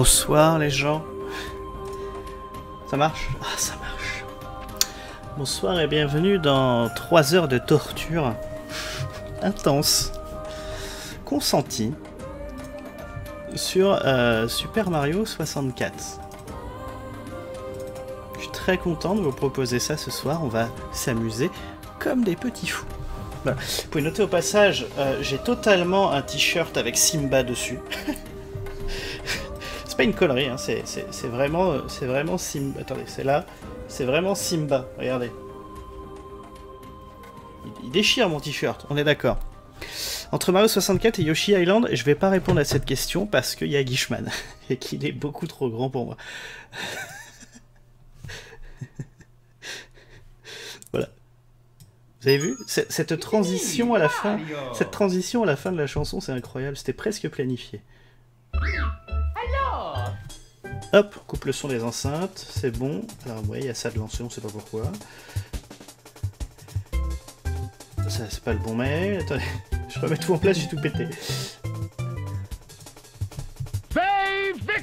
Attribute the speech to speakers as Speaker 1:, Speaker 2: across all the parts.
Speaker 1: Bonsoir les gens. Ça marche? Ah, ça marche. Bonsoir et bienvenue dans 3 heures de torture intense, consentie, sur euh, Super Mario 64. Je suis très content de vous proposer ça ce soir. On va s'amuser comme des petits fous. Voilà. Vous pouvez noter au passage, euh, j'ai totalement un t-shirt avec Simba dessus. Une hein, c'est vraiment, c'est vraiment Simba. Attendez, c'est là, c'est vraiment Simba. Regardez. Il, déchire mon t-shirt, on est d'accord. Entre Mario 64 et Yoshi Island, je vais pas répondre à cette question parce qu'il y a Guishman et qu'il est beaucoup trop grand pour moi. voilà. Vous avez vu? Cette transition à la fin, cette transition à la fin de la chanson, c'est incroyable. C'était presque planifié. Hop, coupe le son des enceintes, c'est bon. Alors ouais, il y a ça de lancer, on sait pas pourquoi. Ça, c'est pas le bon mail. Attendez, je remets tout en place, j'ai tout pété.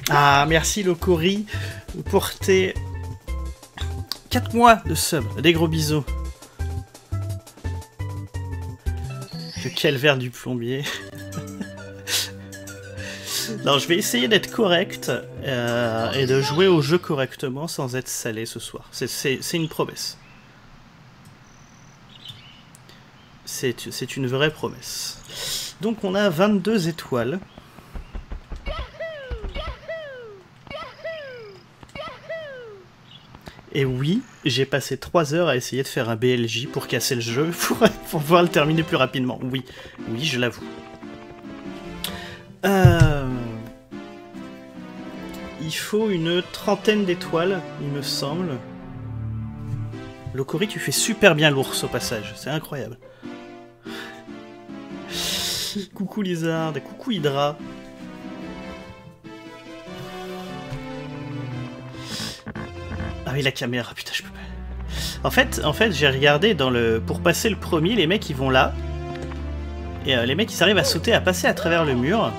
Speaker 1: Ah, merci Locori pour tes 4 mois de sub. Des gros bisous. Que quel verre du plombier? Non, je vais essayer d'être correct euh, et de jouer au jeu correctement sans être salé ce soir. C'est une promesse. C'est une vraie promesse. Donc on a 22 étoiles. Et oui, j'ai passé 3 heures à essayer de faire un BLJ pour casser le jeu, pour, pouvoir le terminer plus rapidement. Oui, oui, je l'avoue. Euh... Il faut une trentaine d'étoiles, il me semble. Lokori, tu fais super bien l'ours au passage, c'est incroyable. coucou Lizard, coucou Hydra. Ah oui, la caméra, putain, je peux pas. En fait, en fait j'ai regardé dans le... Pour passer le premier, les mecs, ils vont là. Et euh, les mecs, ils arrivent à sauter, à passer à travers le mur.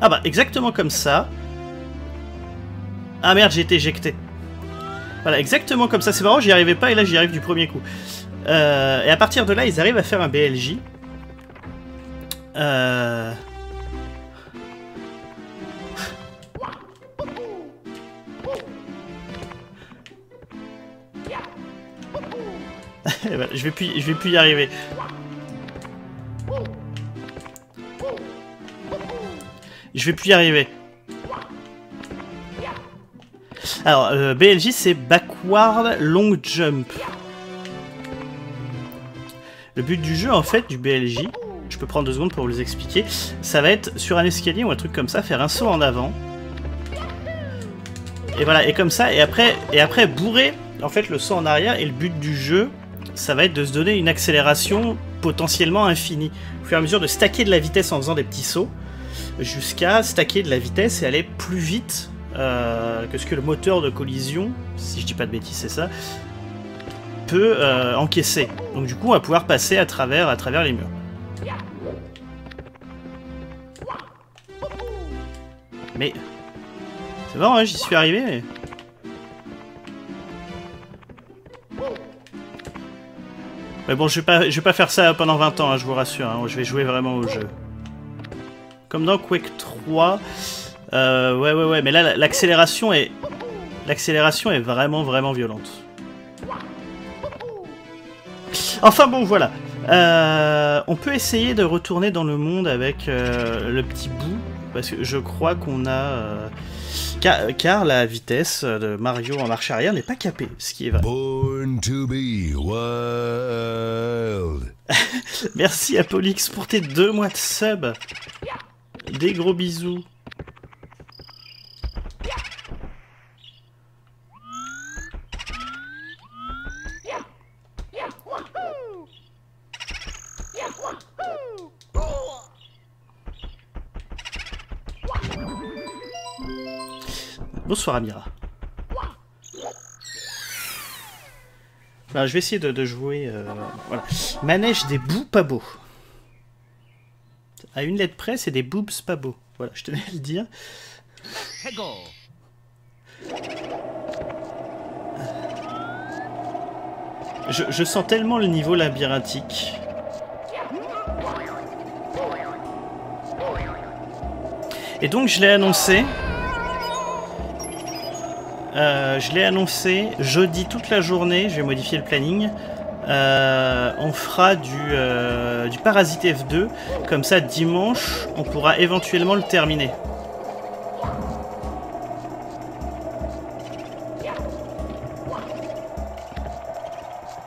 Speaker 1: Ah bah, exactement comme ça. Ah merde, j'ai été éjecté. Voilà, exactement comme ça. C'est marrant, j'y arrivais pas et là j'y arrive du premier coup. Euh, et à partir de là, ils arrivent à faire un BLJ. Euh... je vais plus, je vais plus y arriver. Je vais plus y arriver. Alors, euh, BLJ, c'est Backward Long Jump. Le but du jeu, en fait, du BLJ, je peux prendre deux secondes pour vous les expliquer, ça va être sur un escalier ou un truc comme ça, faire un saut en avant. Et voilà, et comme ça, et après, et après bourrer, en fait, le saut en arrière, et le but du jeu, ça va être de se donner une accélération potentiellement infinie. Au fur et à mesure de stacker de la vitesse en faisant des petits sauts, jusqu'à stacker de la vitesse et aller plus vite euh, que ce que le moteur de collision, si je dis pas de bêtises, c'est ça, peut euh, encaisser. Donc du coup, on va pouvoir passer à travers, à travers les murs. Mais... C'est bon, hein, j'y suis arrivé, mais... Mais bon, je vais pas, je vais pas faire ça pendant 20 ans, hein, je vous rassure. Hein, je vais jouer vraiment au jeu. Comme dans Quake 3, euh, ouais, ouais, ouais, mais là, l'accélération est... L'accélération est vraiment, vraiment violente. Enfin bon, voilà. Euh, on peut essayer de retourner dans le monde avec euh, le petit bout, parce que je crois qu'on a... Car, car, la vitesse de Mario en marche arrière n'est pas capée, ce qui est vrai.
Speaker 2: Born to be wild.
Speaker 1: Merci Apollix pour tes deux mois de sub. Des gros bisous. Bonsoir Amira. Bah, je vais essayer de, de jouer. euh, voilà. Manège des bouts pas beaux. À une lettre près, c'est des boobs pas beaux. Voilà, je tenais à le dire. Je, sens tellement le niveau labyrinthique. Et donc je l'ai annoncé. Euh, je l'ai annoncé jeudi toute la journée. Je vais modifier le planning. Euh, on fera du, euh, Parasite F2. Comme ça, dimanche, on pourra éventuellement le terminer.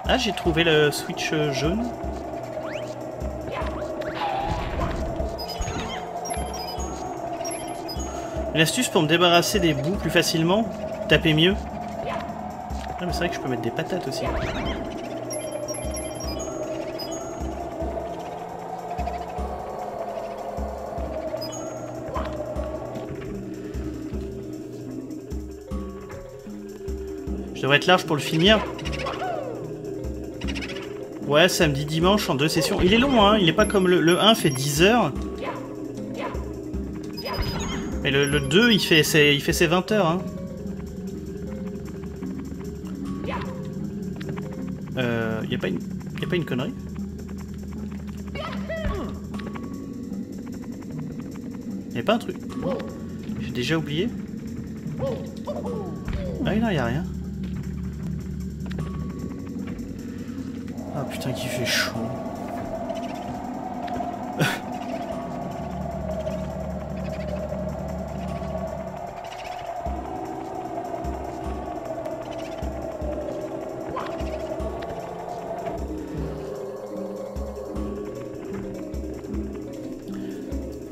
Speaker 1: Ah, j'ai trouvé le switch jaune. Une astuce pour me débarrasser des bouts plus facilement Taper mieux Ah mais c'est vrai que je peux mettre des patates aussi. Je devrais être large pour le finir. Ouais, samedi, dimanche en deux sessions. Il est long, hein. Il est pas comme le, le 1 fait 10 heures. Mais le, le 2, il fait, ses, il fait ses 20 heures, hein. Euh, y a pas une, y a pas une connerie? Y a pas un truc? J'ai déjà oublié Ah non, y a rien. Putain, qu'il fait chaud.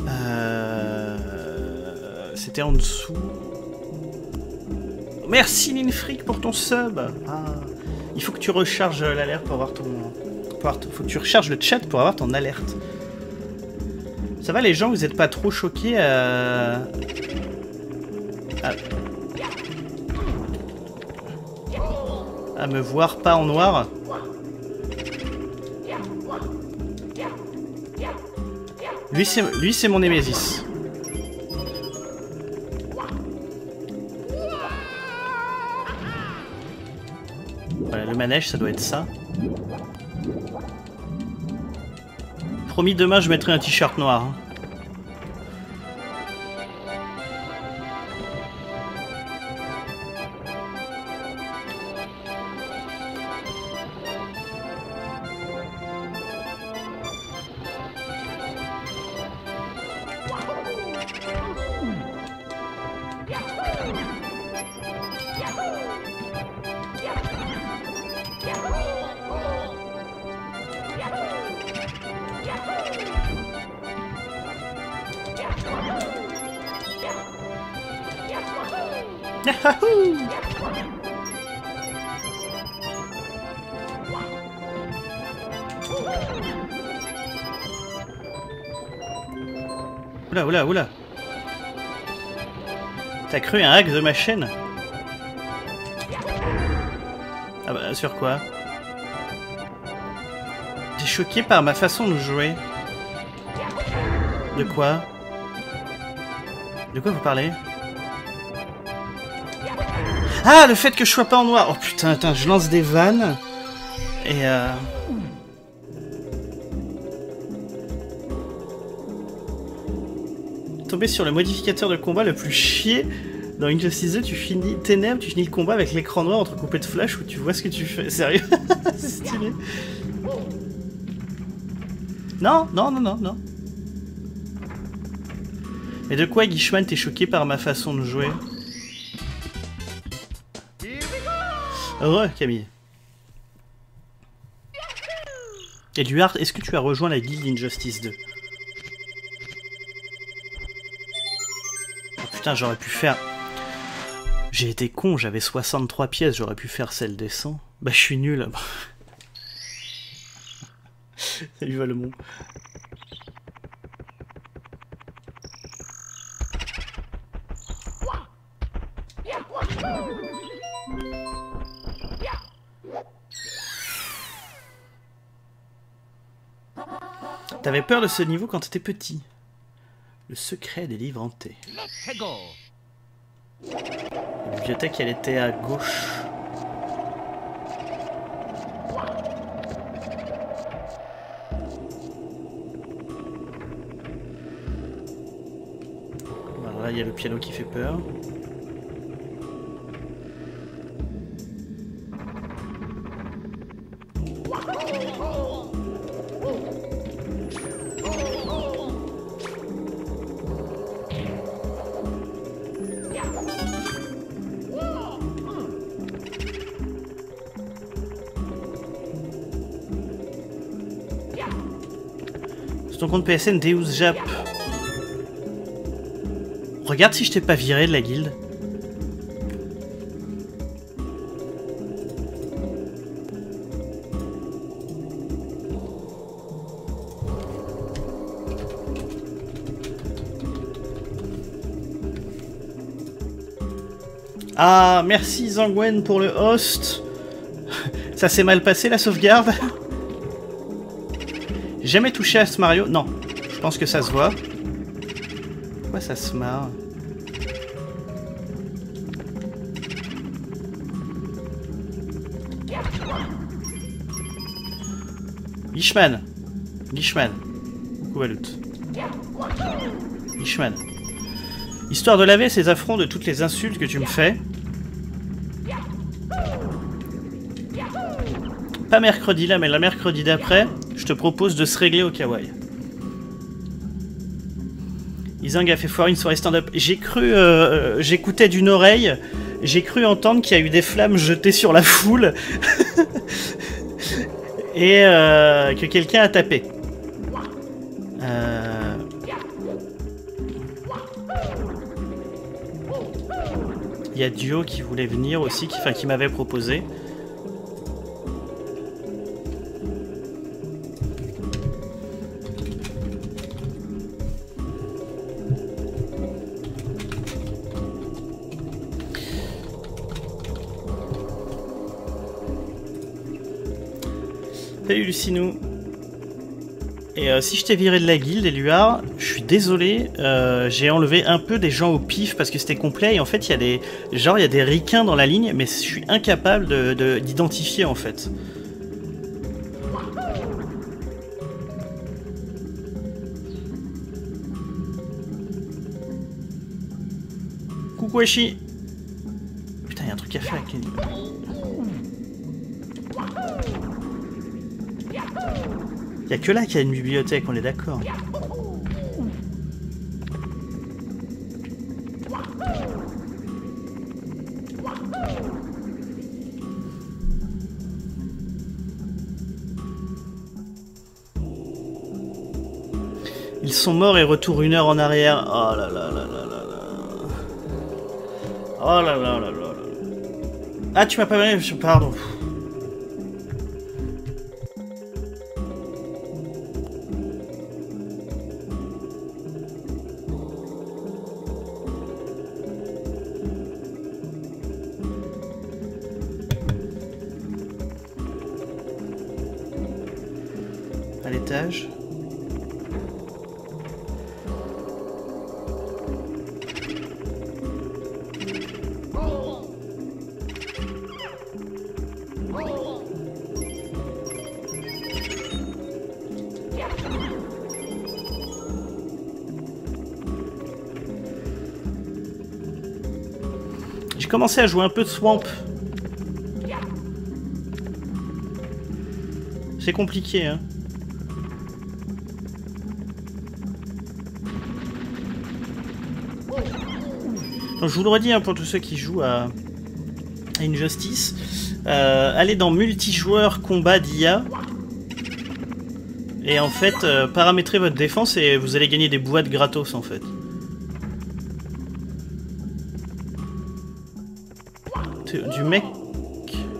Speaker 1: Euh, C'était en dessous. Merci Ninfreak pour ton sub. Ah, il faut que tu recharges l'alerte pour avoir ton. Pour avoir faut que tu recharges le chat pour avoir ton alerte. Ça va les gens, vous êtes pas trop choqués à. à... à me voir pas en noir? Lui c'est lui c'est mon Némésis. Ça doit être ça. Promis, demain, je mettrai un t-shirt noir. hein. Oula, oula, oula. T'as cru un hack de ma chaîne? Ah bah, sur quoi? T'es choqué par ma façon de jouer? De quoi? De quoi vous parlez? Ah, le fait que je sois pas en noir Oh putain, je lance des vannes. Et euh... Tomber sur le modificateur de combat le plus chier dans Injustice 2, tu finis Ténèbres, tu finis le combat avec l'écran noir entrecoupé de flash où tu vois ce que tu fais. Sérieux? C'est stylé. Non, non, non, non, non. Mais de quoi, Guichman, t'es choqué par ma façon de jouer? Heureux, Camille. Eduard, est-ce que tu as rejoint la guilde Injustice 2 Oh, Putain, j'aurais pu faire... J'ai été con, j'avais 63 pièces, j'aurais pu faire celle des 100. Bah, je suis nul. Salut Valmont. T'avais peur de ce niveau quand t'étais petit. Le secret des livres hantés. La bibliothèque, elle était à gauche. Voilà, il y a le piano qui fait peur. Compte PSN Deus Jap. Regarde si je t'ai pas viré de la guilde. Ah, merci Zangwen pour le host. Ça s'est mal passé la sauvegarde? Jamais touché à ce Mario? Non, je pense que ça se voit. Pourquoi ça se marre? Gishman Coucou Valut. Gishman. Histoire de laver ces affronts de toutes les insultes que tu me fais. Pas mercredi là, mais la mercredi d'après, propose de se régler au kawaii. Isang a fait foirer une soirée stand-up. J'ai cru, euh, j'écoutais d'une oreille, j'ai cru entendre qu'il y a eu des flammes jetées sur la foule et euh, que quelqu'un a tapé. Euh... Il y a Dio qui voulait venir aussi, qui, enfin, qui m'avait proposé. Salut Lucinou. Et euh, si je t'ai viré de la guilde, Eluard, je suis désolé, euh, j'ai enlevé un peu des gens au pif parce que c'était complet et en fait il y a des genre il y a des ricains dans la ligne, mais je suis incapable de d'identifier en fait. Coucou Eshi Putain, il y a un truc à faire avec les... Il a que là qu'il y a une bibliothèque, on est d'accord. Ils sont morts et retour une heure en arrière. Oh là là là là là là. Oh là là là là là. Ah, tu m'as pas... Pardon. J'ai commencé à jouer un peu de Swamp. C'est compliqué, hein. Je vous le redis hein, pour tous ceux qui jouent à, à Injustice, euh, allez dans multijoueur combat d'IA et en fait euh, paramétrez votre défense et vous allez gagner des boîtes gratos en fait. Mec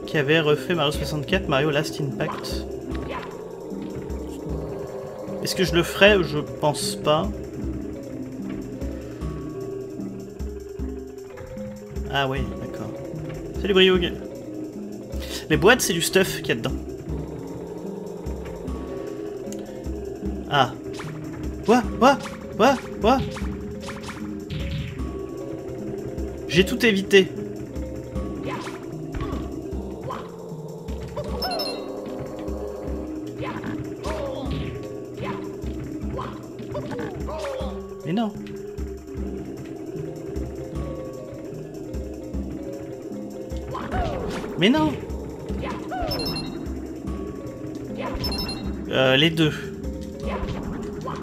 Speaker 1: qui avait refait Mario 64, Mario Last Impact. Est-ce que je le ferai Je pense pas. Ah oui, d'accord. Salut Brioug Les boîtes, c'est du stuff qu'il y a dedans. Ah. Quoi Quoi Quoi Quoi J'ai tout évité.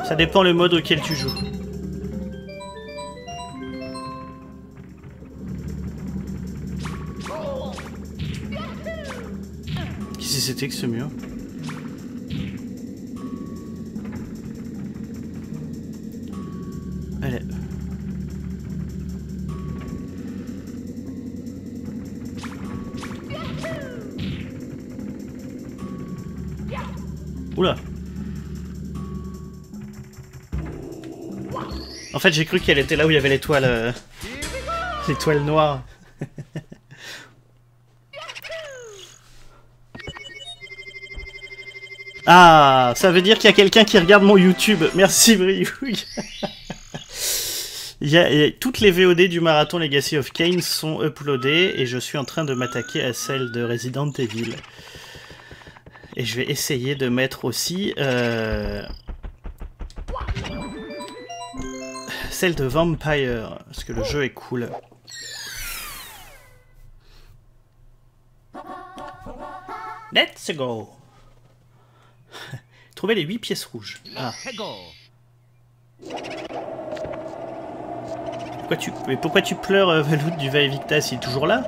Speaker 1: Ça dépend le mode auquel tu joues. Qu'est-ce que c'était que ce mur? En fait, j'ai cru qu'elle était là où il y avait l'étoile... euh, L'étoile noire. ah, ça veut dire qu'il y a quelqu'un qui regarde mon YouTube. Merci, Briouille. Toutes les VOD du marathon Legacy of Kane sont uploadées et je suis en train de m'attaquer à celle de Resident Evil. Et je vais essayer de mettre aussi euh, celle de Vampire, parce que le jeu est cool. Let's go Trouver les 8 pièces rouges. Ah. Pourquoi tu, mais pourquoi tu pleures, euh, Valoud du Vaevicta, il est toujours là?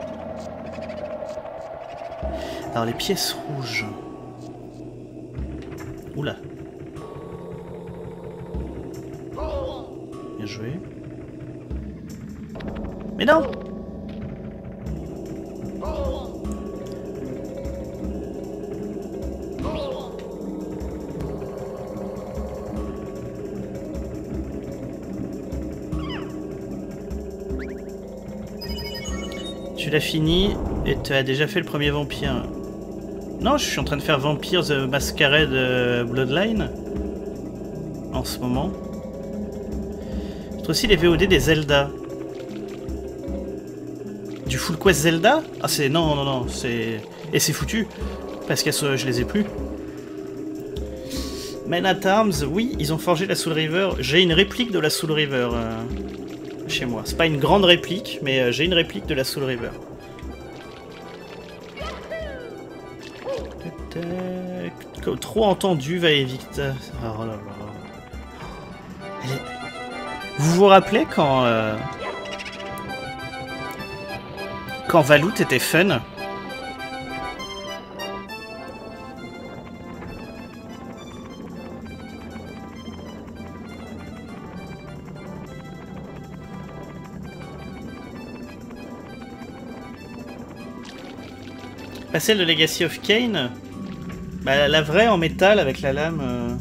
Speaker 1: Alors, les pièces rouges. Oula. Mais non Tu l'as fini et tu as déjà fait le premier vampire. Non, je suis en train de faire Vampire The Masquerade euh, Bloodline. En ce moment. C'est aussi les VOD des Zelda. Du Full Quest Zelda? Ah c'est... Non, non, non, c'est... Et c'est foutu. Parce que je les ai plus. Men at Arms, oui, ils ont forgé la Soul River. J'ai une réplique de la Soul River euh, chez moi. C'est pas une grande réplique, mais euh, j'ai une réplique de la Soul River. Trop entendu, va éviter. Oh là là. Elle est- Vous vous rappelez quand. euh, Quand Valout était fun? Pas celle de Legacy of Kane Bah la vraie en métal avec la lame... euh,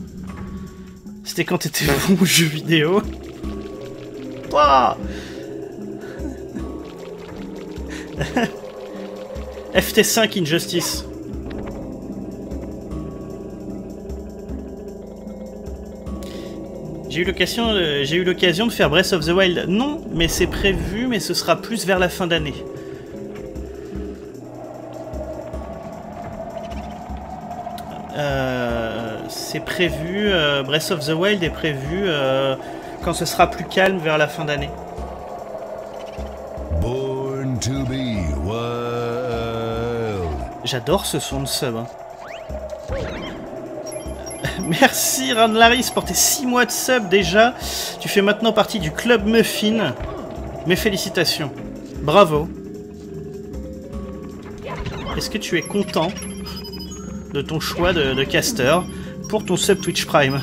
Speaker 1: C'était quand t'étais bon jeu vidéo. Ouah FT5 Injustice. J'ai eu l'occasion, de- j'ai eu l'occasion de faire Breath of the Wild. Non, mais c'est prévu, mais ce sera plus vers la fin d'année. Euh, c'est prévu, euh, Breath of the Wild est prévu euh, quand ce sera plus calme vers la fin d'année. J'adore ce son de sub. hein. Merci Ran Laris pour tes 6 mois de sub déjà. Tu fais maintenant partie du club Muffin. Mes félicitations. Bravo. Est-ce que tu es content de ton choix de, de caster pour ton sub Twitch Prime?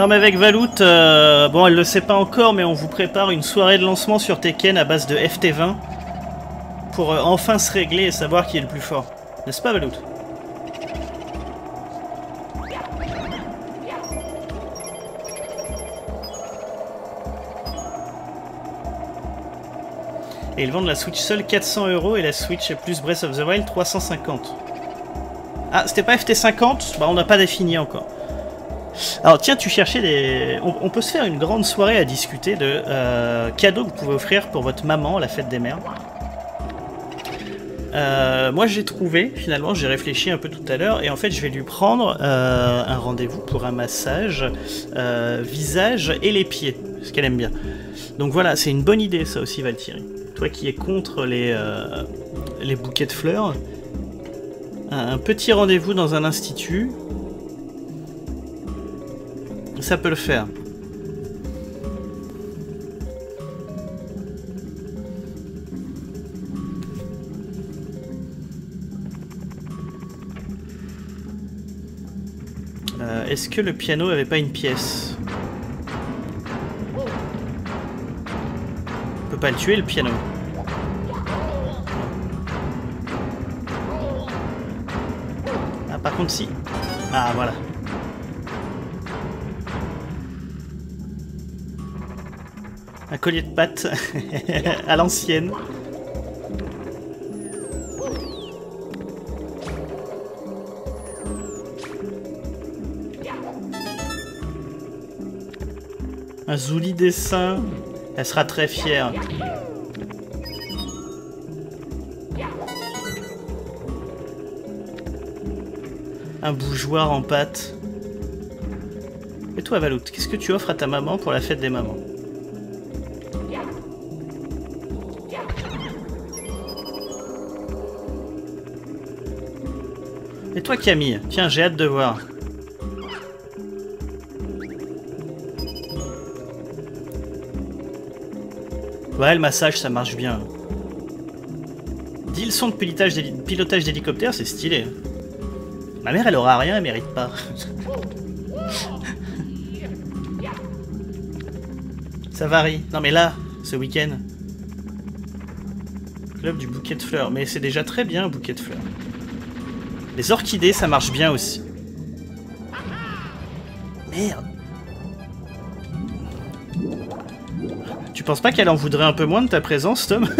Speaker 1: Non mais avec Valout, euh, bon elle le sait pas encore mais on vous prépare une soirée de lancement sur Tekken à base de FT20 pour euh, enfin se régler et savoir qui est le plus fort. N'est-ce pas Valout? Et ils vendent la Switch seule 400 euros et la Switch plus Breath of the Wild 350. Ah, c'était pas FT50 Bah on n'a pas défini encore. Alors tiens, tu cherchais des... On, peut se faire une grande soirée à discuter de euh, cadeaux que vous pouvez offrir pour votre maman à la fête des mères. Euh, moi j'ai trouvé, finalement j'ai réfléchi un peu tout à l'heure et en fait je vais lui prendre euh, un rendez-vous pour un massage visage et les pieds, ce qu'elle aime bien. Donc voilà, c'est une bonne idée ça aussi Valkyrie. Toi qui es contre les bouquets de fleurs, un petit rendez-vous dans un institut, ça peut le faire. Euh, est-ce que le piano avait pas une pièce On peut pas le tuer le piano. Ah par contre si. Ah voilà. Un collier de pâte à l'ancienne. Un joli dessin. Elle sera très fière. Un bougeoir en pâte. Et toi, Valout, qu'est-ce que tu offres à ta maman pour la fête des mamans? Toi Camille Tiens, j'ai hâte de voir. Ouais, le massage, ça marche bien. 10 leçons de pilotage d'hélicoptère, c'est stylé. Ma mère, elle aura rien, elle mérite pas. ça varie. Non mais là, ce week-end. Club du bouquet de fleurs. Mais c'est déjà très bien, bouquet de fleurs. Les orchidées, ça marche bien aussi. Merde. Tu penses pas qu'elle en voudrait un peu moins de ta présence, Tom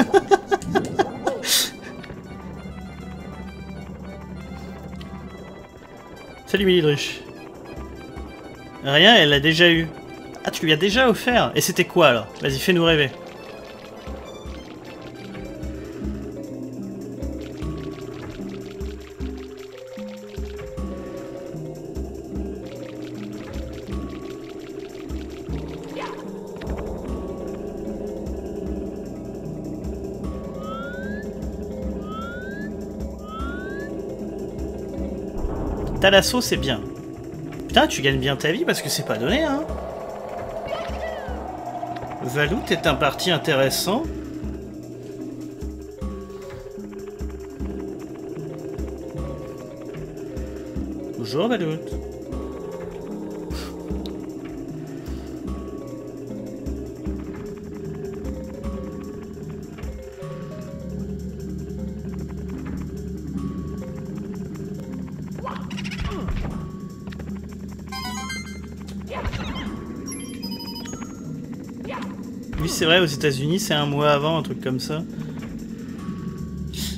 Speaker 1: Salut Milidruche. Rien, elle l'a déjà eu. Ah, tu lui as déjà offert Et c'était quoi alors? Vas-y, fais-nous rêver. Talasso, c'est bien. Putain, tu gagnes bien ta vie parce que c'est pas donné, hein. Valout est un parti intéressant. Bonjour Valout. Vrai, aux États-Unis, c'est un mois avant, un truc comme ça.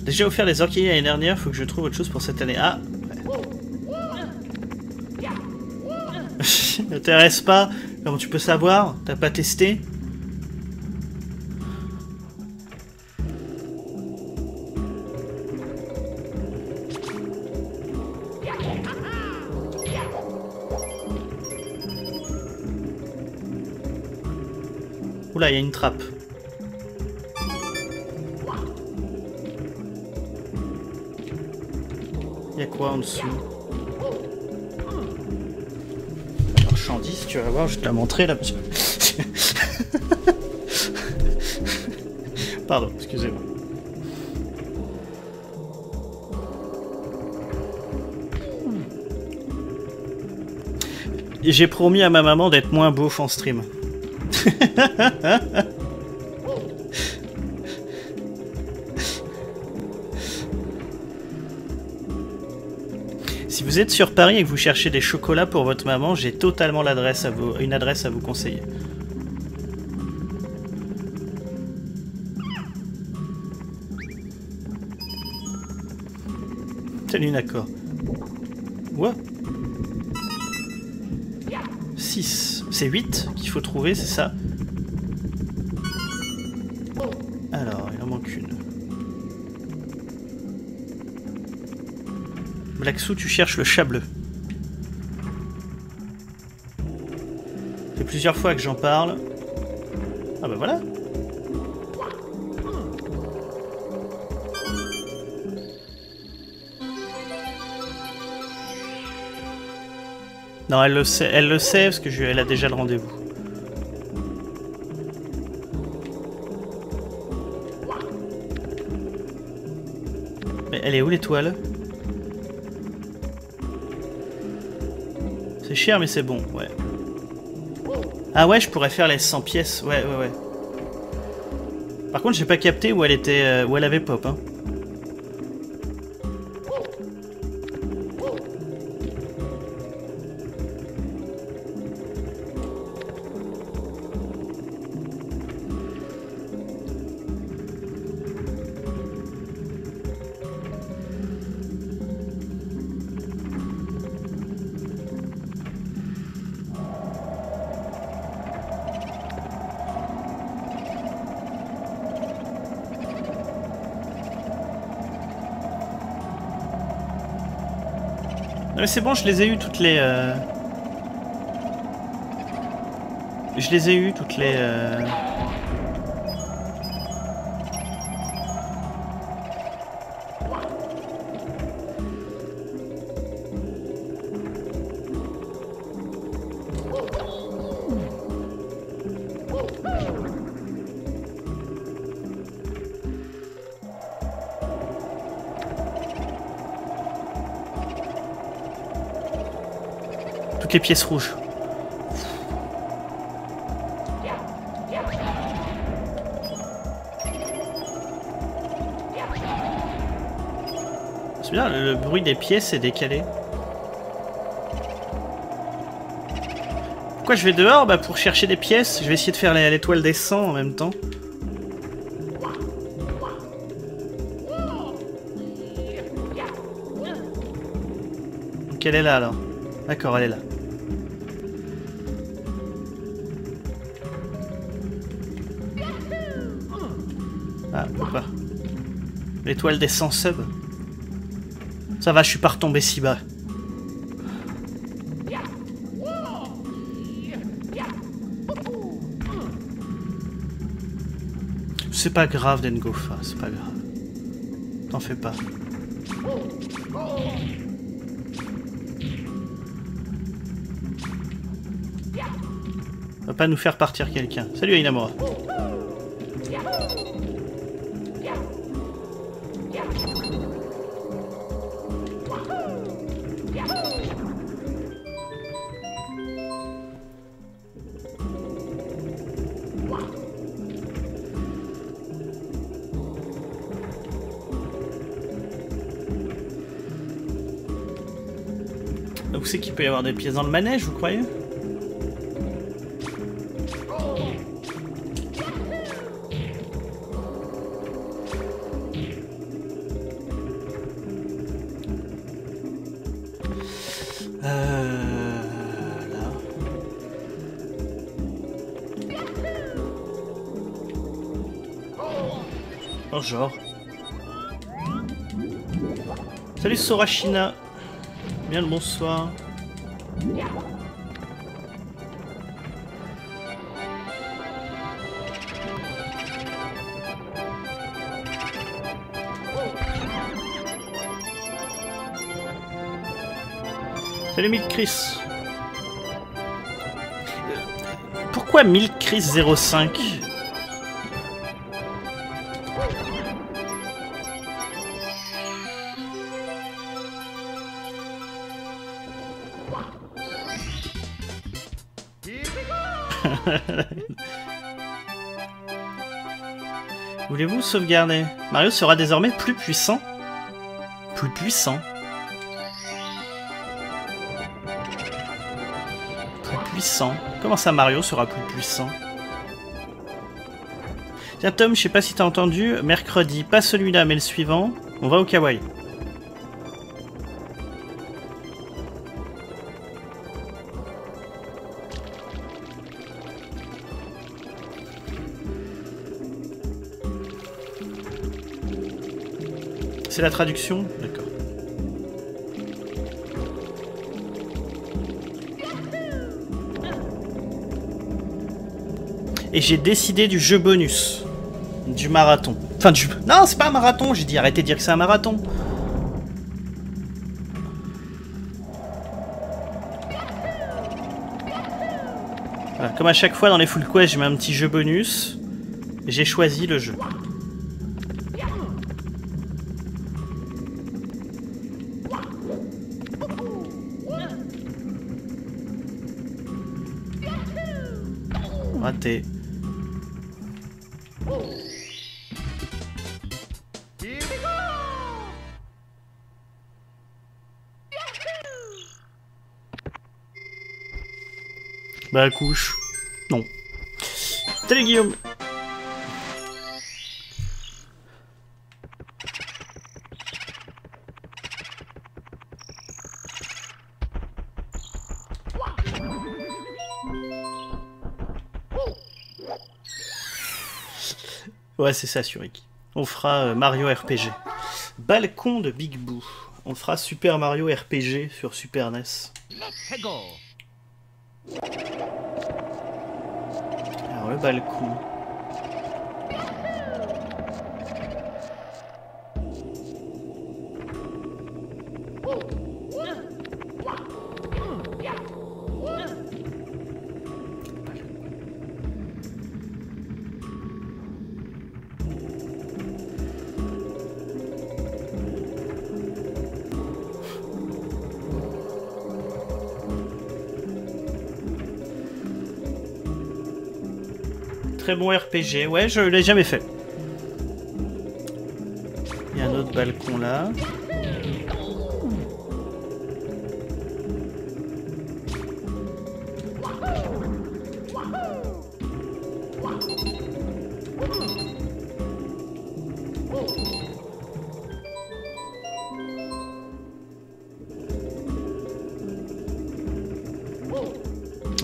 Speaker 1: Déjà offert les orchidées l'année dernière, faut que je trouve autre chose pour cette année. Ah N'intéresse pas? Comment tu peux savoir? T'as pas testé? Y a une trappe. Il y a quoi en dessous? Marchandise, tu vas voir, je te la montrer là. Pardon, excusez-moi. J'ai promis à ma maman d'être moins beau en stream. si vous êtes sur Paris et que vous cherchez des chocolats pour votre maman, j'ai totalement à vous, une adresse à vous conseiller. Salut d'accord. Quoi? 6. C'est 8 qu'il faut trouver, c'est ça Alors, il en manque une. Blacksou, tu cherches le chat bleu. Fait plusieurs fois que j'en parle. Ah bah voilà Non, elle le sait, elle le sait parce que je, elle a déjà le rendez-vous. Mais elle est où l'étoile? C'est cher mais c'est bon, ouais. Ah ouais, je pourrais faire les 100 pièces, ouais, ouais, ouais. Par contre, j'ai pas capté où elle était, euh, où elle avait pop, hein. Mais c'est bon, je les ai eu toutes les... euh, Je les ai eu toutes les... euh, Les pièces rouges. C'est bien, le, bruit des pièces est décalé. Pourquoi je vais dehors? Bah pour chercher des pièces. Je vais essayer de faire l'étoile des 100 en même temps. Donc elle est là alors. D'accord, elle est là. L'étoile des 100 subs Ça va, je suis pas retombé si bas. C'est pas grave, Dengofa, c'est pas grave. T'en fais pas. Va pas nous faire partir quelqu'un. Salut Inamora. Peut y avoir des pièces dans le manège, vous croyez? Euh... Là. Bonjour. Salut Sorashina. Bien le bonsoir. Salut Milk Chris. Pourquoi Milk Chris 05 Voulez-vous sauvegarder? Mario sera désormais plus puissant. Plus puissant Comment ça Mario sera plus puissant Tiens Tom, je sais pas si t'as entendu, mercredi, pas celui-là mais le suivant, on va au kawaii. C'est la traduction? D'accord. Et j'ai décidé du jeu bonus. Du marathon. Enfin, du... Non, c'est pas un marathon, j'ai dit arrêtez de dire que c'est un marathon. Comme à chaque fois dans les full quest, je mets un petit jeu bonus. J'ai choisi le jeu. Raté. Bah couche. Non. Salut Guillaume Ouais, c'est ça, Surik. On fera euh, Mario RPG. Balcon de Big Boo. On fera Super Mario RPG sur Super NES. Alors, le balcon. Très bon RPG. Ouais, je l'ai jamais fait. Il y a un autre balcon là.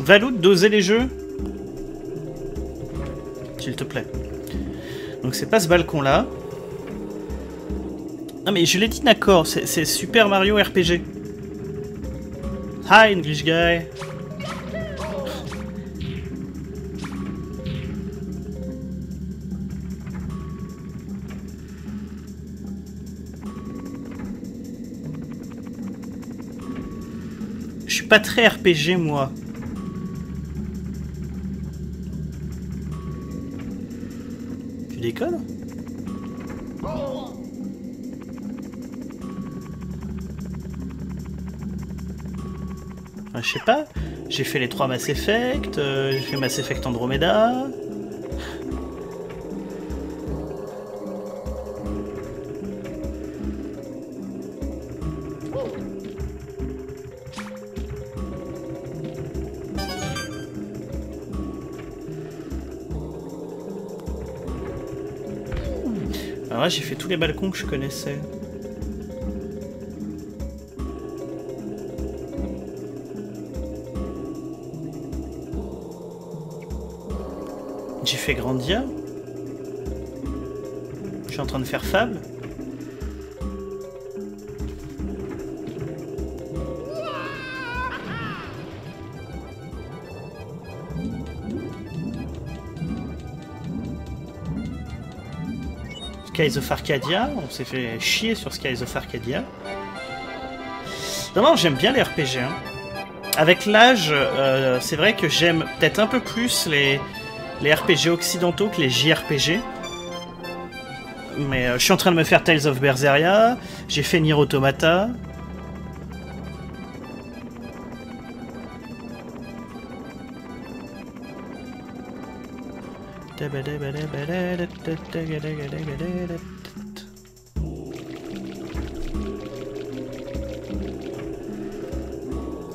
Speaker 1: Valoud d'oser les jeux? Donc c'est pas ce balcon là. Non mais je l'ai dit d'accord, c'est c'est Super Mario RPG. Hi English guy. Je suis pas très RPG moi. Je sais pas. J'ai fait les trois Mass Effect, euh, j'ai fait Mass Effect Andromeda. Alors là, j'ai fait tous les balcons que je connaissais. Fait Grandia. Je suis en train de faire Fable. Skies of Arcadia, on s'est fait chier sur Skies of Arcadia. Non, non, j'aime bien les RPG. hein. Avec l'âge, euh, c'est vrai que j'aime peut-être un peu plus les, les RPG occidentaux que les JRPG. Mais euh, je suis en train de me faire Tales of Berseria, j'ai fait Nier Automata.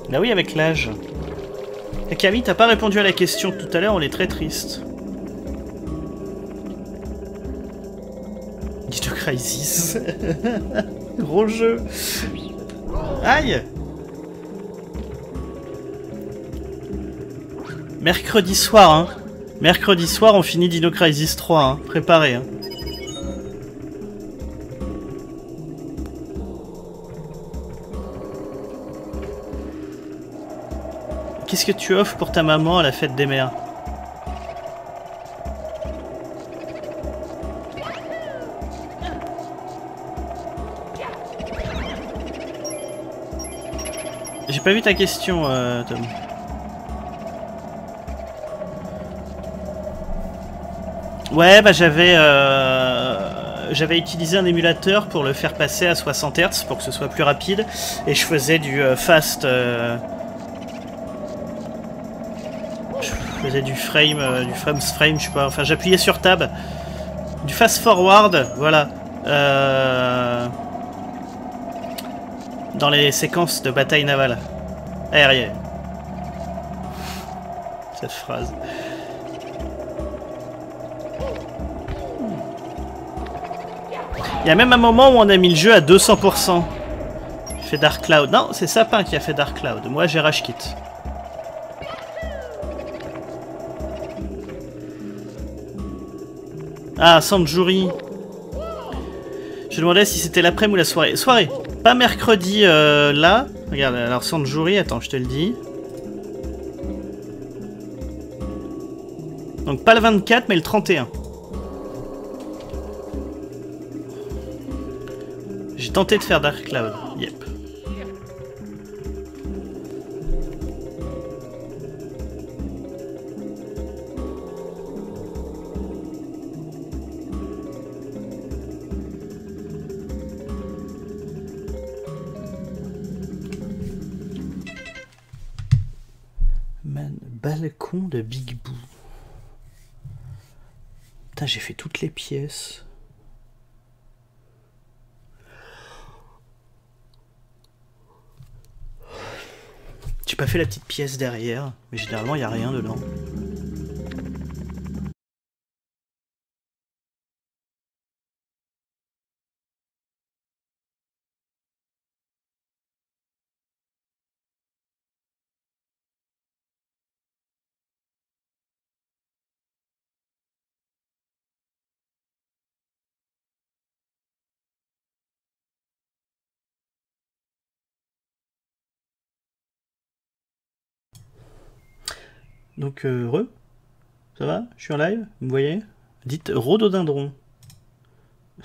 Speaker 1: Bah oui, avec l'âge. Camille, t'as pas répondu à la question tout à l'heure, on est très triste. Dino Crisis. Gros jeu. Aïe Mercredi soir, hein. Mercredi soir, on finit Dino Crisis 3, hein. Préparez, hein. Qu'est-ce que tu offres pour ta maman à la fête des mères J'ai pas vu ta question, euh, Tom. Ouais, bah j'avais euh, j'avais utilisé un émulateur pour le faire passer à 60 Hz pour que ce soit plus rapide et je faisais du euh, fast. euh, je faisais du frame, euh, du frame frame, je sais pas. Enfin, j'appuyais sur tab, du fast forward, voilà. Euh, dans les séquences de bataille navale aérienne. Cette phrase. Il y a même un moment où on a mis le jeu à 200%. Il fait Dark Cloud. Non, c'est Sapin qui a fait Dark Cloud. Moi, j'ai Rage Ah, Sanjuri. Je demandais si c'était l'après-midi ou la soirée. Soirée. Pas mercredi euh, là. Regarde, alors Sanjuri, attends, je te le dis. Donc pas le 24, mais le 31. J'ai tenté de faire Dark Cloud. Yep. Balcon de Big Boo. Putain, j'ai fait toutes les pièces. J'ai pas fait la petite pièce derrière, mais généralement il y a rien dedans. Donc, euh, re Ça va? Je suis en live? Vous me voyez? Dites rhododendron.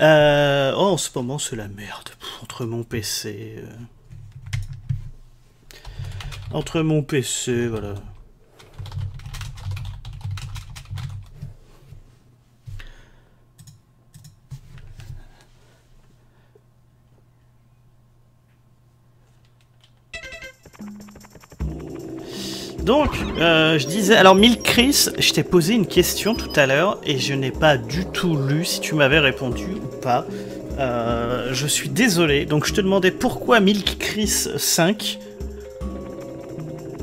Speaker 1: Euh, oh, en ce moment, c'est la merde. Entre mon PC. euh, Entre mon PC, voilà. Donc, euh, je disais, alors Milk Chris, je t'ai posé une question tout à l'heure et je n'ai pas du tout lu si tu m'avais répondu ou pas. Euh, je suis désolé. Donc, je te demandais pourquoi Milk Chris 5.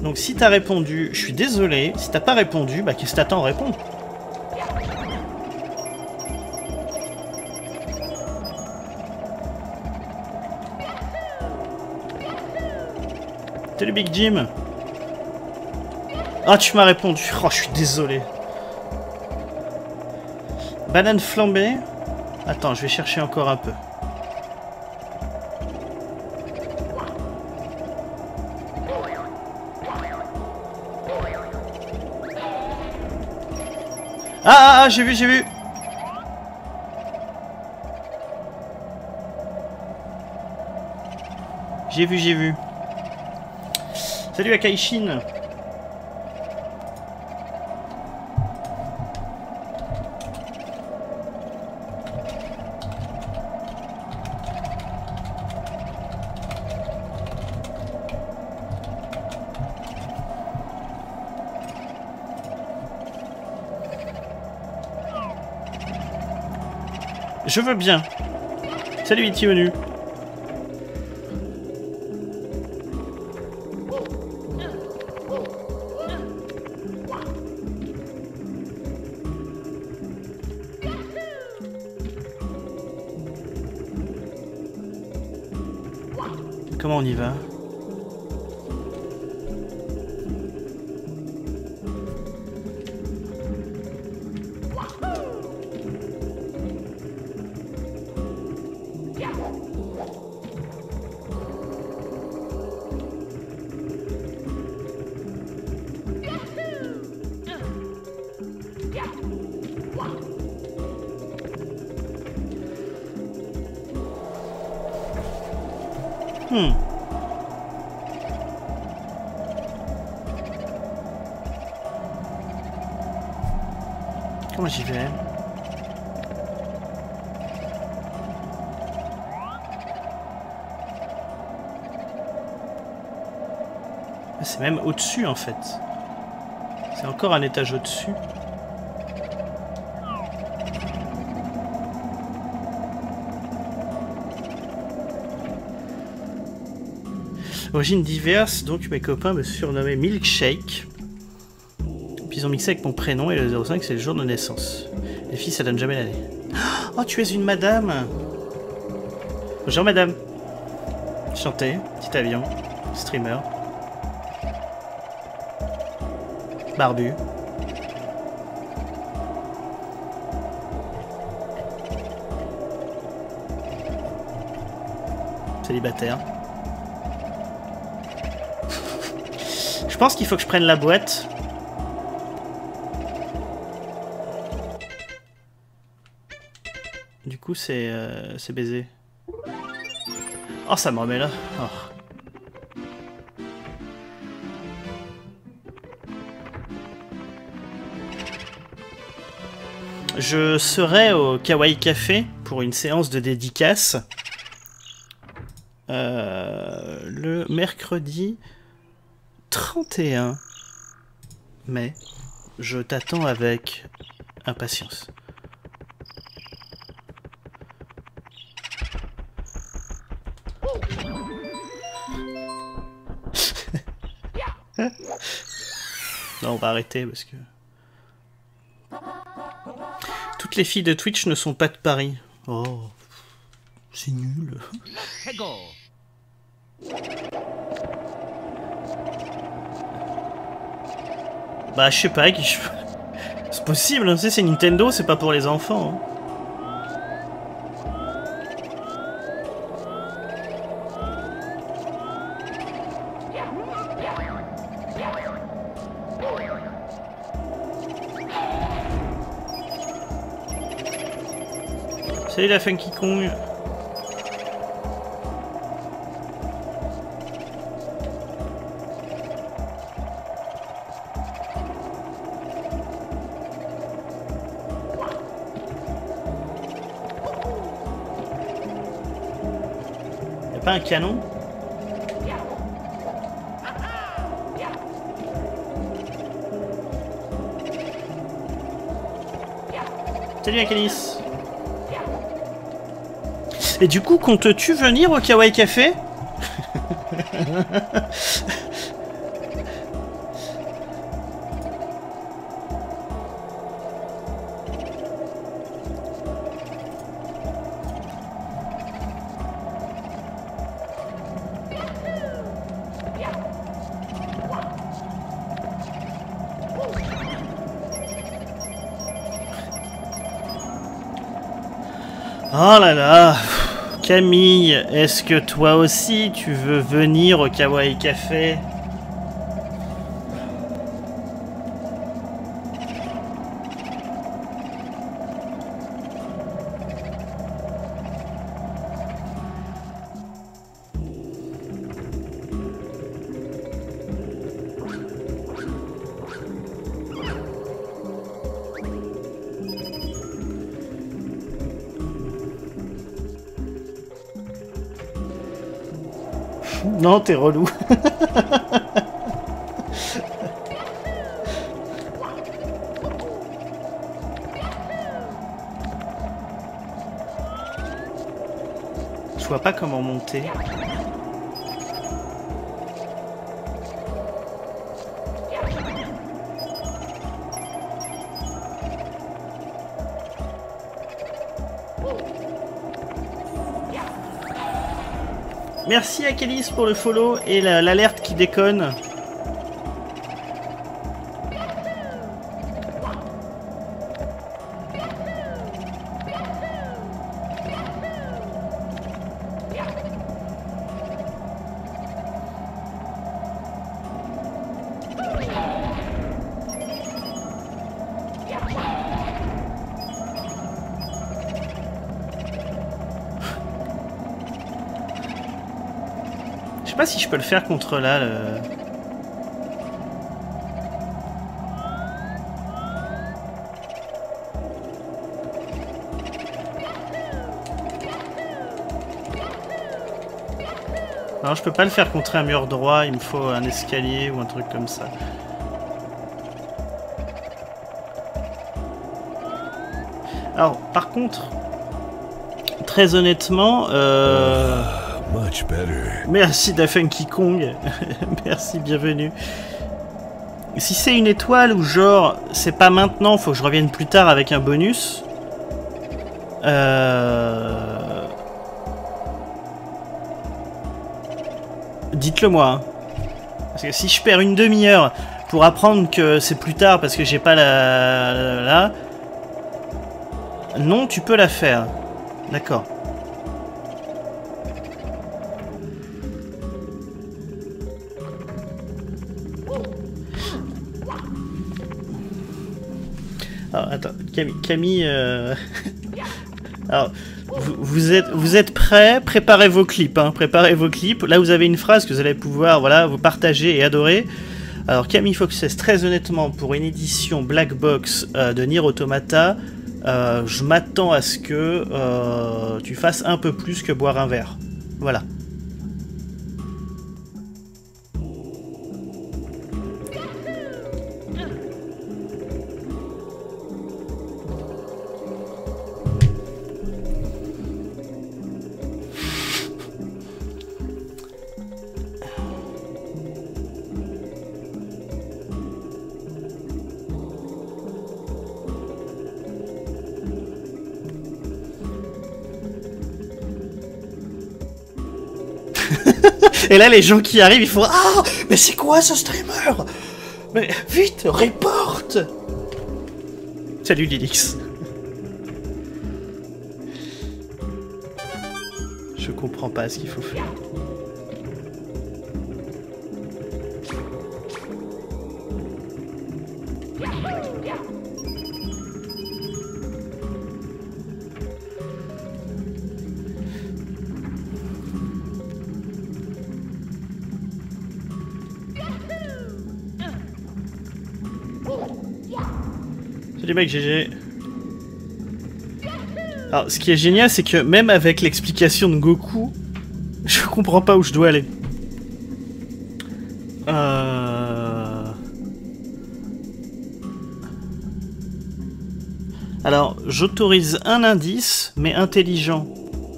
Speaker 1: Donc, si t'as répondu, je suis désolé. Si t'as pas répondu, bah qu'est-ce que t'attends à répondre? Salut Big Jim ah, tu m'as répondu. Oh, je suis désolé. Banane flambée. Attends, je vais chercher encore un peu. Ah, ah, ah, j'ai vu, j'ai vu. J'ai vu, j'ai vu. Salut Akaishin. Je veux bien. Salut Itionu. Au-dessus en fait. C'est encore un étage au-dessus. Origine diverse, donc mes copains me surnommaient Milkshake. Puis ils ont mixé avec mon prénom et le 05 c'est le jour de naissance. Les filles ça donne jamais l'année. Oh tu es une madame Bonjour madame. Chanté, petit avion, streamer. Barbu. Célibataire. Je pense qu'il faut que je prenne la boîte. Du coup, c'est euh, baisé. Oh, ça me remet là. Oh. Je serai au Kawaii Café pour une séance de dédicace euh, le mercredi 31 mai. Je t'attends avec impatience. non, on va arrêter parce que... Toutes les filles de Twitch ne sont pas de Paris. Oh, c'est nul. Bah, je sais pas. Je... C'est possible, hein, c'est Nintendo, c'est pas pour les enfants. hein. Salut la Funky Kong. Y'a pas un canon? Salut Akalis Et du coup, comptes-tu venir au Kawaii Café Oh là là Camille, est-ce que toi aussi tu veux venir au Kawaii Café? Non, t'es relou. Je vois pas comment monter. Merci à Kélis pour le follow et la- l'alerte qui déconne. Si je peux le faire contre là. Le... Je peux pas le faire contre un mur droit, il me faut un escalier ou un truc comme ça. Alors, par contre, très honnêtement, euh... Merci Dafunky Kong, merci, bienvenue. Si c'est une étoile ou genre, c'est pas maintenant, faut que je revienne plus tard avec un bonus. Euh... Dites-le moi. hein. Parce que si je perds une demi-heure pour apprendre que c'est plus tard parce que j'ai pas la- la- Non, tu peux la faire. D'accord. Camille... Euh, vous, êtes, vous prêts? Préparez vos clips, hein, préparez vos clips. Là, vous avez une phrase que vous allez pouvoir, voilà, vous partager et adorer. Alors, Camille Foxes, très honnêtement, pour une édition Black Box euh, de Nier Automata, euh, je m'attends à ce que tu fasses un peu plus que boire un verre. Voilà. Et là, les gens qui arrivent, ils font Ah Mais c'est quoi ce streamer? Mais vite, reporte Salut Lilix. Je comprends pas ce qu'il faut faire. Mec, GG. Alors, ce qui est génial, c'est que même avec l'explication de Goku, je comprends pas où je dois aller. Euh... Alors, j'autorise un indice, mais intelligent.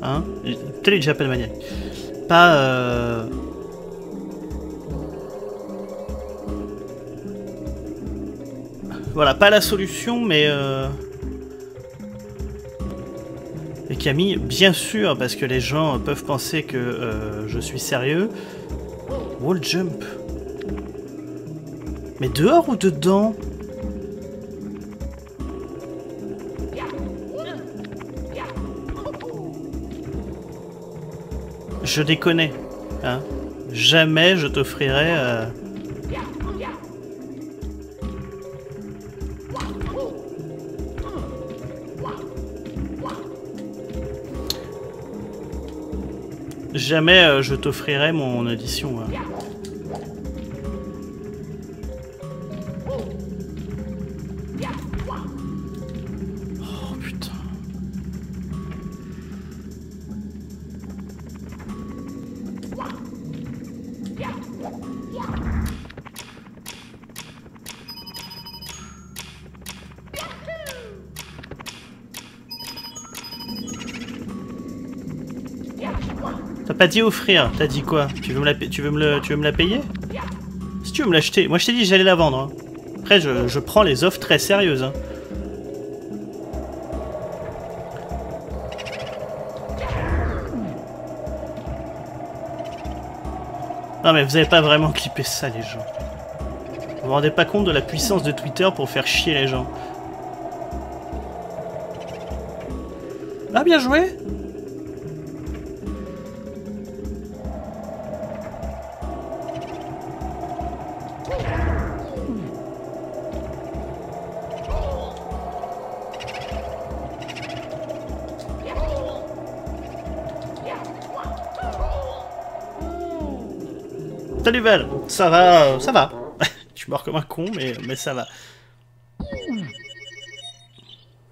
Speaker 1: Hein? J'appelle maniaque. Pas... Euh... Voilà, pas la solution, mais... Euh... Et Camille, bien sûr, parce que les gens peuvent penser que euh, je suis sérieux. Wall jump. Mais dehors ou dedans? Je déconne. Hein Jamais je t'offrirai... euh, Jamais euh, je t'offrirai mon audition. hein. Pas dit offrir, t'as dit quoi tu veux, me la, payer Si tu veux me l'acheter, moi je t'ai dit j'allais la vendre. hein. Après, je, je prends les offres très sérieuses. hein. Non mais vous avez pas vraiment clippé ça les gens. Vous vous rendez pas compte de la puissance de Twitter pour faire chier les gens. Ah bien joué Ça va, ça va. Je suis mort comme un con, mais, mais ça va.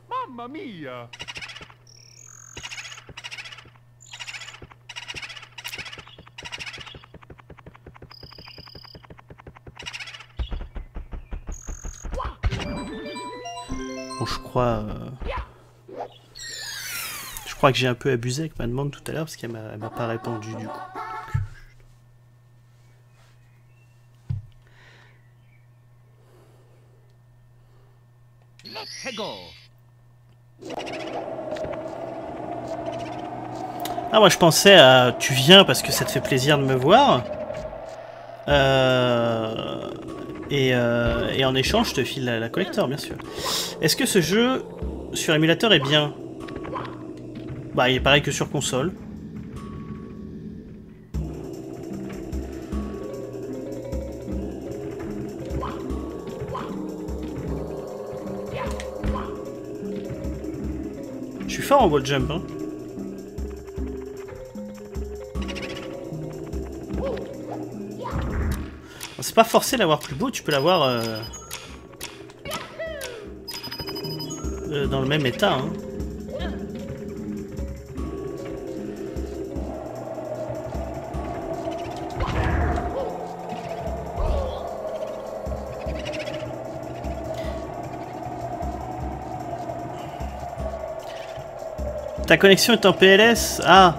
Speaker 3: Mamma mia!
Speaker 1: Bon, je crois... euh, Je crois que j'ai un peu abusé avec ma demande tout à l'heure, parce qu'elle m'a elle m'a pas répondu du coup.
Speaker 3: Let's go!
Speaker 1: Ah, moi je pensais à tu viens parce que ça te fait plaisir de me voir. Euh, et, euh, et en échange, je te file la, la collector, bien sûr. Est-ce que ce jeu sur émulateur est bien? Bah, il est pareil que sur console. Je suis fort en wall jump, hein. Pas forcé d'avoir plus beau, tu peux l'avoir euh, euh, dans le même état. Hein. Ta connexion est en PLS Ah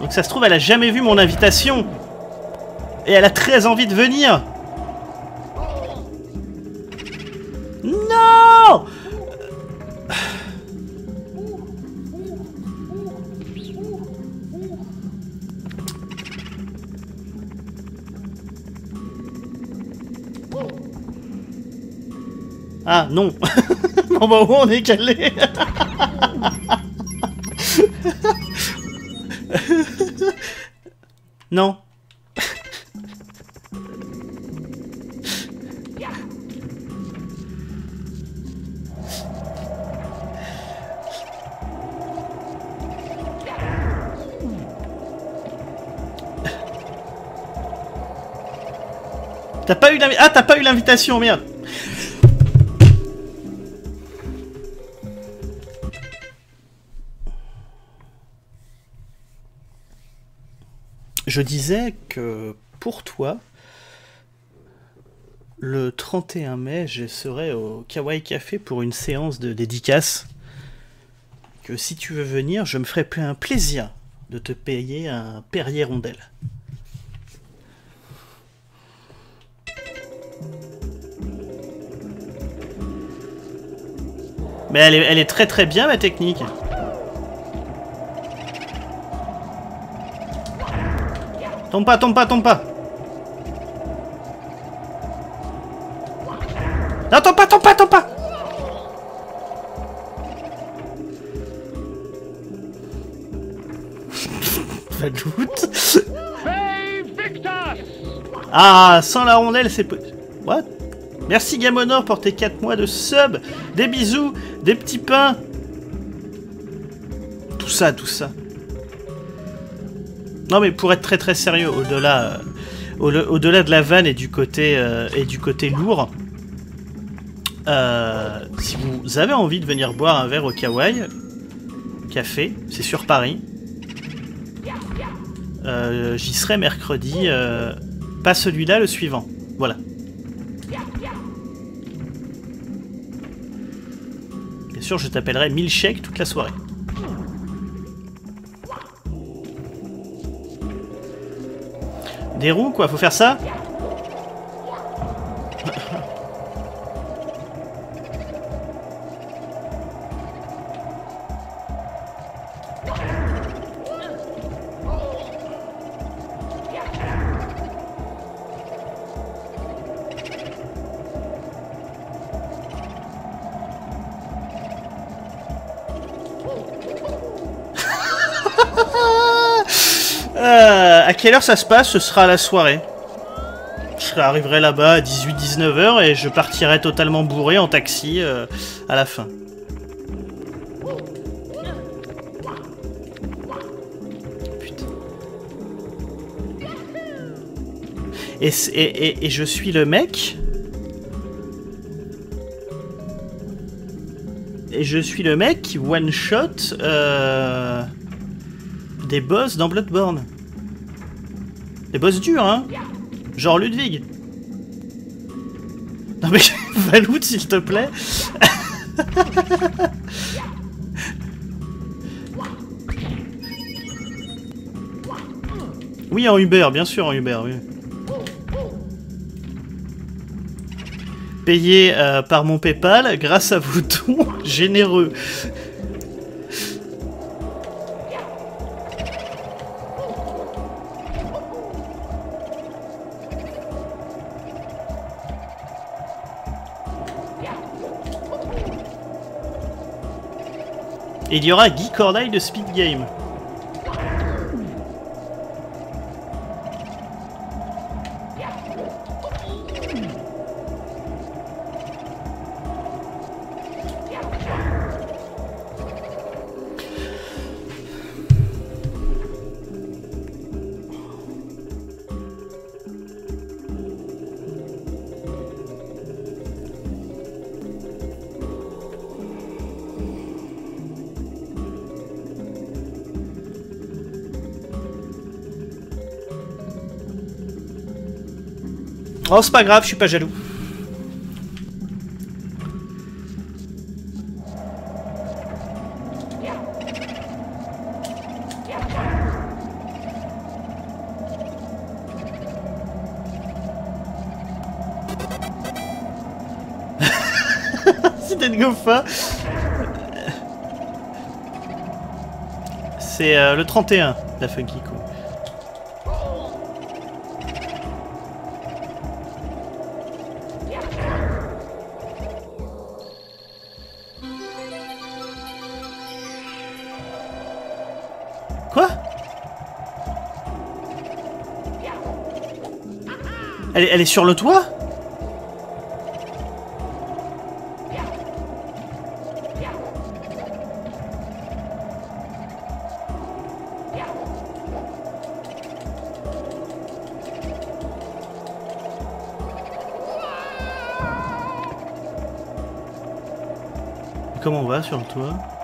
Speaker 1: Donc ça se trouve, elle a jamais vu mon invitation et elle a très envie de venir. Non Ah non Bon bah où on est calé Je disais que pour toi, le 31 mai, je serai au Kawaii Café pour une séance de dédicace. Que si tu veux venir, je me ferai un plaisir de te payer un Perrier rondelle. Mais elle est, très très bien ma technique. Tombe pas, tombe pas, tombe pas. Non, tombe pas, tombe pas, tombe pas. Doute. Ah, sans la rondelle, c'est... What? Merci Gamonor pour tes 4 mois de sub. Des bisous, des petits pains. Tout ça, tout ça. Non mais pour être très très sérieux, au-delà euh, au- au-delà de la vanne et du côté euh, et du côté lourd, euh, si vous avez envie de venir boire un verre au Kawaii Café, c'est sur Paris. J'y serai mercredi, pas celui-là, le suivant. Voilà. Sûr, je t'appellerai Milkshake toute la soirée. Des roues, quoi, faut faire ça? Quelle heure ça se passe Ce sera à la soirée. Je arriverai là-bas à 18-19h et je partirai totalement bourré en taxi euh, à la fin. Putain. Et, et- et je suis le mec. Et je suis le mec qui one-shot euh, des boss dans Bloodborne. Des boss durs, hein Genre Ludwig. Non mais, Valoud, s'il te plaît. Oui, en Uber, bien sûr, en Uber, oui. Payé euh, par mon PayPal grâce à vos dons généreux. Et il y aura Guy Corneille de Speed Game. Oh, c'est pas grave, je suis pas jaloux. C'était une goffa. C'est euh, le 31, la Funky Coup. Elle est, sur le toit? Comment on va sur le toit?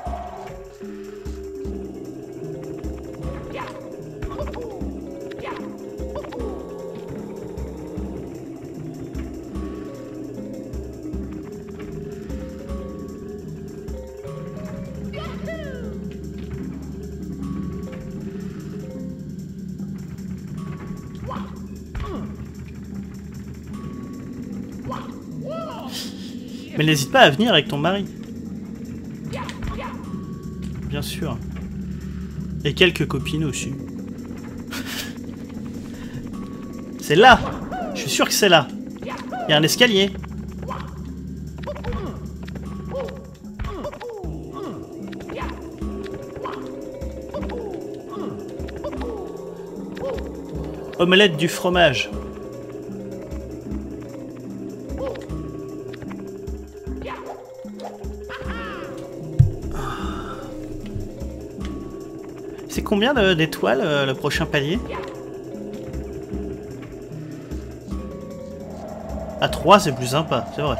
Speaker 1: Mais n'hésite pas à venir avec ton mari. Bien sûr. Et quelques copines aussi. c'est là Je suis sûr que c'est là. Il y a un escalier. Omelette du fromage. Combien d'étoiles euh, le prochain palier À 3 c'est plus sympa, c'est vrai.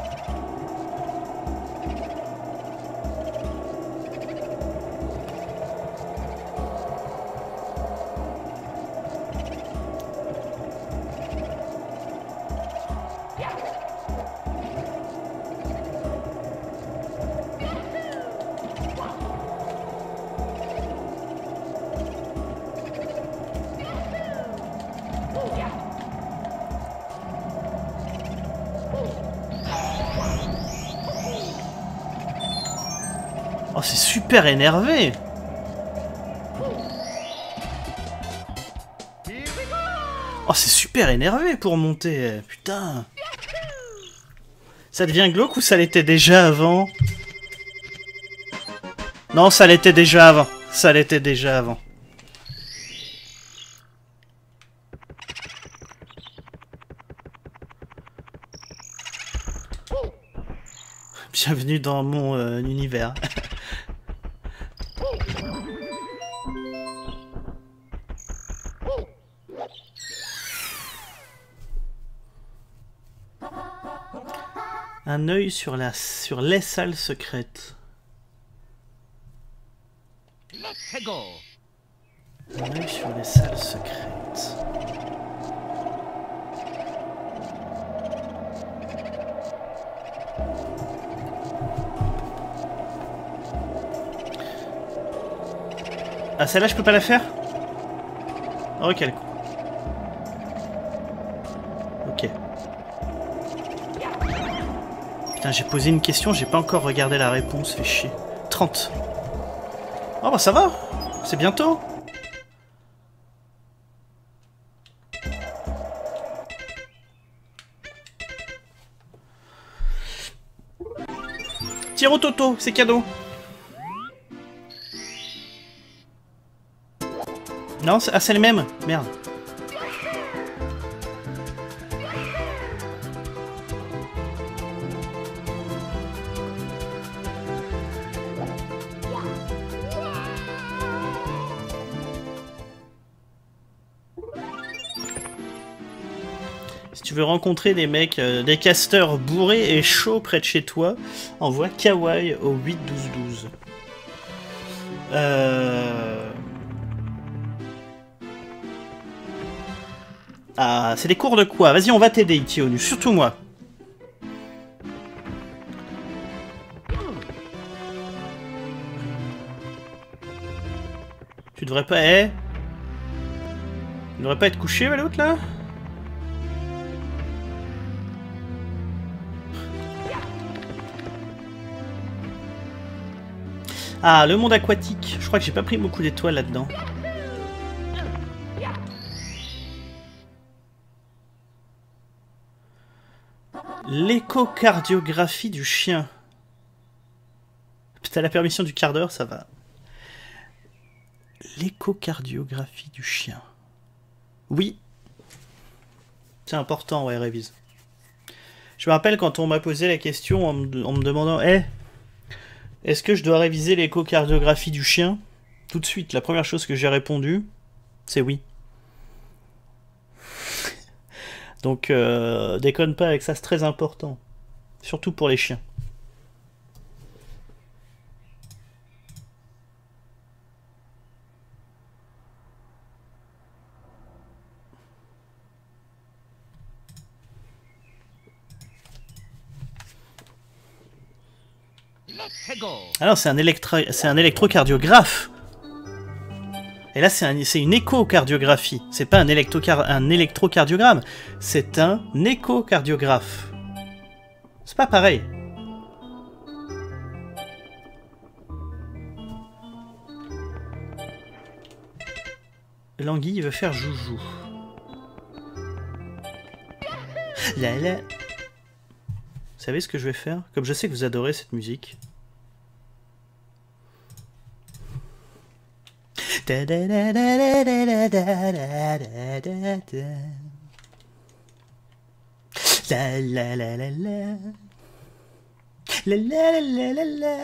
Speaker 1: Super énervé Oh, c'est super énervé pour monter, putain Ça devient glauque ou ça l'était déjà avant? Non, ça l'était déjà avant. Ça l'était déjà avant. Bienvenue dans mon euh, univers. Un œil sur, la, sur les salles secrètes. Un œil sur les salles secrètes. Ah, celle-là, je peux pas la faire? Oh. J'ai posé une question, j'ai pas encore regardé la réponse, fait chier. 30. Oh bah ça va, c'est bientôt. Tire au Toto, c'est cadeau. Non, ah, c'est le même. Merde. Rencontrer des mecs, euh, des casteurs bourrés et chauds près de chez toi, envoie Kawaii au 8 12 12. Euh... Ah, c'est des cours de quoi? Vas-y, on va t'aider, Itionu, surtout moi. Tu devrais pas... Eh? Tu devrais pas être couché, l'autre, là? Ah, le monde aquatique. Je crois que j'ai pas pris beaucoup d'étoiles là-dedans. L'échocardiographie du chien. T'as la permission du quart d'heure, ça va. L'échocardiographie du chien. Oui. C'est important, ouais, révise. Je me rappelle quand on m'a posé la question en me, en me demandant Eh, est-ce que je dois réviser l'échocardiographie du chien Tout de suite, la première chose que j'ai répondu, c'est oui. Donc, euh, déconne pas avec ça, c'est très important. Surtout pour les chiens. Alors, c'est un, c'est un électrocardiographe. Et là, c'est un- c'est une échocardiographie. C'est pas un, électrocar- un électrocardiogramme. C'est un échocardiographe. C'est pas pareil. L'anguille veut faire joujou. La la. Vous savez ce que je vais faire? Comme je sais que vous adorez cette musique. Da, da, da, La la la la la. La la la la la la.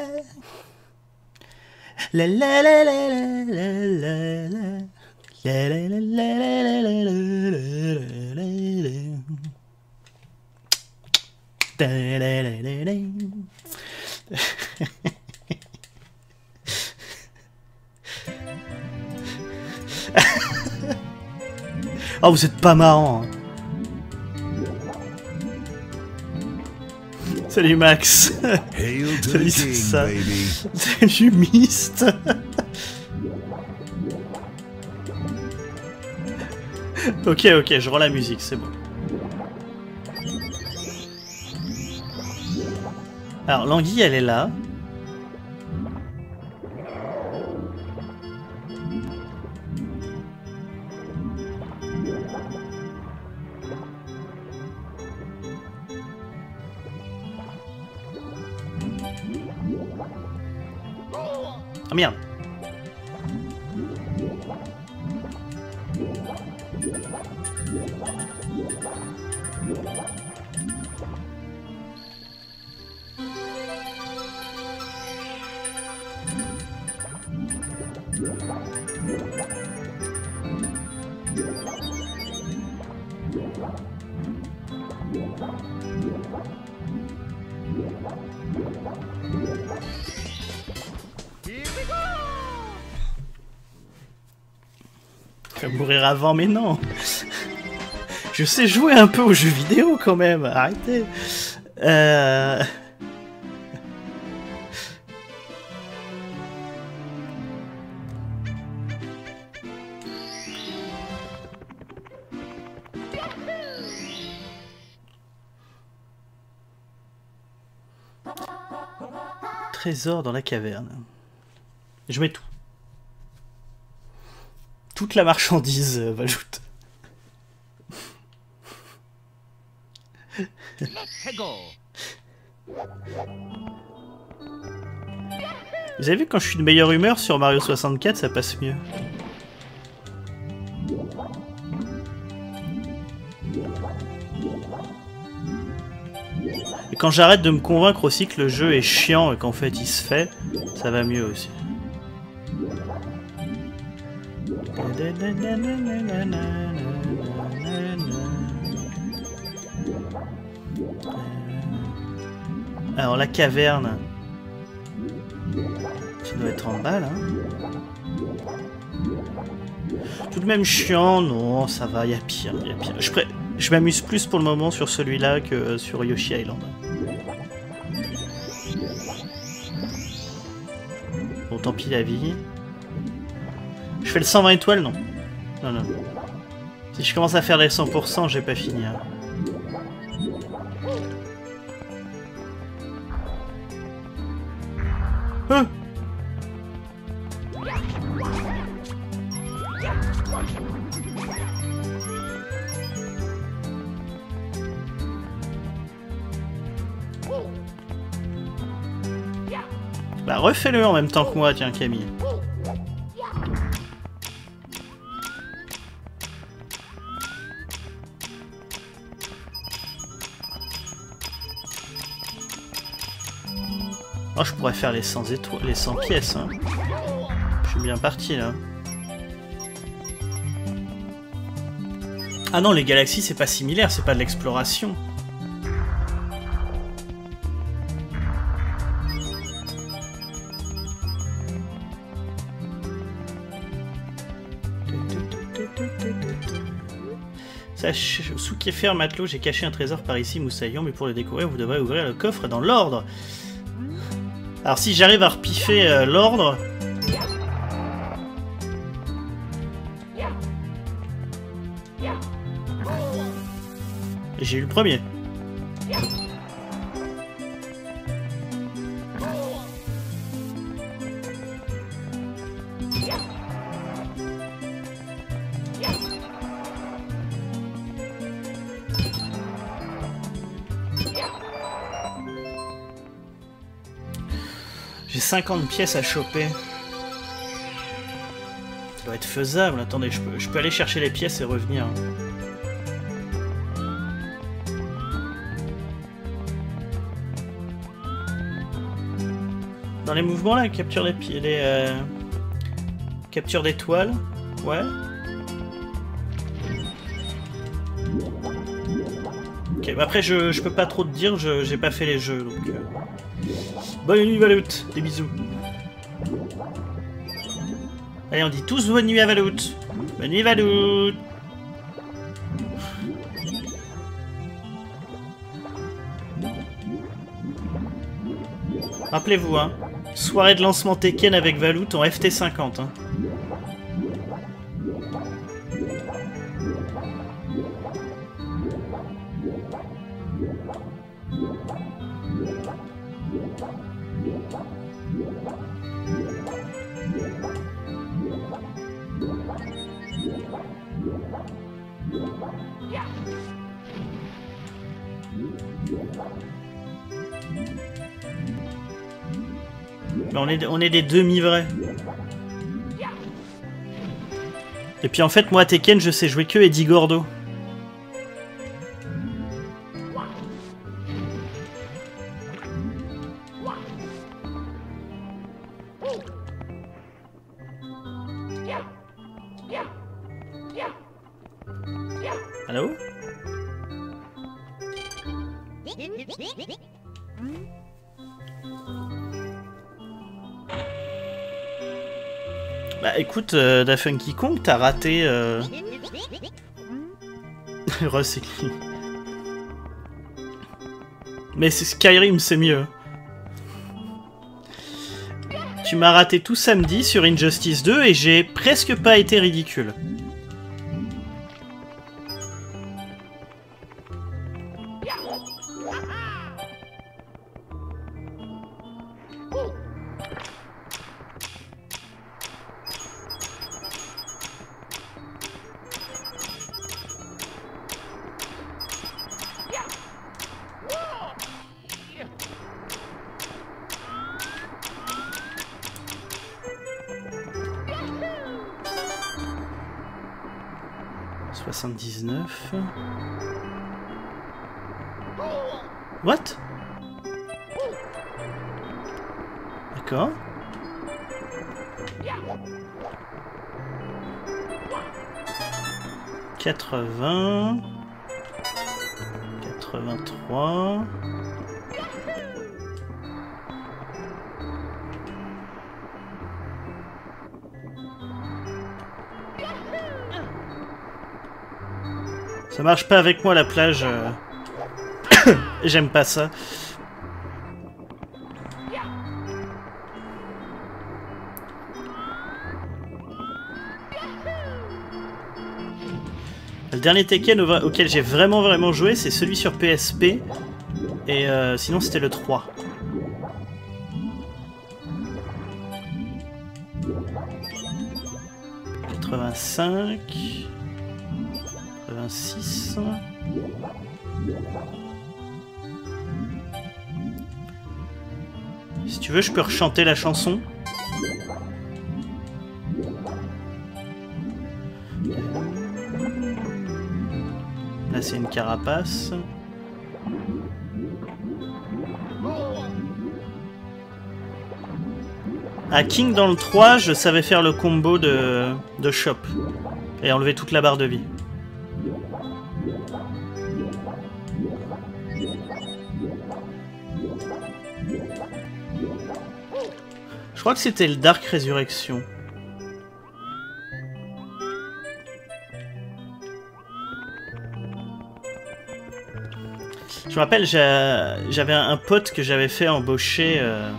Speaker 1: La la la la la la la. La la la la la la la la. Da da da da da. Oh, vous êtes pas marrant. hein. Salut Max. Salut, ça. Salut Mist. ok, ok, je rends la musique, c'est bon. Alors, l'anguille, elle est là. 怎么样？Mourir avant, mais non. Je sais jouer un peu aux jeux vidéo quand même. Arrêtez. Euh... Trésor dans la caverne. Je mets tout. Toute la marchandise, euh.
Speaker 3: Let's go.
Speaker 1: Vous avez vu quand je suis de meilleure humeur sur Mario 64, ça passe mieux. Et quand j'arrête de me convaincre aussi que le jeu est chiant et qu'en fait il se fait, ça va mieux aussi. Alors la caverne. Ça doit être en bas là. Tout de même chiant, non, ça va, y a pire, y a pire. Je, je m'amuse plus pour le moment sur celui-là que sur Yoshi Island. Bon, tant pis la vie. Je fais le 120 étoiles, non. Non, non. Si je commence à faire les 100%, j'ai pas fini. hein. Hein Bah refais-le en même temps que moi, tiens Camille. Oh, je pourrais faire les 100 étoiles, les 100 pièces. Hein. Je suis bien parti là. Ah non, les galaxies c'est pas similaire, c'est pas de l'exploration. Sous Kiefer Matelot, j'ai caché un trésor par ici, Moussaillon, mais pour le découvrir, vous devrez ouvrir le coffre dans l'ordre. Alors si j'arrive à repiffer euh, l'ordre... J'ai eu le premier. 50 pièces à choper. Ça doit être faisable. Attendez, je peux, aller chercher les pièces et revenir. Dans les mouvements là, capture des pieds, les euh, capture d'étoiles, ouais. Ok, après je, je peux pas trop te dire, j'ai pas fait les jeux donc. Bonne nuit Valout, des bisous. Allez, on dit tous bonne nuit à Valout. Bonne nuit Valout. Rappelez-vous, hein, soirée de lancement Tekken avec Valout en FT50. Hein. On est, des demi-vrais. Et puis en fait, moi Tekken, je sais jouer que Eddie Gordo. Écoute, euh, Da Funky Kong, t'as raté. Euh... Recycling. Mais c'est Skyrim, c'est mieux. Tu m'as raté tout samedi sur Injustice 2 et j'ai presque pas été ridicule. Soixante-dix-neuf. What? D'accord. Quatre-vingts. Quatre-vingt-trois. Ça marche pas avec moi la plage. euh. J'aime pas ça. Le dernier Tekken au- auquel j'ai vraiment vraiment joué, c'est celui sur PSP. Et euh, sinon, c'était le 3. « 85... 86... Si tu veux, je peux rechanter la chanson. Là, c'est une carapace. À King dans le 3, je savais faire le combo de, de Shop et enlever toute la barre de vie. Je crois que c'était le Dark Resurrection. Je me rappelle, j'a- j'avais un pote que j'avais fait embaucher euh,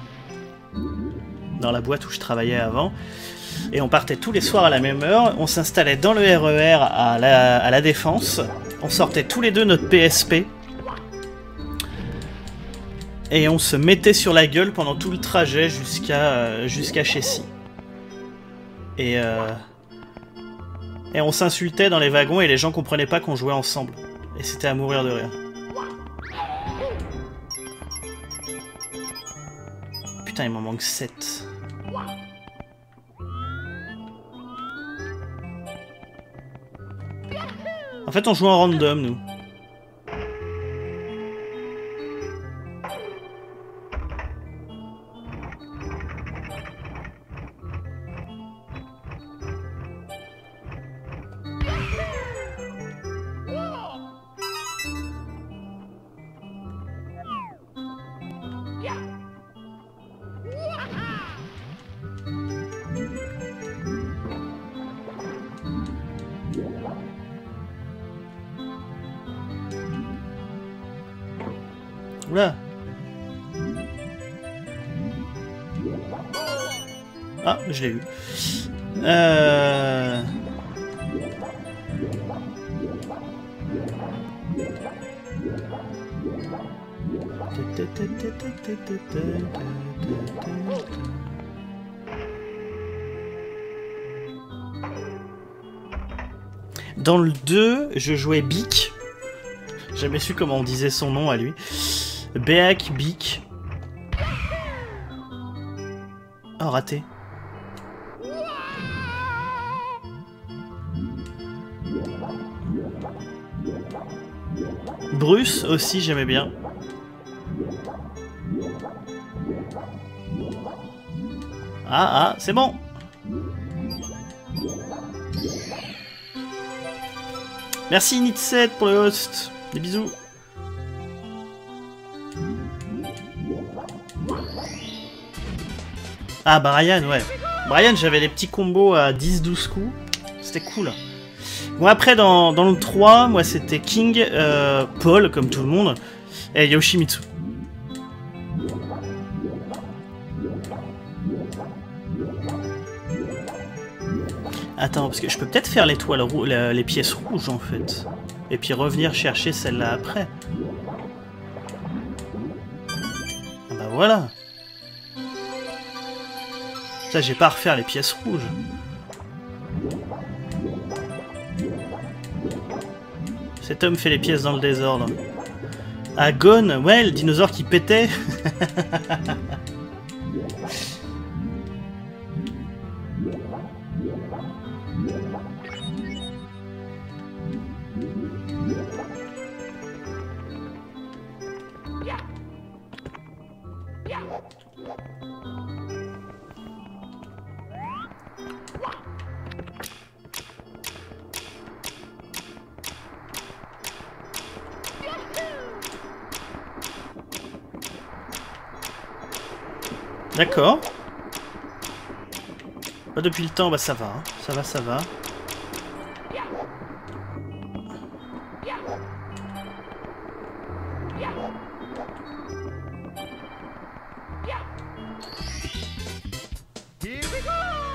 Speaker 1: dans la boîte où je travaillais avant. Et on partait tous les soirs à la même heure. On s'installait dans le RER la, à la Défense. On sortait tous les deux notre PSP. Et on se mettait sur la gueule pendant tout le trajet jusqu'à euh, jusqu'à Chessy. Et, euh, et on s'insultait dans les wagons et les gens comprenaient pas qu'on jouait ensemble. Et c'était à mourir de rire. Putain, il m'en manque 7. En fait, on joue en random, nous. Euh... Dans le 2, je jouais Bic. J'ai Jamais su comment on disait son nom à lui. Beak Bic. Oh, raté. Bruce aussi, j'aimais bien. Ah, ah, c'est bon. Merci Nitset pour le host. Des bisous. Ah Ryan, ouais. Brian, j'avais des petits combos à 10-12 coups. C'était cool. Bon, après, dans, dans le 3, moi, c'était King, euh, Paul, comme tout le monde, et Yoshimitsu. Attends, parce que je peux peut-être faire rou- la- les pièces rouges, en fait. Et puis revenir chercher celle-là après. Ah bah voilà. Ça, j'ai pas à refaire les pièces rouges. Cet homme fait les pièces dans le désordre. Ah, Gon, ouais, le dinosaure qui pétait. D'accord. Pas depuis le temps, bah ça va. hein. Ça va, ça va.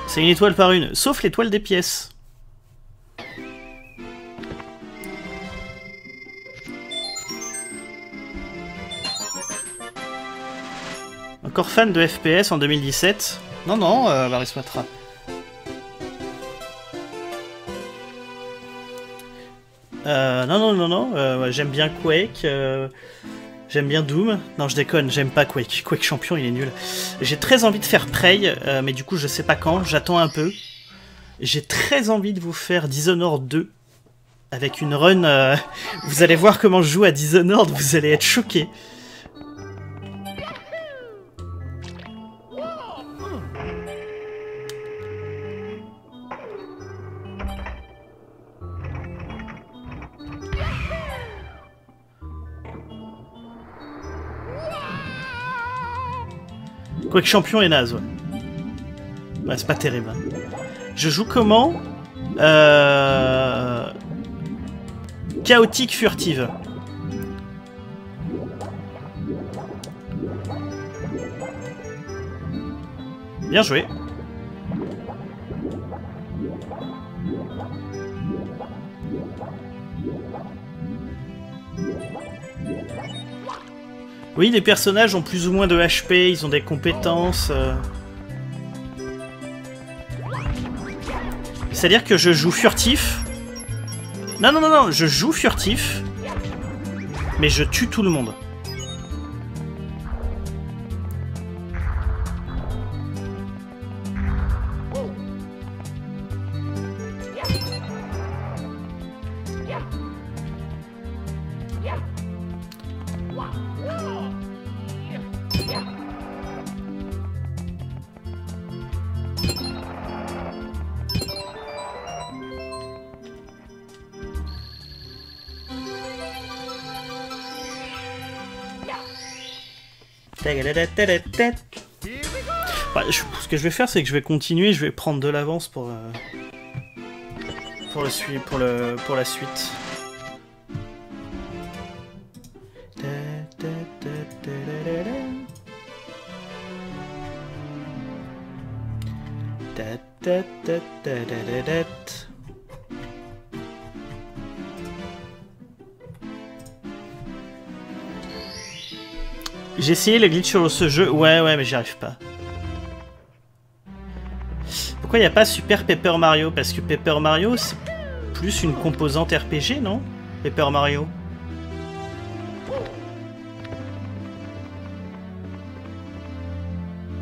Speaker 1: C'est une étoile par une, sauf l'étoile des pièces. Encore fan de FPS en 2017 Non, non, euh, Matra. Euh, non, non, non, non, euh, j'aime bien Quake, euh, j'aime bien Doom. Non, je déconne, j'aime pas Quake. Quake champion, il est nul. J'ai très envie de faire Prey, euh, mais du coup, je sais pas quand, j'attends un peu. J'ai très envie de vous faire Dishonored 2 avec une run. vous allez voir comment je joue à Dishonored, vous allez être choqués. Quoique champion est naze, ouais. Ouais, c'est pas terrible. hein. Je joue comment euh... Chaotique furtive. Bien joué. Oui, les personnages ont plus ou moins de HP, ils ont des compétences. euh. C'est-à-dire que je joue furtif. Non, non, non, non, je joue furtif. Mais je tue tout le monde. Ce que je vais faire, c'est que je vais continuer, je vais prendre de l'avance pour, euh, le, pour la suite. J'ai essayé le glitch sur ce jeu, ouais ouais mais j'y arrive pas. Pourquoi il n'y a pas Super Paper Mario? Parce que Paper Mario c'est plus une composante RPG, non? Paper Mario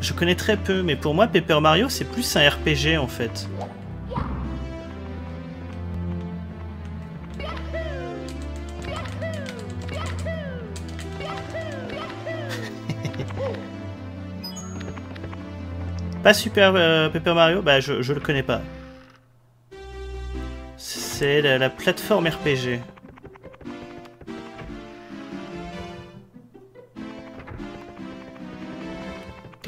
Speaker 1: Je connais très peu, mais pour moi Paper Mario c'est plus un RPG en fait. Pas Super euh, Paper Mario? Bah je, je le connais pas. C'est la, plateforme RPG.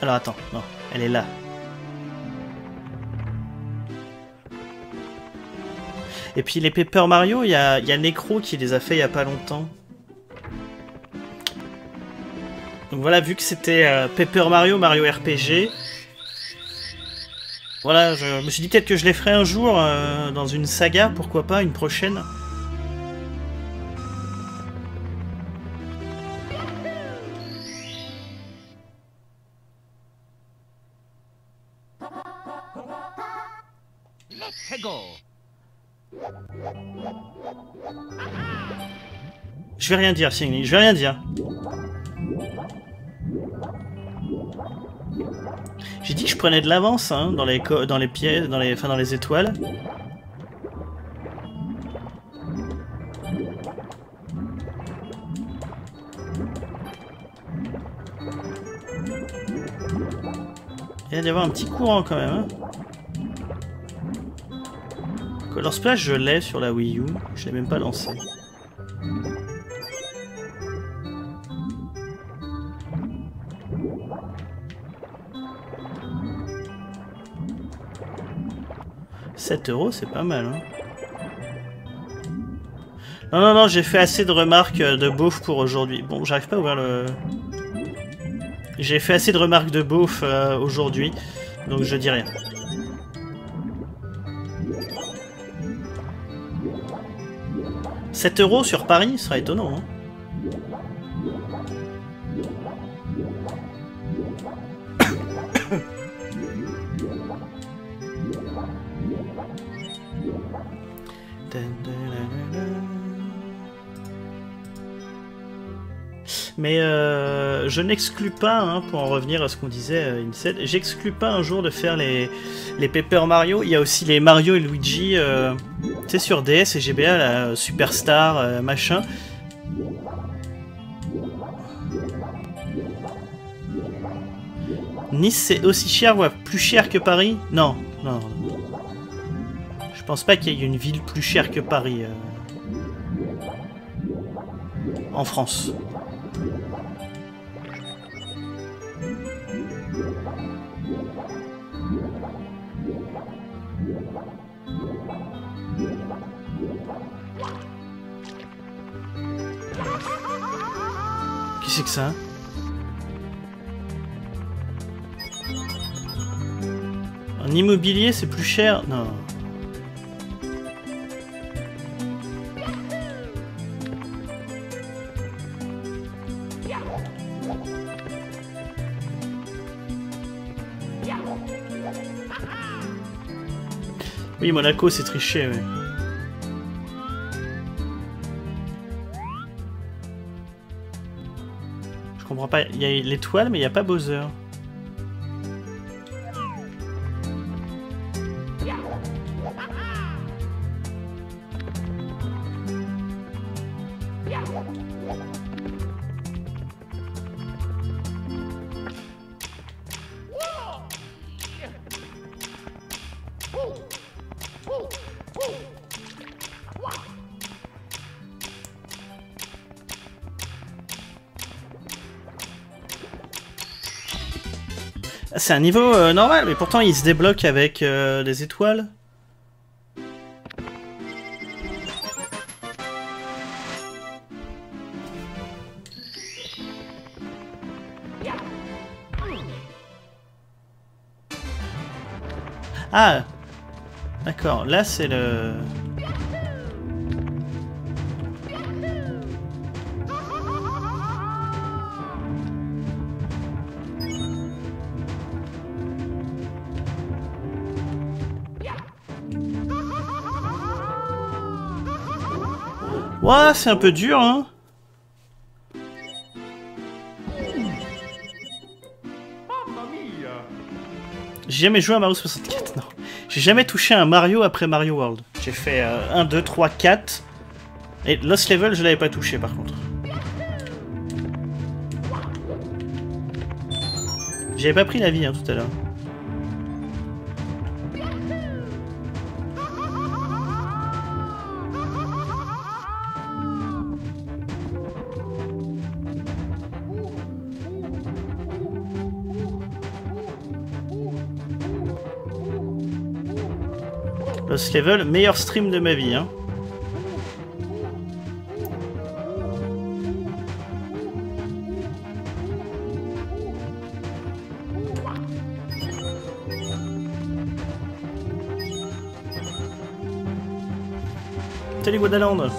Speaker 1: Alors attends, non, elle est là. Et puis les Paper Mario, il y a, y Necro qui les a fait il y a pas longtemps. Donc voilà, vu que c'était euh, Paper Mario, Mario RPG, voilà, je me suis dit peut-être que je les ferai un jour euh, dans une saga, pourquoi pas, une prochaine. Je vais rien dire, Singly, je vais rien dire. J'ai dit que je prenais de l'avance hein, dans les dans les pièces, dans les, enfin dans les étoiles. Il y a d'y avoir un petit courant quand même. Hein. Color Splash, je l'ai sur la Wii U. Je l'ai même pas lancé. « 7 euros, c'est pas mal, hein. Non, non, non, j'ai fait assez de remarques euh, de beauf pour aujourd'hui. Bon, j'arrive pas à ouvrir le... J'ai fait assez de remarques de beauf euh, aujourd'hui, donc je dis rien. « 7 euros sur Paris, ce sera étonnant, hein. Mais euh, je n'exclus pas, hein, pour en revenir à ce qu'on disait, euh, j'exclus pas un jour de faire les, les Paper Mario. Il y a aussi les Mario et Luigi, euh, tu sais, sur DS et GBA, la Superstar, euh, machin. Nice, c'est aussi cher, voire plus cher que Paris? Non, non. non. Je pense pas qu'il y ait une ville plus chère que Paris. euh, en France. Ça Un immobilier, c'est plus cher Non. Oui, Monaco, c'est triché. Il y a l'étoile, mais il n'y a pas Bowser. C'est un niveau euh, normal, mais pourtant il se débloque avec euh, des étoiles. Ah D'accord, là c'est le... Ouah, c'est un peu dur, hein J'ai jamais joué à Mario 64, non. J'ai jamais touché un Mario après Mario World. J'ai fait euh, 1, 2, 3, 4. Et Lost Level, je l'avais pas touché par contre. J'avais pas pris la vie hein, tout à l'heure. Lost Level, meilleur stream de ma vie. Hein. Salut Guadaland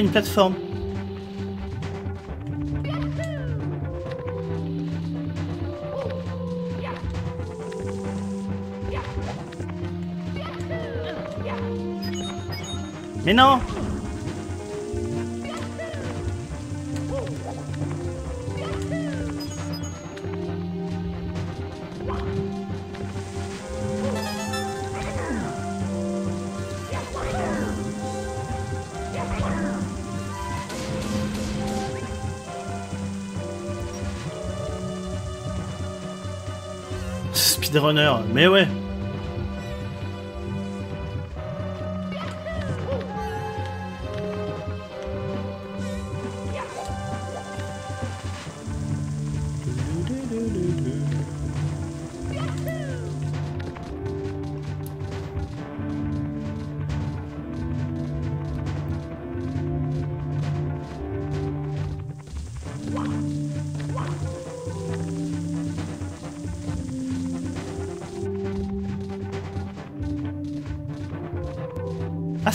Speaker 1: une plateforme. Mais non Speedrunner, mais ouais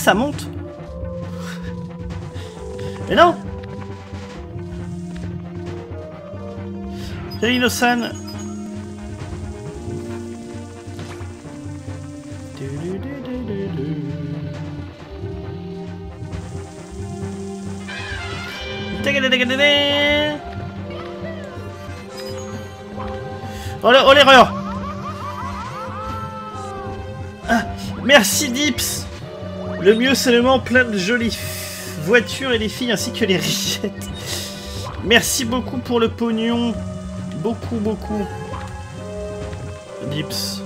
Speaker 1: ça monte. Mais non. Innocent. Oh oh, l'erreur. Ah, Merci Dips Le mieux seulement plein de jolies voitures et les filles ainsi que les richettes. Merci beaucoup pour le pognon. Beaucoup, beaucoup. Dips.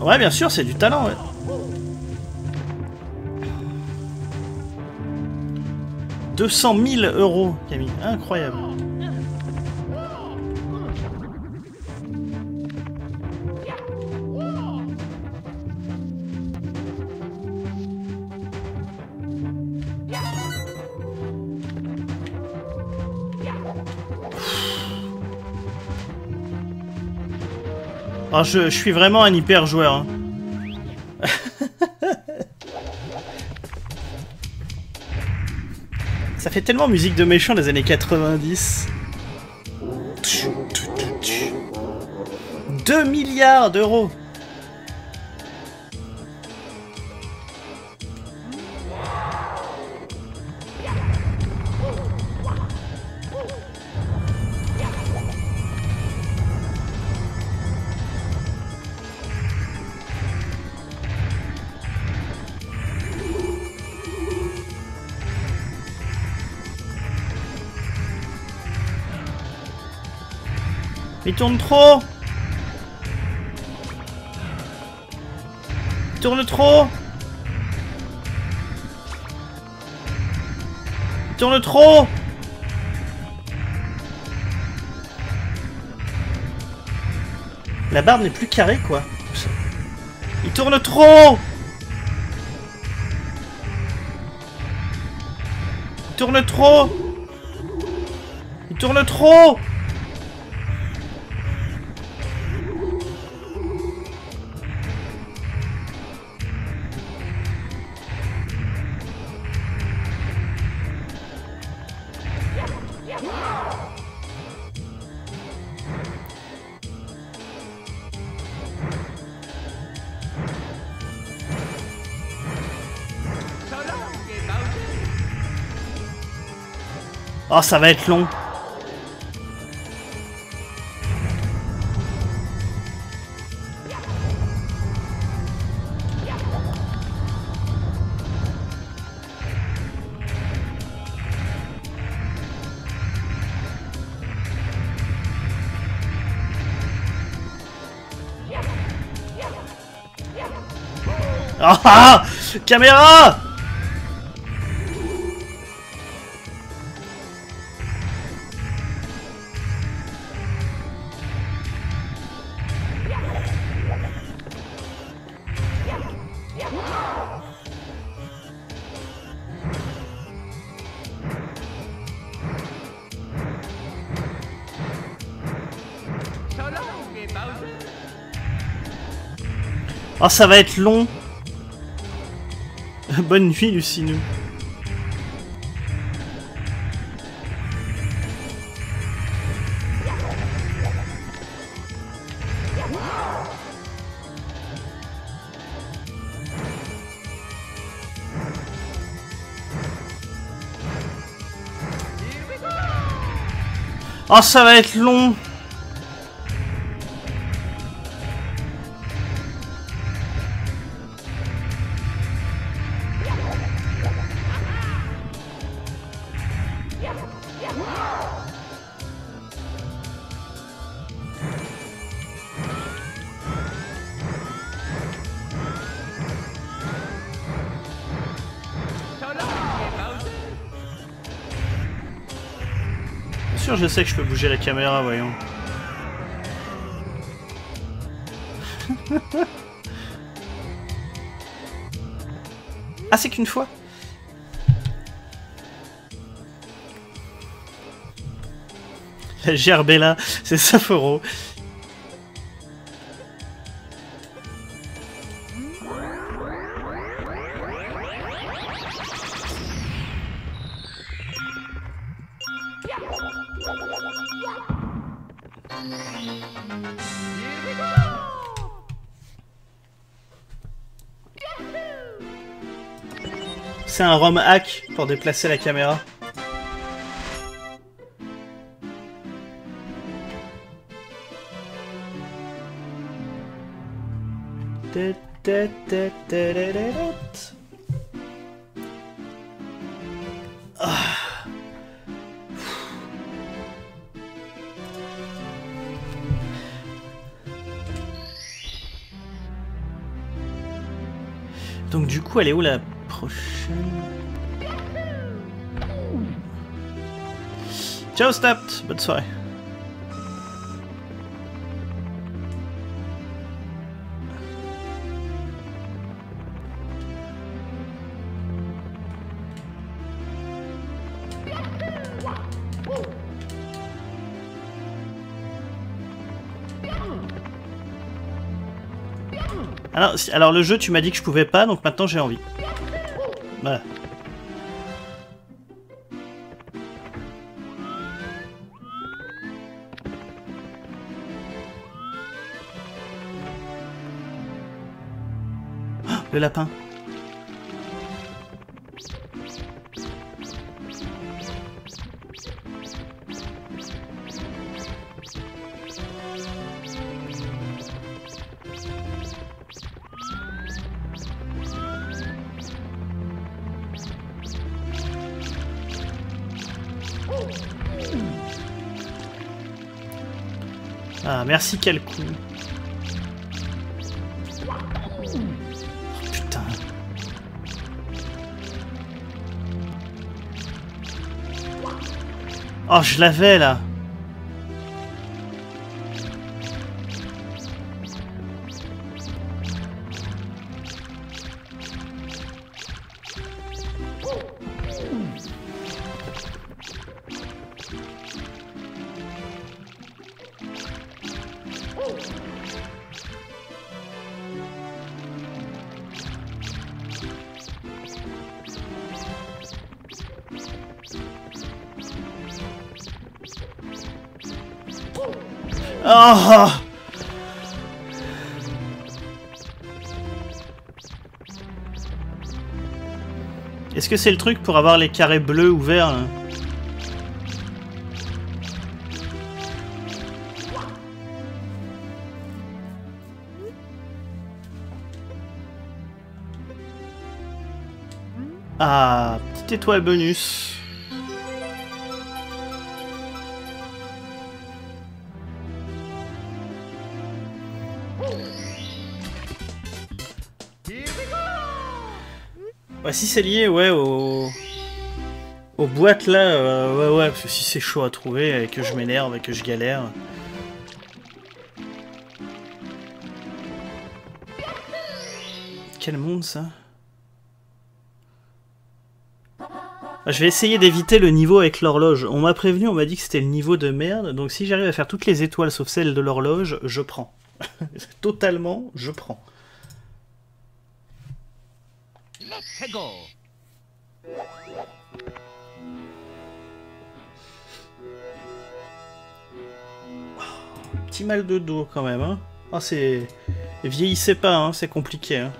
Speaker 1: Ouais, bien sûr, c'est du talent, ouais. « 200 000 euros, Camille. Incroyable. Ah, je, suis vraiment un hyper joueur. hein. Ça fait tellement musique de méchant des années 90. 2 milliards d'euros Il tourne trop. Il tourne trop. Il tourne trop. La barbe n'est plus carrée quoi. Il tourne trop. Il tourne trop. Il tourne trop Oh, ça va être long. Ah ah Caméra Oh, ça va être long. Bonne nuit, Lucinou. Oh, ça va être long. Je sais que je peux bouger la caméra, voyons. ah, c'est qu'une fois La gerbella, c'est Sapporo. Un ROM hack pour déplacer la caméra. Ah. Donc du coup, elle est où la Ciao Stapt, bonne soirée. Alors, alors le jeu, tu m'as dit que je pouvais pas, donc maintenant j'ai envie. Voilà. Le lapin. Ah, merci, quel coup. Oh, je l'avais là. Est-ce que c'est le truc pour avoir les carrés bleus ou verts là Ah, petite étoile bonus. Si c'est lié, ouais, au... aux boîtes là, euh, ouais, ouais, parce que si c'est chaud à trouver et que je m'énerve et que je galère. Quel monde ça Ah, Je vais essayer d'éviter le niveau avec l'horloge. On m'a prévenu, on m'a dit que c'était le niveau de merde, donc si j'arrive à faire toutes les étoiles sauf celle de l'horloge, je prends. Totalement, je prends. Mal de dos quand même, hein. Ah, c'est... Vieillissez pas, hein, c'est compliqué, hein.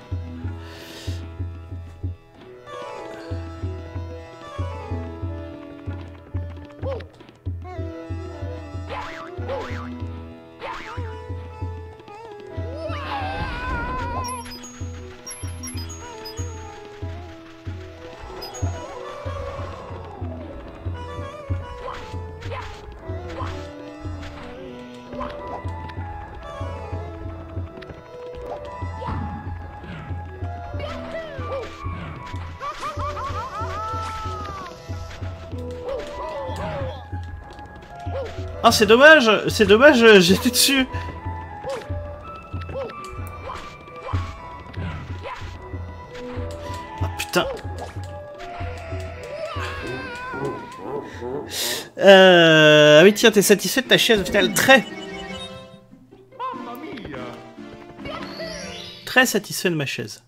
Speaker 1: Ah, c'est dommage C'est dommage, euh, j'étais dessus Ah, putain Euh... Ah oui, tiens, t'es satisfait de ta chaise au final Très. Très satisfait de ma chaise.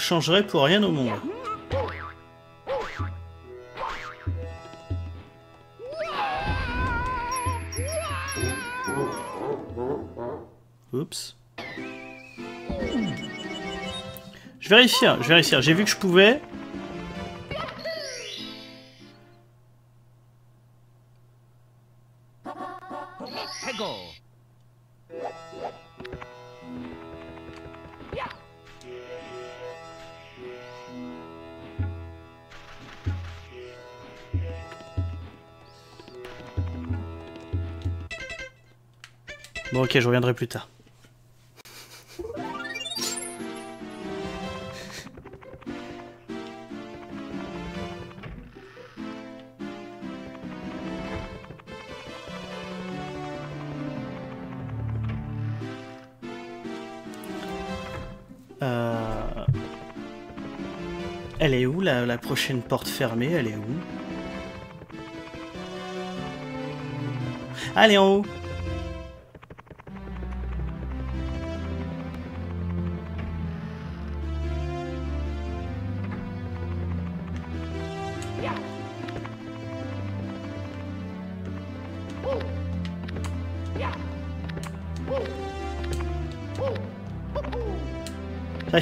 Speaker 1: Changerai pour rien au monde. Oups. Je vérifie, je vérifie. J'ai vu que je pouvais. Ok, je reviendrai plus tard. Euh... Elle est où la, la prochaine porte fermée? Elle est où? Ah, Elle est en haut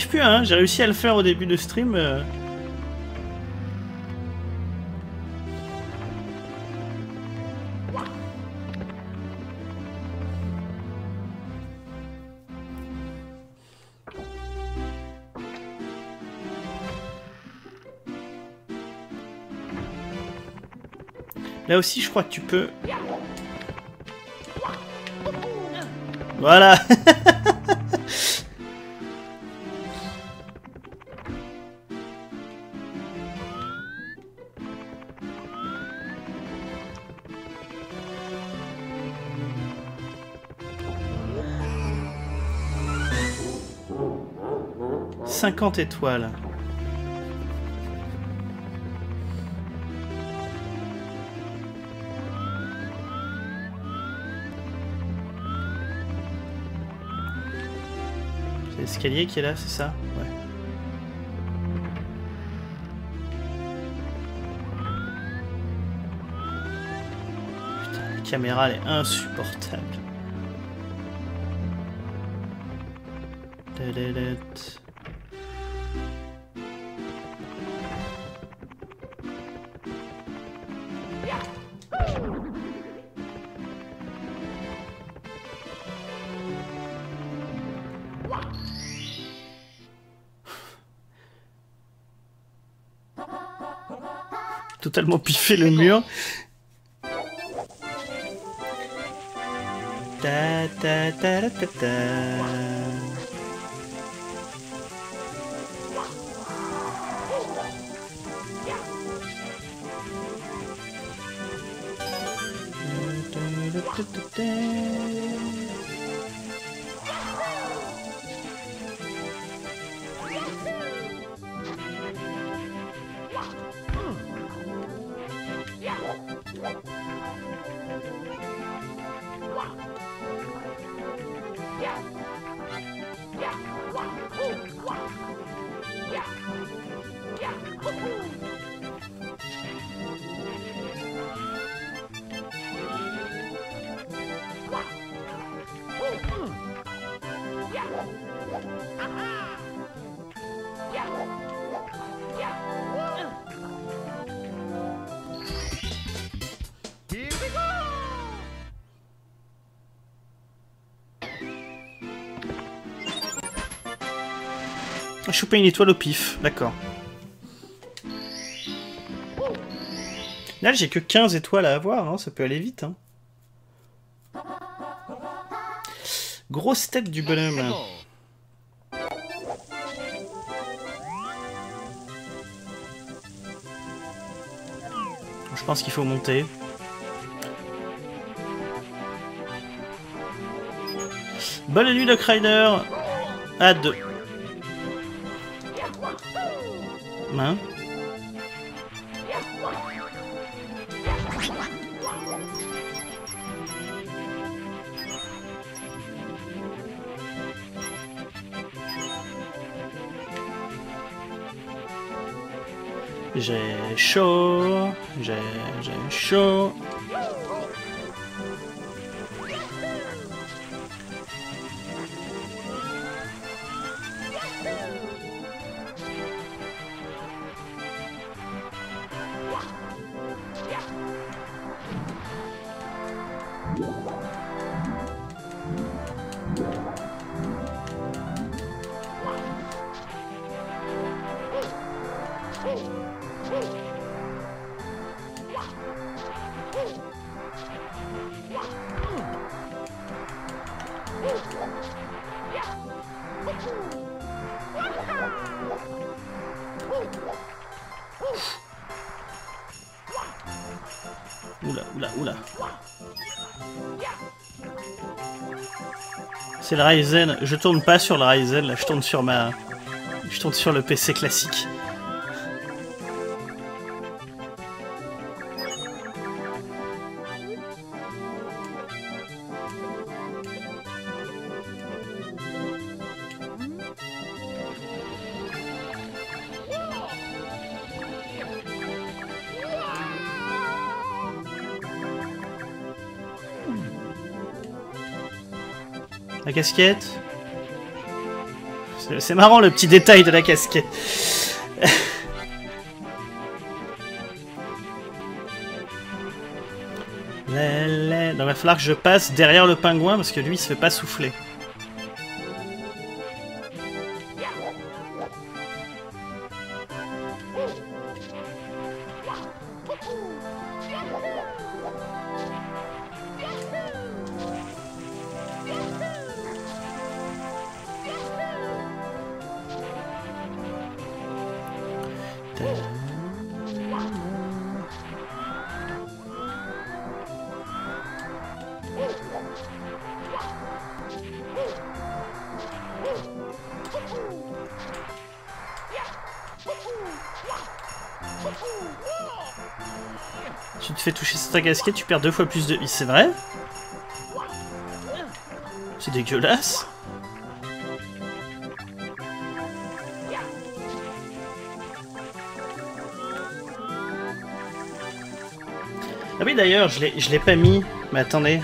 Speaker 1: Plus, hein, j'ai réussi à le faire au début de stream. euh. Là aussi, je crois que tu peux. Voilà Cinquante étoiles. C'est l'escalier qui est là, c'est ça? Ouais. Putain, la caméra est insupportable. Totalement piffé le mur. Choper une étoile au pif, d'accord. Là, j'ai que 15 étoiles à avoir, hein, ça peut aller vite. Hein. Grosse tête du bonhomme. Je pense qu'il faut monter. Bonne nuit, Doc Rider À deux. J'ai chaud, j'ai chaud. Ryzen. Je tourne pas sur le Ryzen, là, je tourne sur ma. Je tourne sur le PC classique. C'est- marrant le petit détail de la casquette. Il va falloir que je passe derrière le pingouin parce que lui il se fait pas souffler. Ta casquette, tu perds deux fois plus de vie, c'est vrai C'est dégueulasse. Ah oui d'ailleurs, je l'ai je l'ai pas mis. Mais attendez.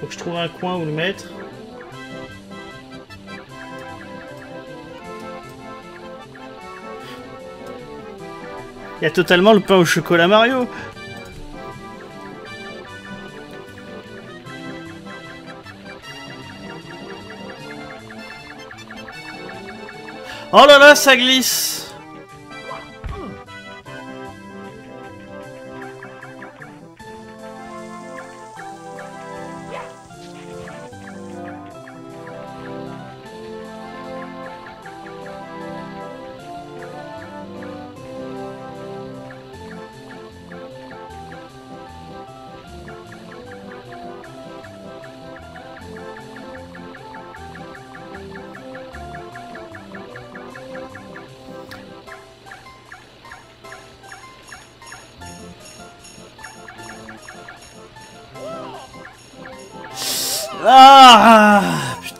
Speaker 1: Faut que je trouve un coin où le mettre. Il y a totalement le pain au chocolat Mario Oh là là, ça glisse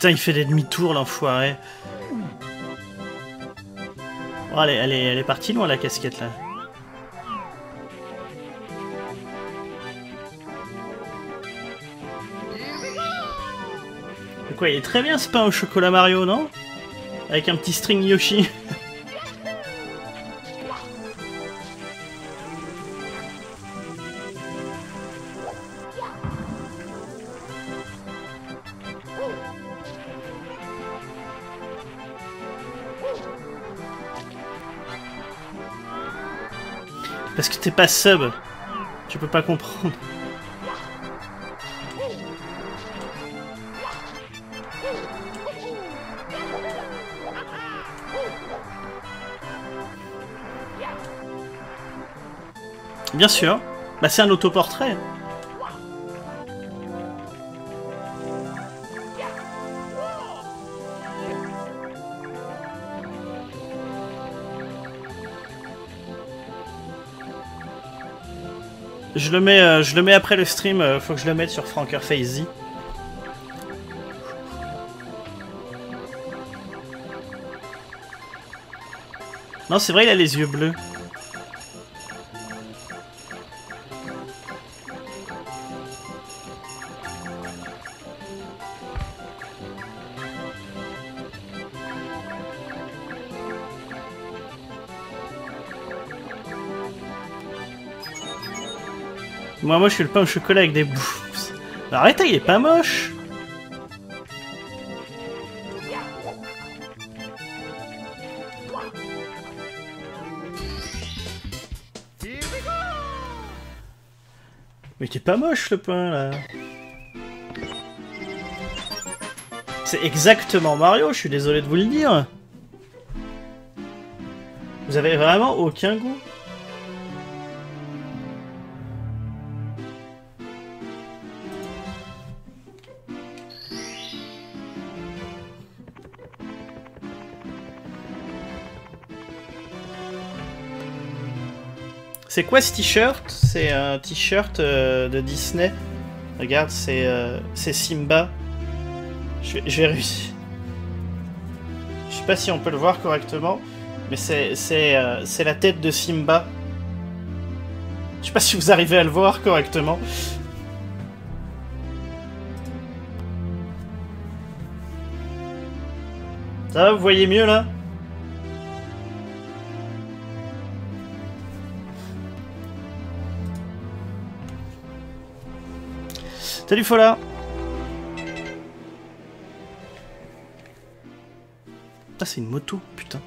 Speaker 1: Putain, il fait des demi-tours, l'enfoiré. Oh, elle, est, elle, partie loin, la casquette, là. Quoi, il est très bien ce pain au chocolat Mario, non? Avec un petit string Yoshi. T'es pas sub. Tu peux pas comprendre. Bien sûr. Bah c'est un autoportrait. Je le mets, euh, je le mets après le stream. euh, faut que je le mette sur Franker Fazy. Non, c'est vrai, il a les yeux bleus. Moi, je suis le pain au chocolat avec des bouts. Arrête, il est pas moche. Mais t'es pas moche le pain là. C'est exactement Mario, je suis désolé de vous le dire. Vous avez vraiment aucun goût. C'est quoi ce t-shirt C'est un t-shirt euh, de Disney. Regarde, c'est euh, Simba. Je vais, réussir. Je sais pas si on peut le voir correctement, mais euh, c'est la tête de Simba. Je sais pas si vous arrivez à le voir correctement. Ça vous voyez mieux là? Salut Fola Ah c'est une moto, putain.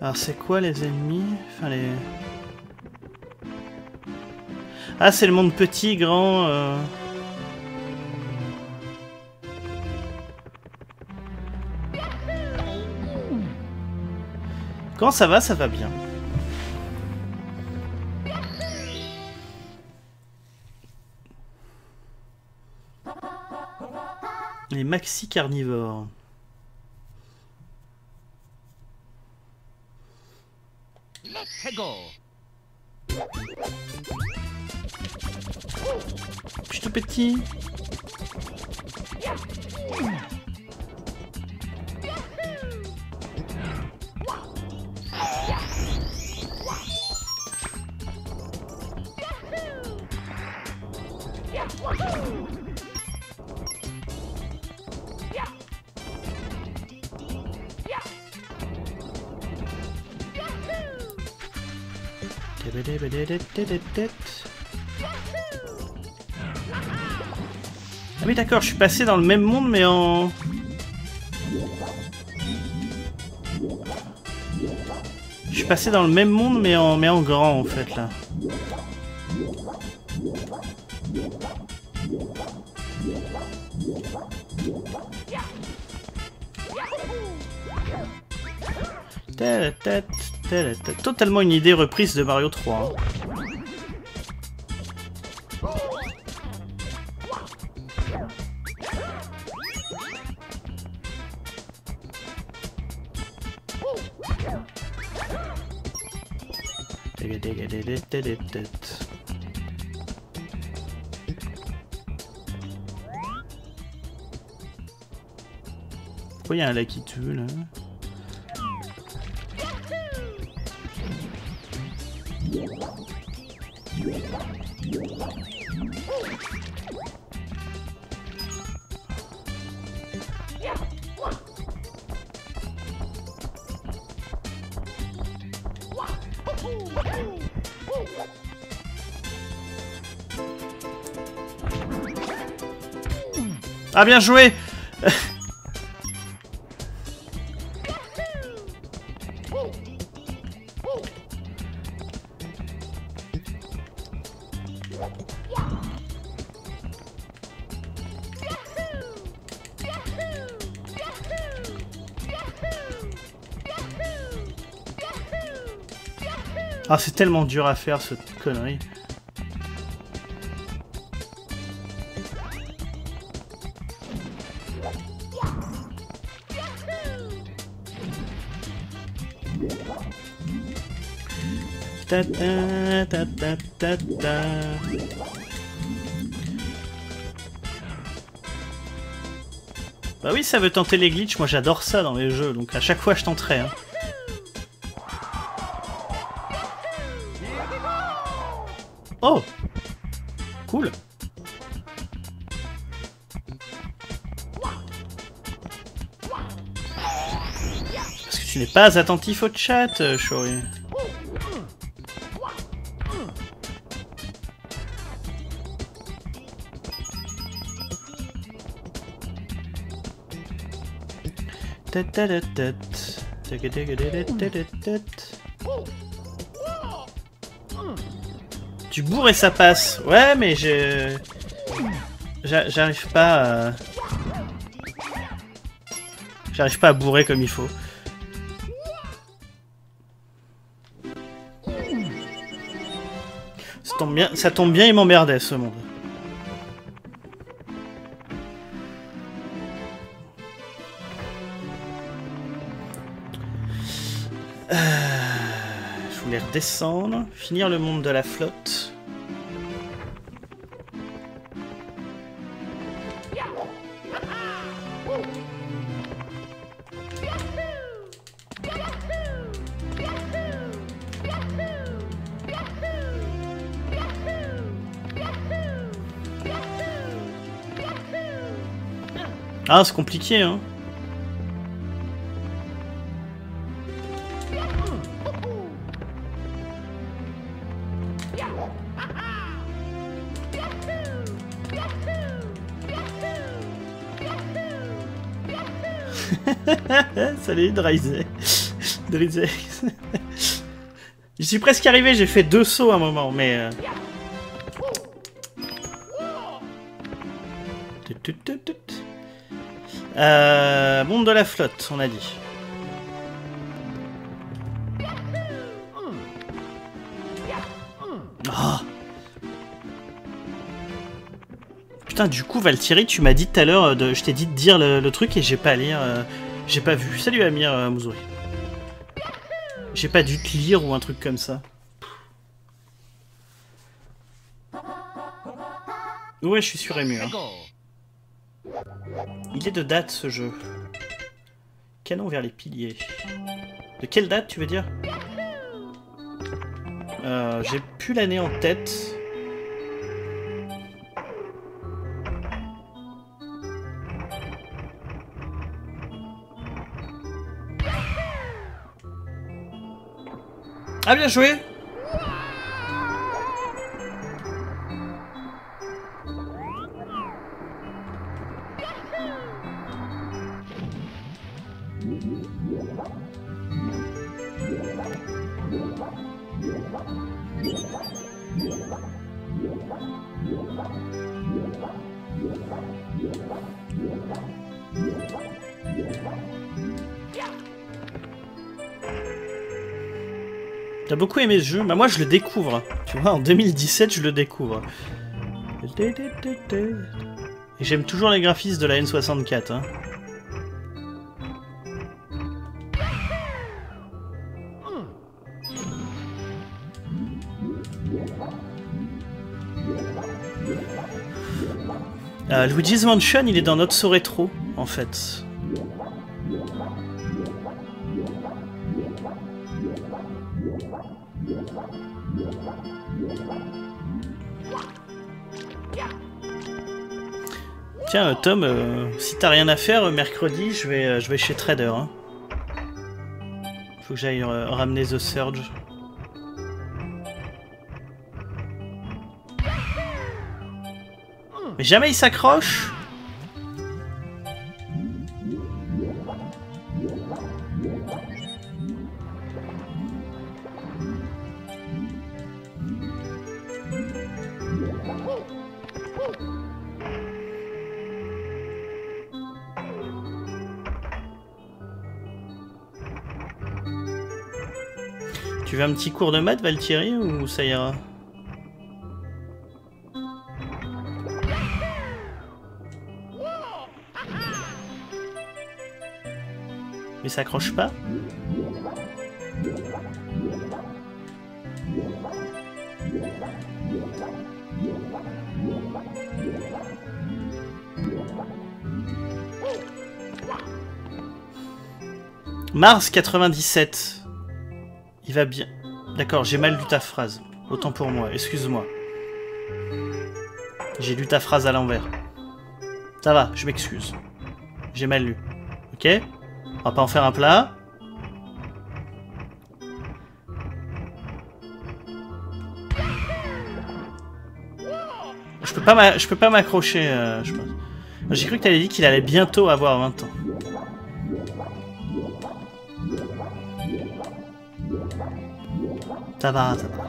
Speaker 1: Alors c'est quoi les ennemis? Enfin les... Ah c'est le monde petit, grand... euh. Comment ça va Ça va bien. Les maxi carnivores. Petit. D'accord, je suis passé dans le même monde mais en... Je suis passé dans le même monde mais en, mais en grand en fait là. Totalement une idée reprise de Mario 3. hein. Tiga-tiga-tiga-tiga-tiga. Pourquoi il y a un lac qui tue là? Ah bien joué Ah c'est tellement dur à faire cette connerie. Ta. Bah oui, ça veut tenter les glitches, moi j'adore ça dans les jeux, donc à chaque fois je tenterai. Hein. Oh Cool Parce que tu n'es pas attentif au chat, euh, Shori. Tu bourres et ça passe. Ouais, mais je... j'a- J'arrive pas à... J'arrive pas à bourrer comme il faut. Ça tombe bien, ça tombe bien il m'emmerdait ce monde. Redescendre, finir le monde de la flotte. Ah, c'est compliqué, hein. Salut. Drizzy. Je suis presque arrivé, j'ai fait deux sauts à un moment, mais... euh. Euh, monde de la flotte, on a dit. Ah. Putain, du coup, Valkyrie, tu m'as dit tout à l'heure, euh, je t'ai dit de dire le, truc et j'ai pas lire, euh, j'ai pas vu. Salut Amir euh. J'ai pas dû te lire ou un truc comme ça. Ouais, je suis sur Emu. hein. Il est de date ce jeu. Canon vers les piliers. De quelle date tu veux dire? Euh, J'ai plus l'année en tête. Ah bien joué aimé ce jeu Bah moi je le découvre. Tu vois, en 2017 je le découvre. Et j'aime toujours les graphismes de la N64. Hein. Euh, Luigi's Mansion, il est dans notre rétro, en fait. Tiens, Tom, euh, si t'as rien à faire, euh, mercredi, je vais, euh, je vais chez Trader. Hein. Faut que j'aille ramener The Surge. Mais jamais il s'accroche? Un petit cours de maths, Valkyrie, ou ça ira Mais ça accroche pas Mars 97. Il va bien. D'accord, j'ai mal lu ta phrase. Autant pour moi, excuse-moi. J'ai lu ta phrase à l'envers. Ça va, je m'excuse. J'ai mal lu. Ok? On va pas en faire un plat? Je peux pas m'accrocher, euh, je pense. J'ai cru que t'avais dit qu'il allait bientôt avoir 20 ans. Ça va, ça va.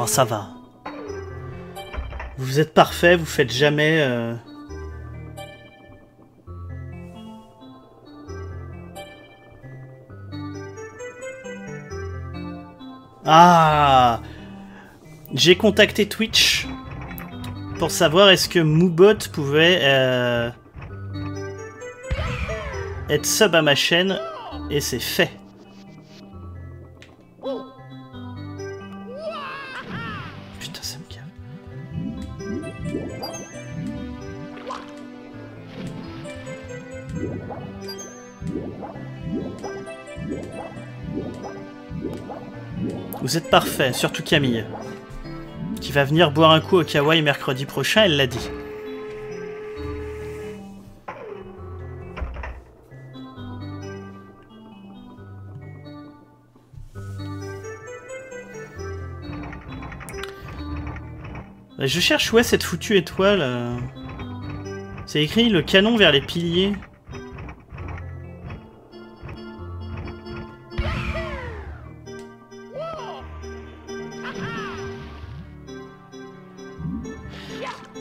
Speaker 1: Oh, ça va. Vous êtes parfait, vous faites jamais... euh, Ah J'ai contacté Twitch pour savoir est-ce que Moobot pouvait euh, être sub à ma chaîne et c'est fait. Putain, ça me. Vous êtes parfait, surtout Camille. Qui va venir boire un coup au kawaii mercredi prochain, elle l'a dit. Je cherche où est cette foutue étoile. euh. C'est écrit le canon vers les piliers.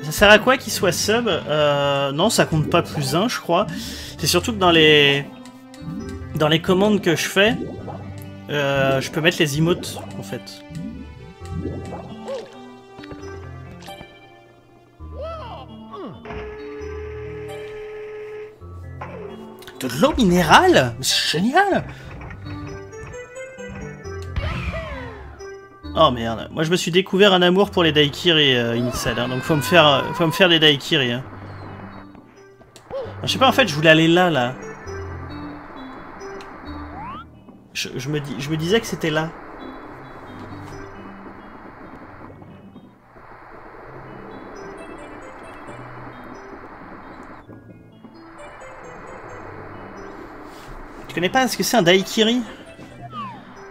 Speaker 1: Ça sert à quoi qu'il soit sub Euh, Non, ça compte pas plus un, je crois. C'est surtout que dans les dans les commandes que je fais, euh, je peux mettre les emotes en fait. L'eau minérale C'est génial Oh merde, moi je me suis découvert un amour pour les daiquiri euh, Initial, hein, donc faut me faire, euh, faut me faire des daiquiri. Hein. Je sais pas, en fait, je voulais aller là, là. Je, me, je me disais que c'était là. Tu connais pas ce que c'est un daiquiri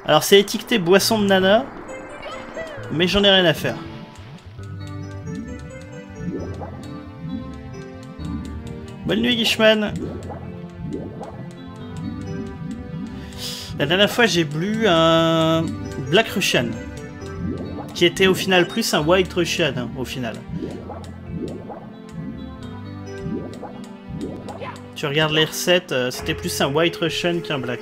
Speaker 1: Alors c'est étiqueté boisson de nana, mais j'en ai rien à faire. Bonne nuit, Guishman. La dernière fois, j'ai bu un Black Russian. Qui était au final plus un White Russian, hein, au final. Tu regardes les recettes, euh, c'était plus un White Russian qu'un Black.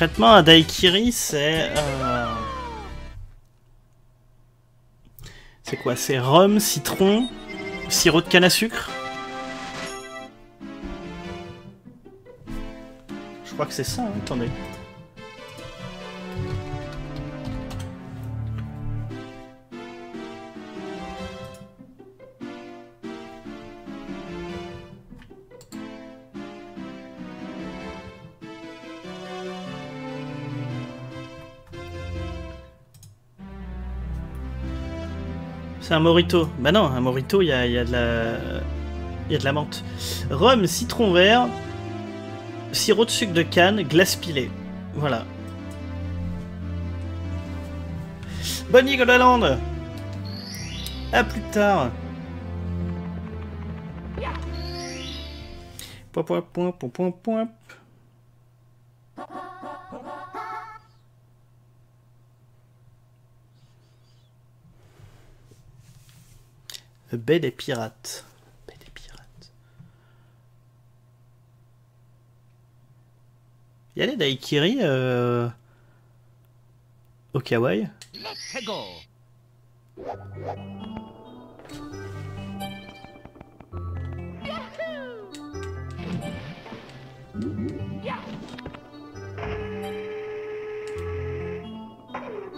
Speaker 1: Concrètement, un daiquiri, c'est... euh, C'est quoi? C'est rhum, citron, sirop de canne à sucre? Je crois que c'est ça, hein, attendez. C'est un morito. Bah non, un morito, il y a, de la... Il y a de la menthe. Rhum, citron vert, sirop de sucre de canne, glace pilée. Voilà. Bonne nuit, Goldaland À plus tard Point, point, point, point, point, point. Baie des pirates. Baie des pirates. Il y a les daiquiri euh... au kawaii.
Speaker 3: Let's go.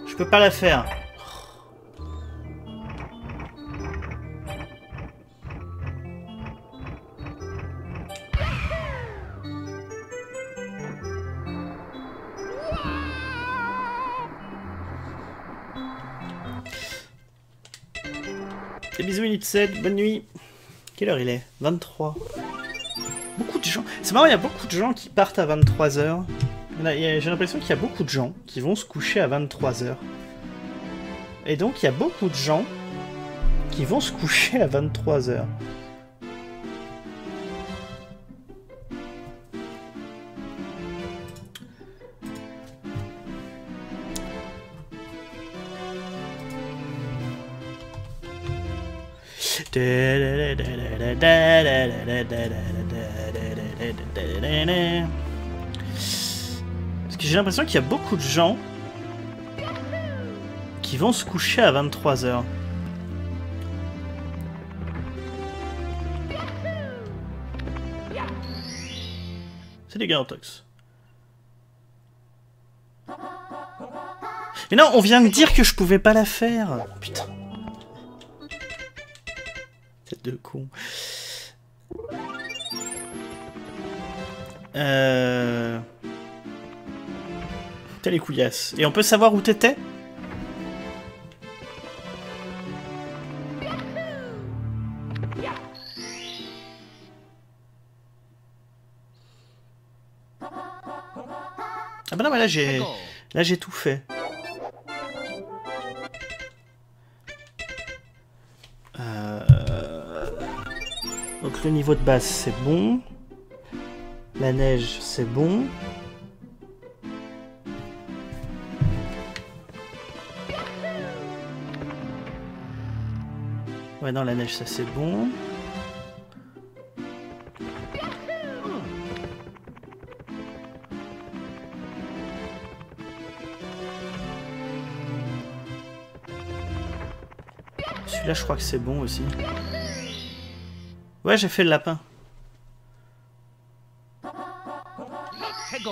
Speaker 1: Je peux pas la faire. 7, bonne nuit. Quelle heure il est? 23. Beaucoup de gens. C'est marrant, il y a beaucoup de gens qui partent à 23h. J'ai l'impression qu'il y a beaucoup de gens qui vont se coucher à 23h. Et donc, il y a beaucoup de gens qui vont se coucher à 23h. Parce que j'ai l'impression qu'il y a beaucoup de gens qui vont se coucher à 23h. C'est des Garantox. Mais non, on vient de dire que je pouvais pas la faire. Putain. De con. Euh... Les couillasses. Et on peut savoir où t'étais? Ah bah non, mais là j'ai... Là j'ai tout fait. Le niveau de base c'est bon. La neige c'est bon. Ouais non la neige ça c'est bon. Celui-là, je crois que c'est bon aussi. Ouais, j'ai fait le lapin.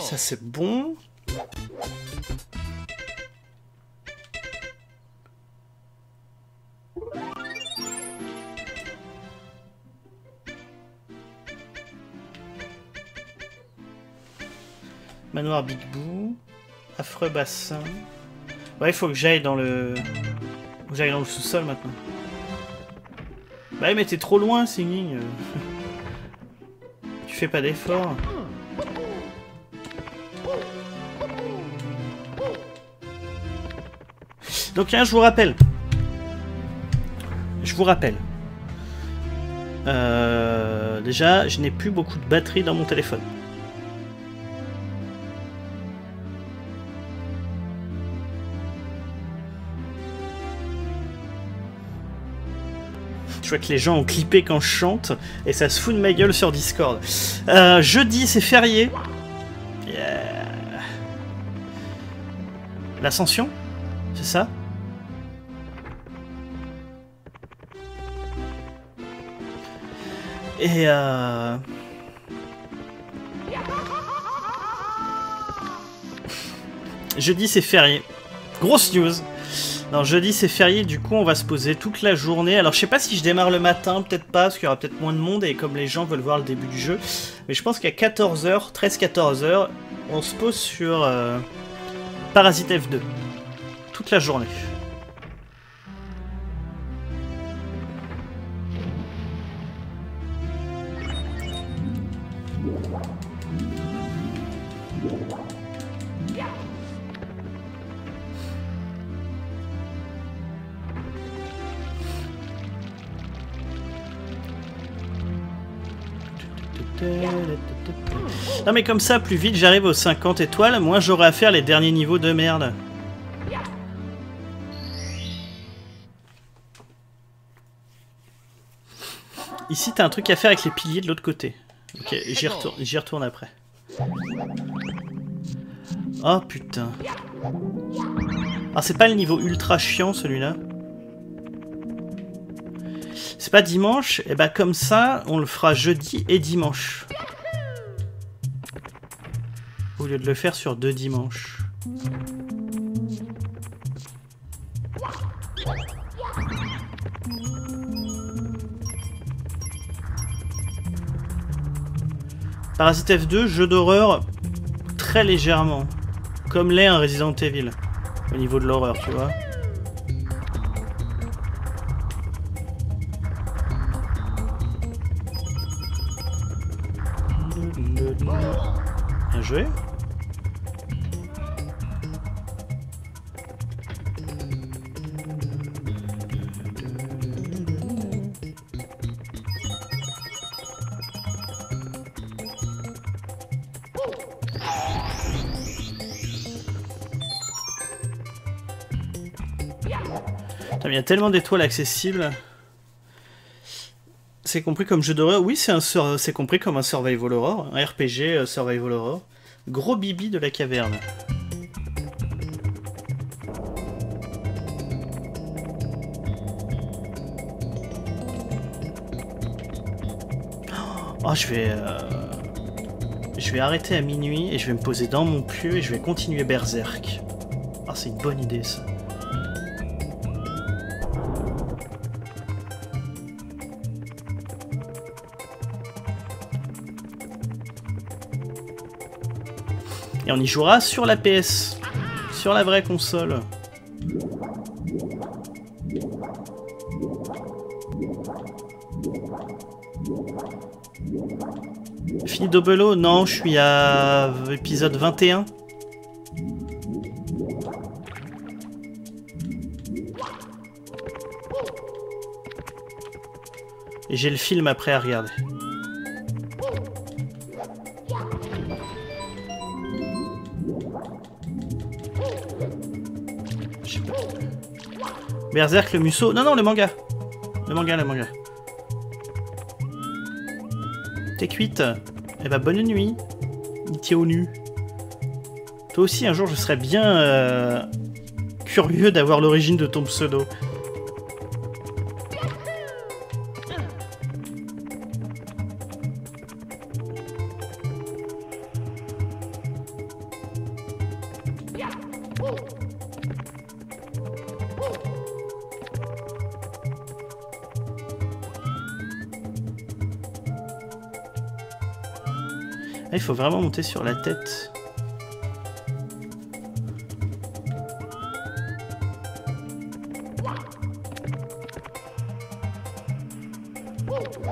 Speaker 1: Ça, c'est bon. Manoir Big Boo. Affreux bassin. Ouais, il faut que j'aille dans le... J'aille dans le sous-sol maintenant. Bah mais t'es trop loin, Singing. tu fais pas d'effort. Donc je vous rappelle. Je vous rappelle. Euh, déjà, je n'ai plus beaucoup de batterie dans mon téléphone. Vois que les gens ont clippé quand je chante et ça se fout de ma gueule sur Discord. Euh, jeudi, c'est férié. Yeah. L'ascension C'est ça? Et euh... Jeudi c'est férié. Grosse news. Non, jeudi c'est férié, du coup on va se poser toute la journée. Alors je sais pas si je démarre le matin, peut-être pas, parce qu'il y aura peut-être moins de monde et comme les gens veulent voir le début du jeu. Mais je pense qu'à 14h, 13-14h, on se pose sur euh, Parasite F2. Toute la journée. Mais comme ça, plus vite j'arrive aux 50 étoiles, moins j'aurai à faire les derniers niveaux de merde. Ici t'as un truc à faire avec les piliers de l'autre côté. Ok, j'y retourne, retourne après. Oh putain. Ah c'est pas le niveau ultra chiant celui-là C'est pas dimanche, et bah comme ça on le fera jeudi et dimanche. Au lieu de le faire sur deux dimanches. Parasite F2, jeu d'horreur très légèrement. Comme l'est un Resident Evil. Au niveau de l'horreur, tu vois. Bien joué. A tellement d'étoiles accessibles. C'est compris comme jeu d'horreur. Oui, c'est un c'est compris comme un survival horror, un RPG euh, survival horror. Gros bibi de la caverne. Oh, je vais euh, je vais arrêter à minuit et je vais me poser dans mon pieu et je vais continuer Berserk. Ah, c'est une bonne idée ça. Et on y jouera sur la PS. Sur la vraie console. Fini Dobelo Non, je suis à épisode 21. Et j'ai le film après à regarder. Berserk, le Musso. Non, non, le manga. Le manga, le manga. T'es cuite Eh bah, bonne nuit. Tient au nu. Toi aussi, un jour, je serais bien euh, curieux d'avoir l'origine de ton pseudo. faut vraiment monter sur la tête.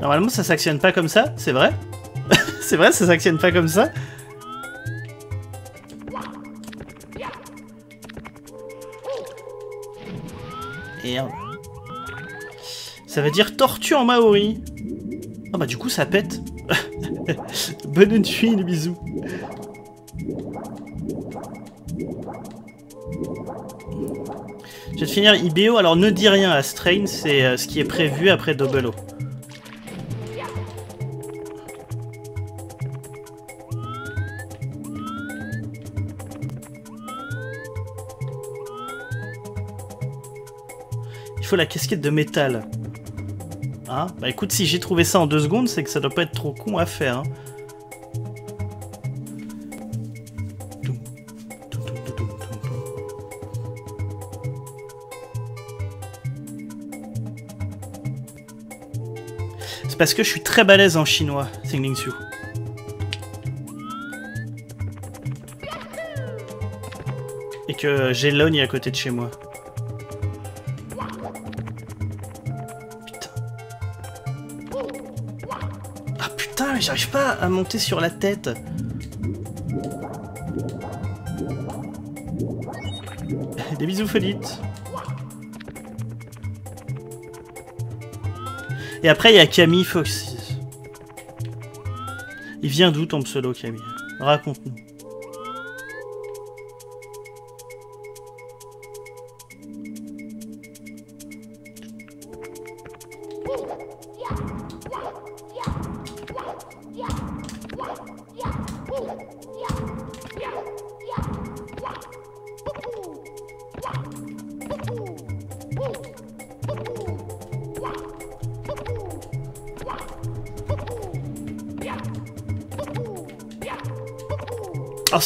Speaker 1: Normalement ça s'actionne pas comme ça, c'est vrai? C'est vrai, ça s'actionne pas comme ça? Ça veut dire tortue en maori. Ah oh bah du coup ça pète. Bonne nuit bisous. Je vais finir IBO, alors ne dis rien à Strain, c'est euh, ce qui est prévu après Double O. Il faut la casquette de métal. Ah, bah écoute, si j'ai trouvé ça en deux secondes, c'est que ça doit pas être trop con à faire. hein. Parce que je suis très balèze en chinois, Singling Su. Et que j'ai Logne à côté de chez moi. Putain. Ah putain, mais j'arrive pas à monter sur la tête. Des bisous Félite. Et après, il y a Camille Foxy. Il vient d'où ton pseudo, Camille? Raconte-nous.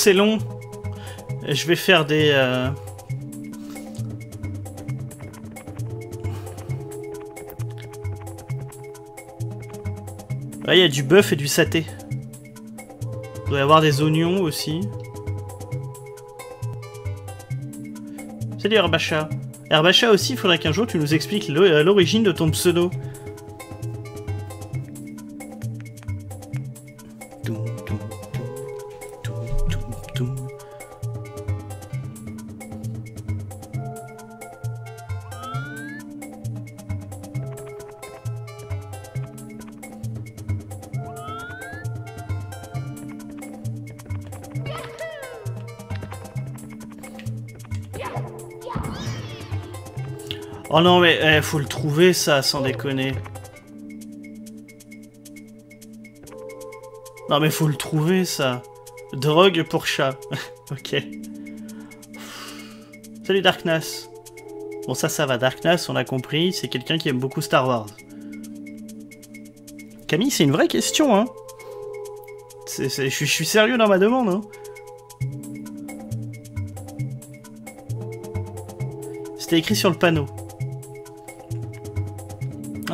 Speaker 1: C'est long. Je vais faire des... euh, Ouais, il y a du bœuf et du saté. Il doit y avoir des oignons aussi. Salut Herbacha. Herbacha aussi, il faudrait qu'un jour tu nous expliques euh, l'origine de ton pseudo. Non mais eh, faut le trouver ça sans déconner. Non mais faut le trouver ça. Drogue pour chat. ok. Salut Darkness. Bon ça ça va, Darkness on a compris, c'est quelqu'un qui aime beaucoup Star Wars. Camille c'est une vraie question hein. Je suis sérieux dans ma demande hein. C'était écrit sur le panneau.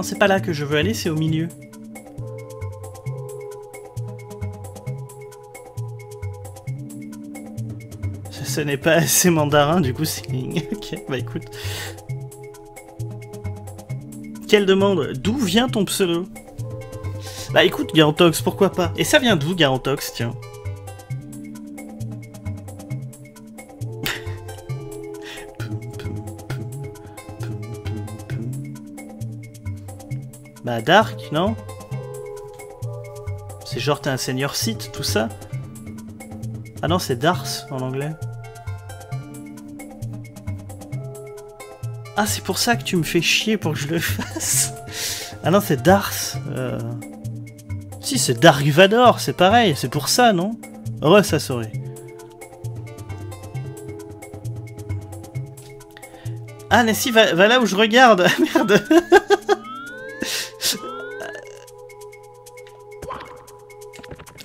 Speaker 1: C'est pas là que je veux aller, c'est au milieu. Ce, ce n'est pas assez mandarin, du coup c'est... ok, bah écoute. Quelle demande? D'où vient ton pseudo? Bah écoute, Garantox, pourquoi pas? Et ça vient d'où, Garantox, tiens? Dark, non? C'est genre t'es un seigneur Sith, tout ça? Ah non, c'est Dars en anglais. Ah, c'est pour ça que tu me fais chier pour que je le fasse Ah non, c'est Dars. euh. Si, c'est Dark Vador, c'est pareil, c'est pour ça, non? Ouais, ça saurait. Ah, Nessie, va, va là où je regarde Merde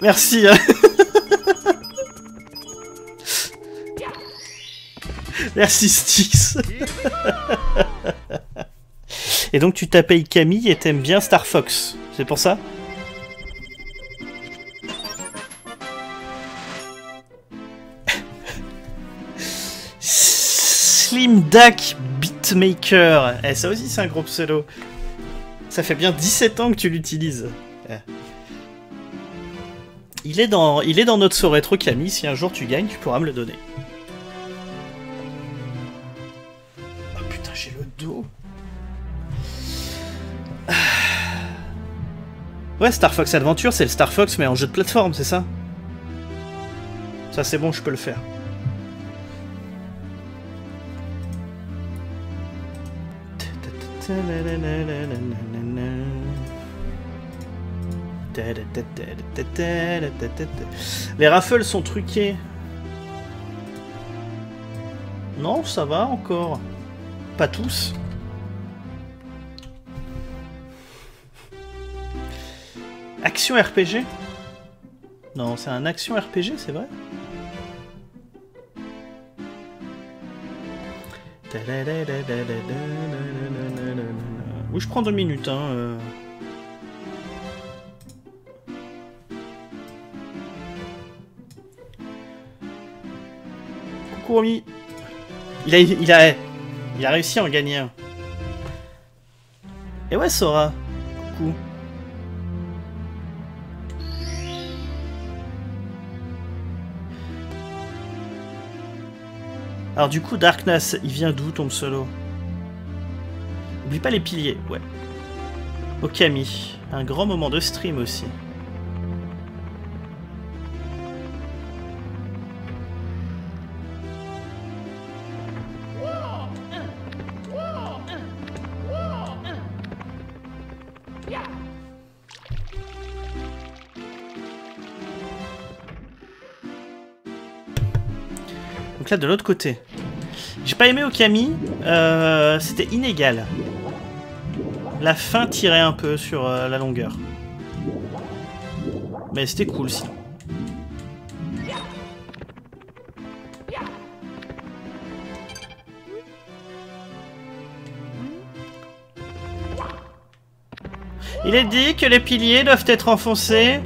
Speaker 1: Merci. Merci Styx. et donc tu t'appelles Camille et t'aimes bien Star Fox. C'est pour ça Slim Dak Beatmaker. Eh, ça aussi c'est un gros pseudo. Ça fait bien 17 ans que tu l'utilises. Eh. Il est dans, il est dans notre saut rétro Camille. Si un jour tu gagnes, tu pourras me le donner. Oh putain, j'ai le dos. Ah. Ouais, Star Fox Adventure, c'est le Star Fox mais en jeu de plateforme, c'est ça? Ça c'est bon, je peux le faire. Les raffles sont truqués. Non, ça va encore. Pas tous. Action RPG Non, c'est un action RPG, c'est vrai Oui, je prends deux minutes. Hein. euh. Romy. Il a, il a, réussi à en gagner. Et ouais, Sora. Coucou. Alors du coup, Darkness, il vient d'où ton pseudo? Oublie pas les piliers, ouais. Okami, un grand moment de stream aussi. De l'autre côté. J'ai pas aimé Okami, euh, c'était inégal. La fin tirait un peu sur euh, la longueur. Mais c'était cool sinon. Il est dit que les piliers doivent être enfoncés.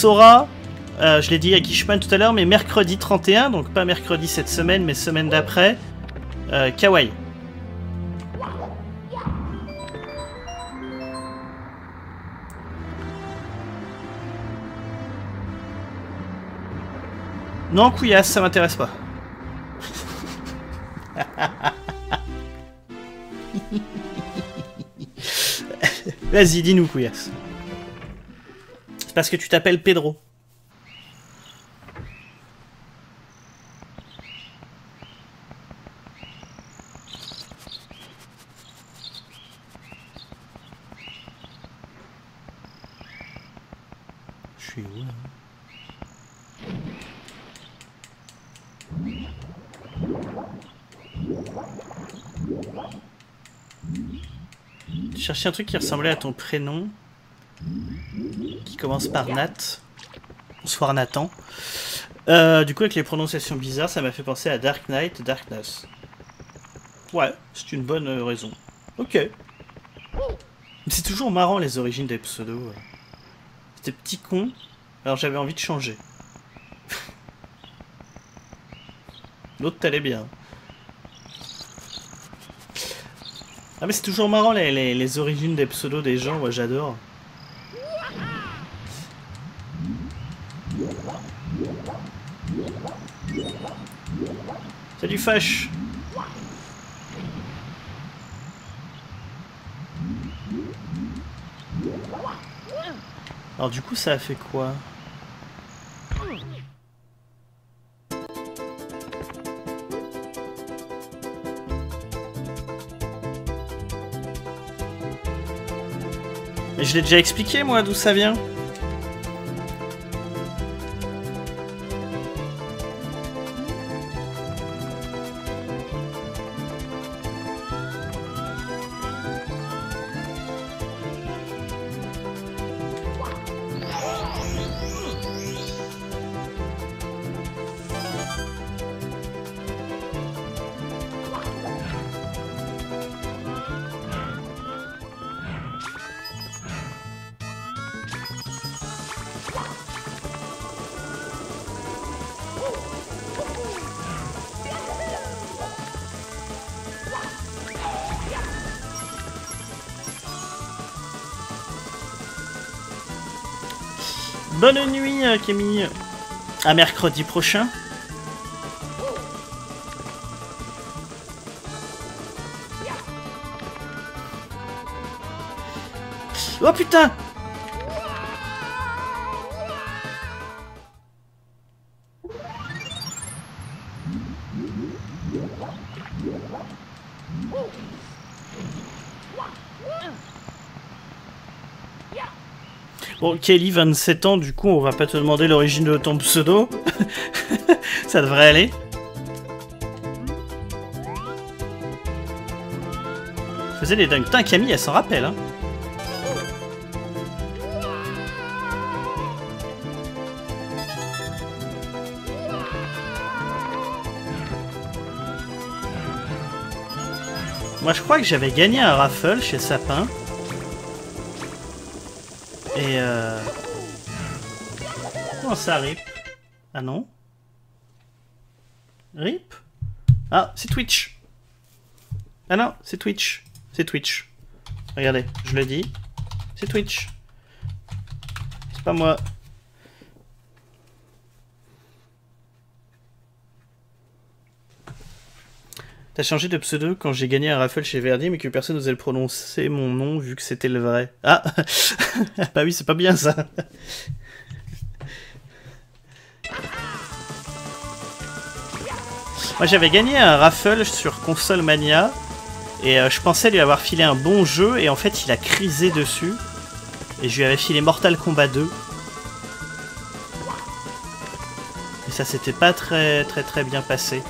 Speaker 1: Sora, euh, je l'ai dit à Kishman tout à l'heure, mais mercredi 31, donc pas mercredi cette semaine, mais semaine d'après, euh, Kawaii. Non, Couillasse, ça m'intéresse pas. Vas-y, dis-nous, Couillasse. Parce que tu t'appelles Pedro. Je suis où cherchais un truc qui ressemblait à ton prénom? Qui commence par Nat. Bonsoir Nathan. Euh, du coup, avec les prononciations bizarres, ça m'a fait penser à Dark Knight, Darkness. Ouais, c'est une bonne euh, raison. Ok. C'est toujours marrant les origines des pseudos. euh. C'était petit con, alors j'avais envie de changer. L'autre t'allait bien. Ah mais c'est toujours marrant les, origines des pseudos des gens, moi j'adore. Salut Fash Alors du coup ça a fait quoi? Mais je l'ai déjà expliqué moi d'où ça vient À mercredi prochain. Oh putain Kelly, 27 ans, du coup, on va pas te demander l'origine de ton pseudo. Ça devrait aller. Faisait des dingues. Putain, Camille, elle s'en rappelle, hein. Moi, je crois que j'avais gagné un raffle chez Sapin. Et euh... Comment ça, RIP? Ah non? RIP? Ah, c'est Twitch. Ah non, c'est Twitch. C'est Twitch. Regardez, je le dis. C'est Twitch. C'est pas moi. T'as changé de pseudo quand j'ai gagné un raffle chez Verdi, mais que personne n'osait le prononcer mon nom vu que c'était le vrai. Ah Bah oui, c'est pas bien ça Moi j'avais gagné un raffle sur Console Mania, et euh, je pensais lui avoir filé un bon jeu, et en fait il a crisé dessus, et je lui avais filé Mortal Kombat 2. Et ça s'était pas très très très bien passé.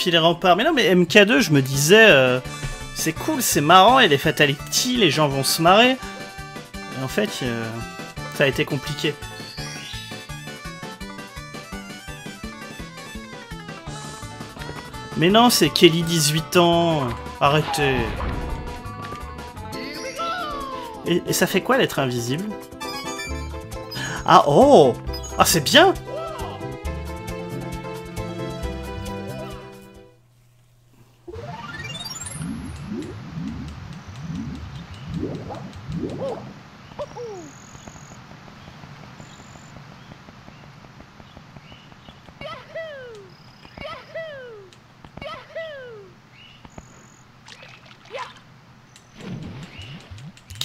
Speaker 1: J'aurais pu lui filer rempart. Mais non, mais MK2, je me disais, euh, c'est cool, c'est marrant, et les fatalities, les gens vont se marrer. Et en fait, euh, ça a été compliqué. Mais non, c'est Kelly 18 ans. Arrêtez. Et, et ça fait quoi d'être invisible? Ah oh Ah c'est bien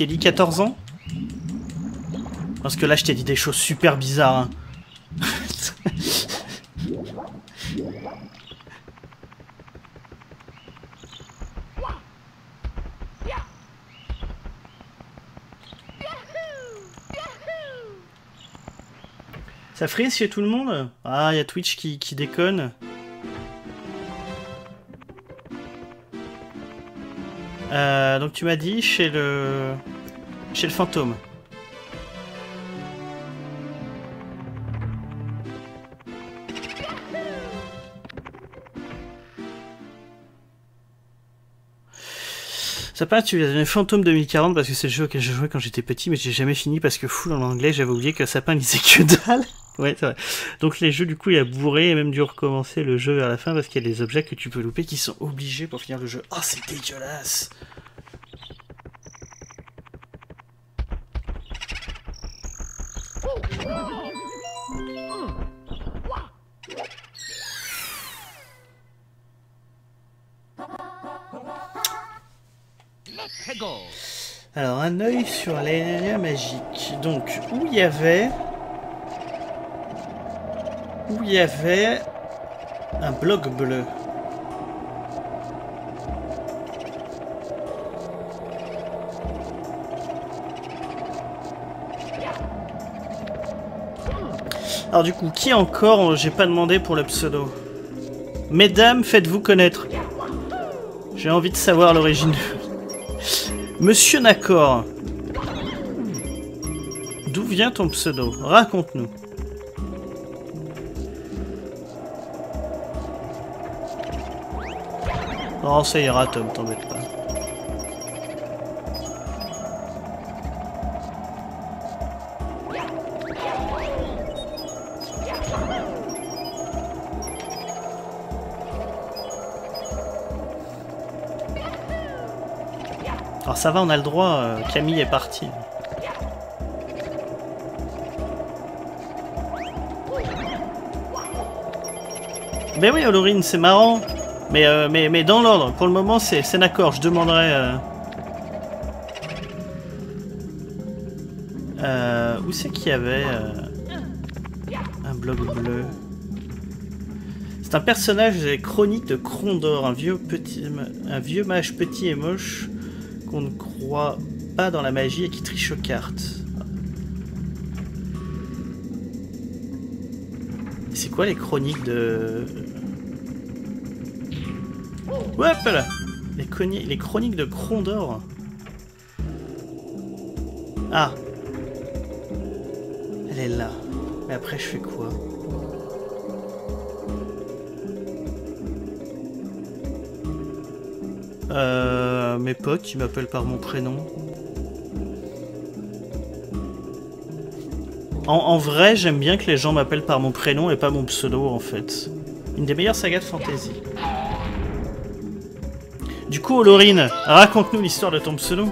Speaker 1: Kelly, 14 ans? Parce que là, je t'ai dit des choses super bizarres. hein. Ça frise chez tout le monde? Ah, il y a Twitch qui, qui déconne. Euh, donc tu m'as dit chez le chez le fantôme. Sapin, tu lui as donné Fantôme 2040 parce que c'est le jeu auquel je jouais quand j'étais petit, mais j'ai jamais fini parce que fou en anglais, j'avais oublié que Sapin lisait que dalle. Ouais, c'est vrai. Donc les jeux, du coup, il a bourré et même dû recommencer le jeu vers la fin parce qu'il y a des objets que tu peux louper qui sont obligés pour finir le jeu. Oh, c'est dégueulasse Alors, un œil sur l'aérien magique. Donc, où il y avait... Où il y avait... Un bloc bleu? Alors du coup, qui encore J'ai pas demandé pour le pseudo. Mesdames, faites-vous connaître. J'ai envie de savoir l'origine. Monsieur Nakor. D'où vient ton pseudo? Raconte-nous. Oh, ça ira, Tom, t'embête pas. Ça va, on a le droit, euh, Camille est partie. Mais oui, Olorine, c'est marrant. Mais, euh, mais, mais dans l'ordre, pour le moment, c'est d'accord. Je demanderai... Euh... Euh, où c'est qu'il y avait un blog bleu? C'est un personnage des chroniques de Crondor, un vieux, petit, un vieux mage petit et moche qu'on ne croit pas dans la magie et qui triche aux cartes. C'est quoi les chroniques de... Hop là les, chroniques, de Crondor. Ah Elle est là. Mais après je fais mes potes qui m'appellent par mon prénom. En, vrai, j'aime bien que les gens m'appellent par mon prénom et pas mon pseudo, en fait. Une des meilleures sagas de fantasy. Du coup, Olorine, raconte-nous l'histoire de ton pseudo.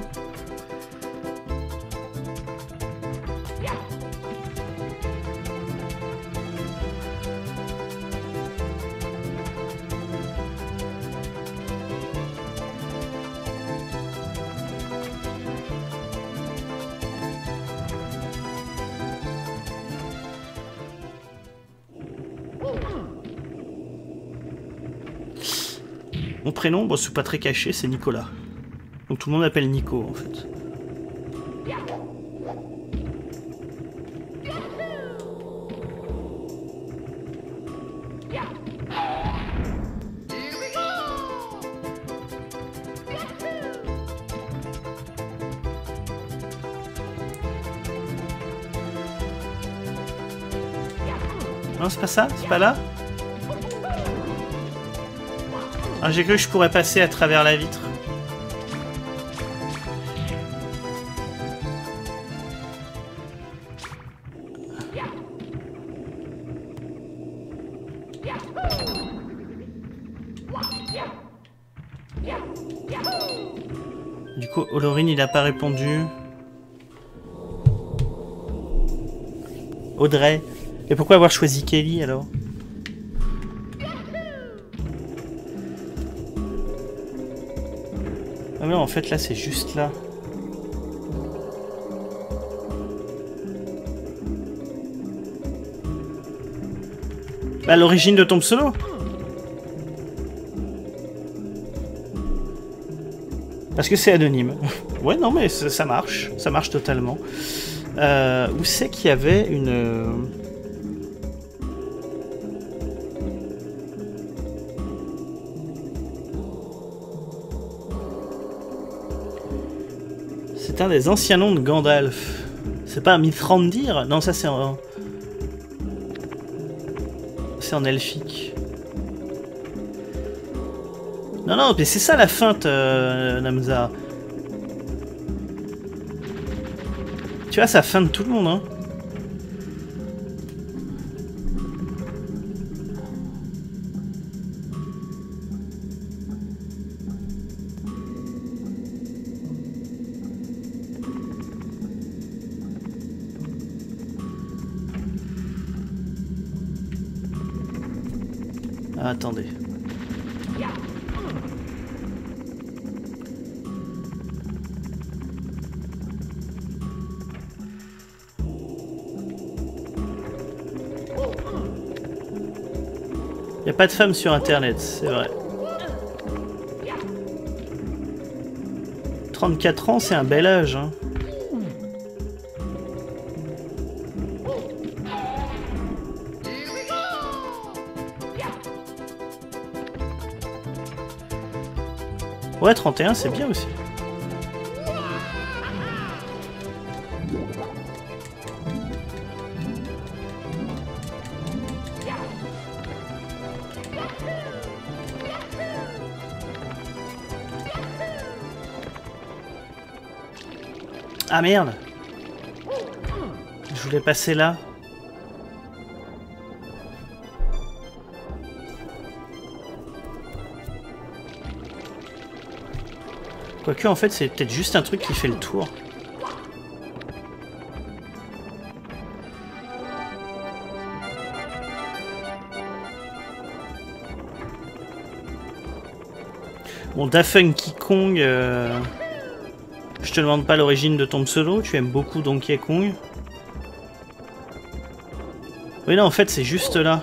Speaker 1: Prénom, bon, c'est pas très caché, c'est Nicolas. Donc tout le monde m'appelle Nico en fait. Non, c'est pas ça C'est pas là? Ah, j'ai cru que je pourrais passer à travers la vitre. Du coup, Olorine, il a pas répondu. Audrey. Et pourquoi avoir choisi Kelly alors? En fait là c'est juste là. Bah l'origine de ton pseudo? Parce que c'est anonyme. ouais non mais ça marche, ça marche totalement. Euh, où c'est qu'il y avait une... anciens noms de Gandalf. C'est pas Mithrandir? Non, ça c'est en... C'est en elfique. Non, non, mais c'est ça la feinte, euh, Namza. Tu vois, ça feinte tout le monde, hein. pas de femmes sur internet, c'est vrai. 34 ans, c'est un bel âge. Hein. Ouais, 31, c'est bien aussi. Ah merde Je voulais passer là. Quoique en fait c'est peut-être juste un truc qui fait le tour. Bon, Da Funky Kong, euh, te demande pas l'origine de ton pseudo, tu aimes beaucoup Donkey Kong. Oui, non, en fait, c'est juste là.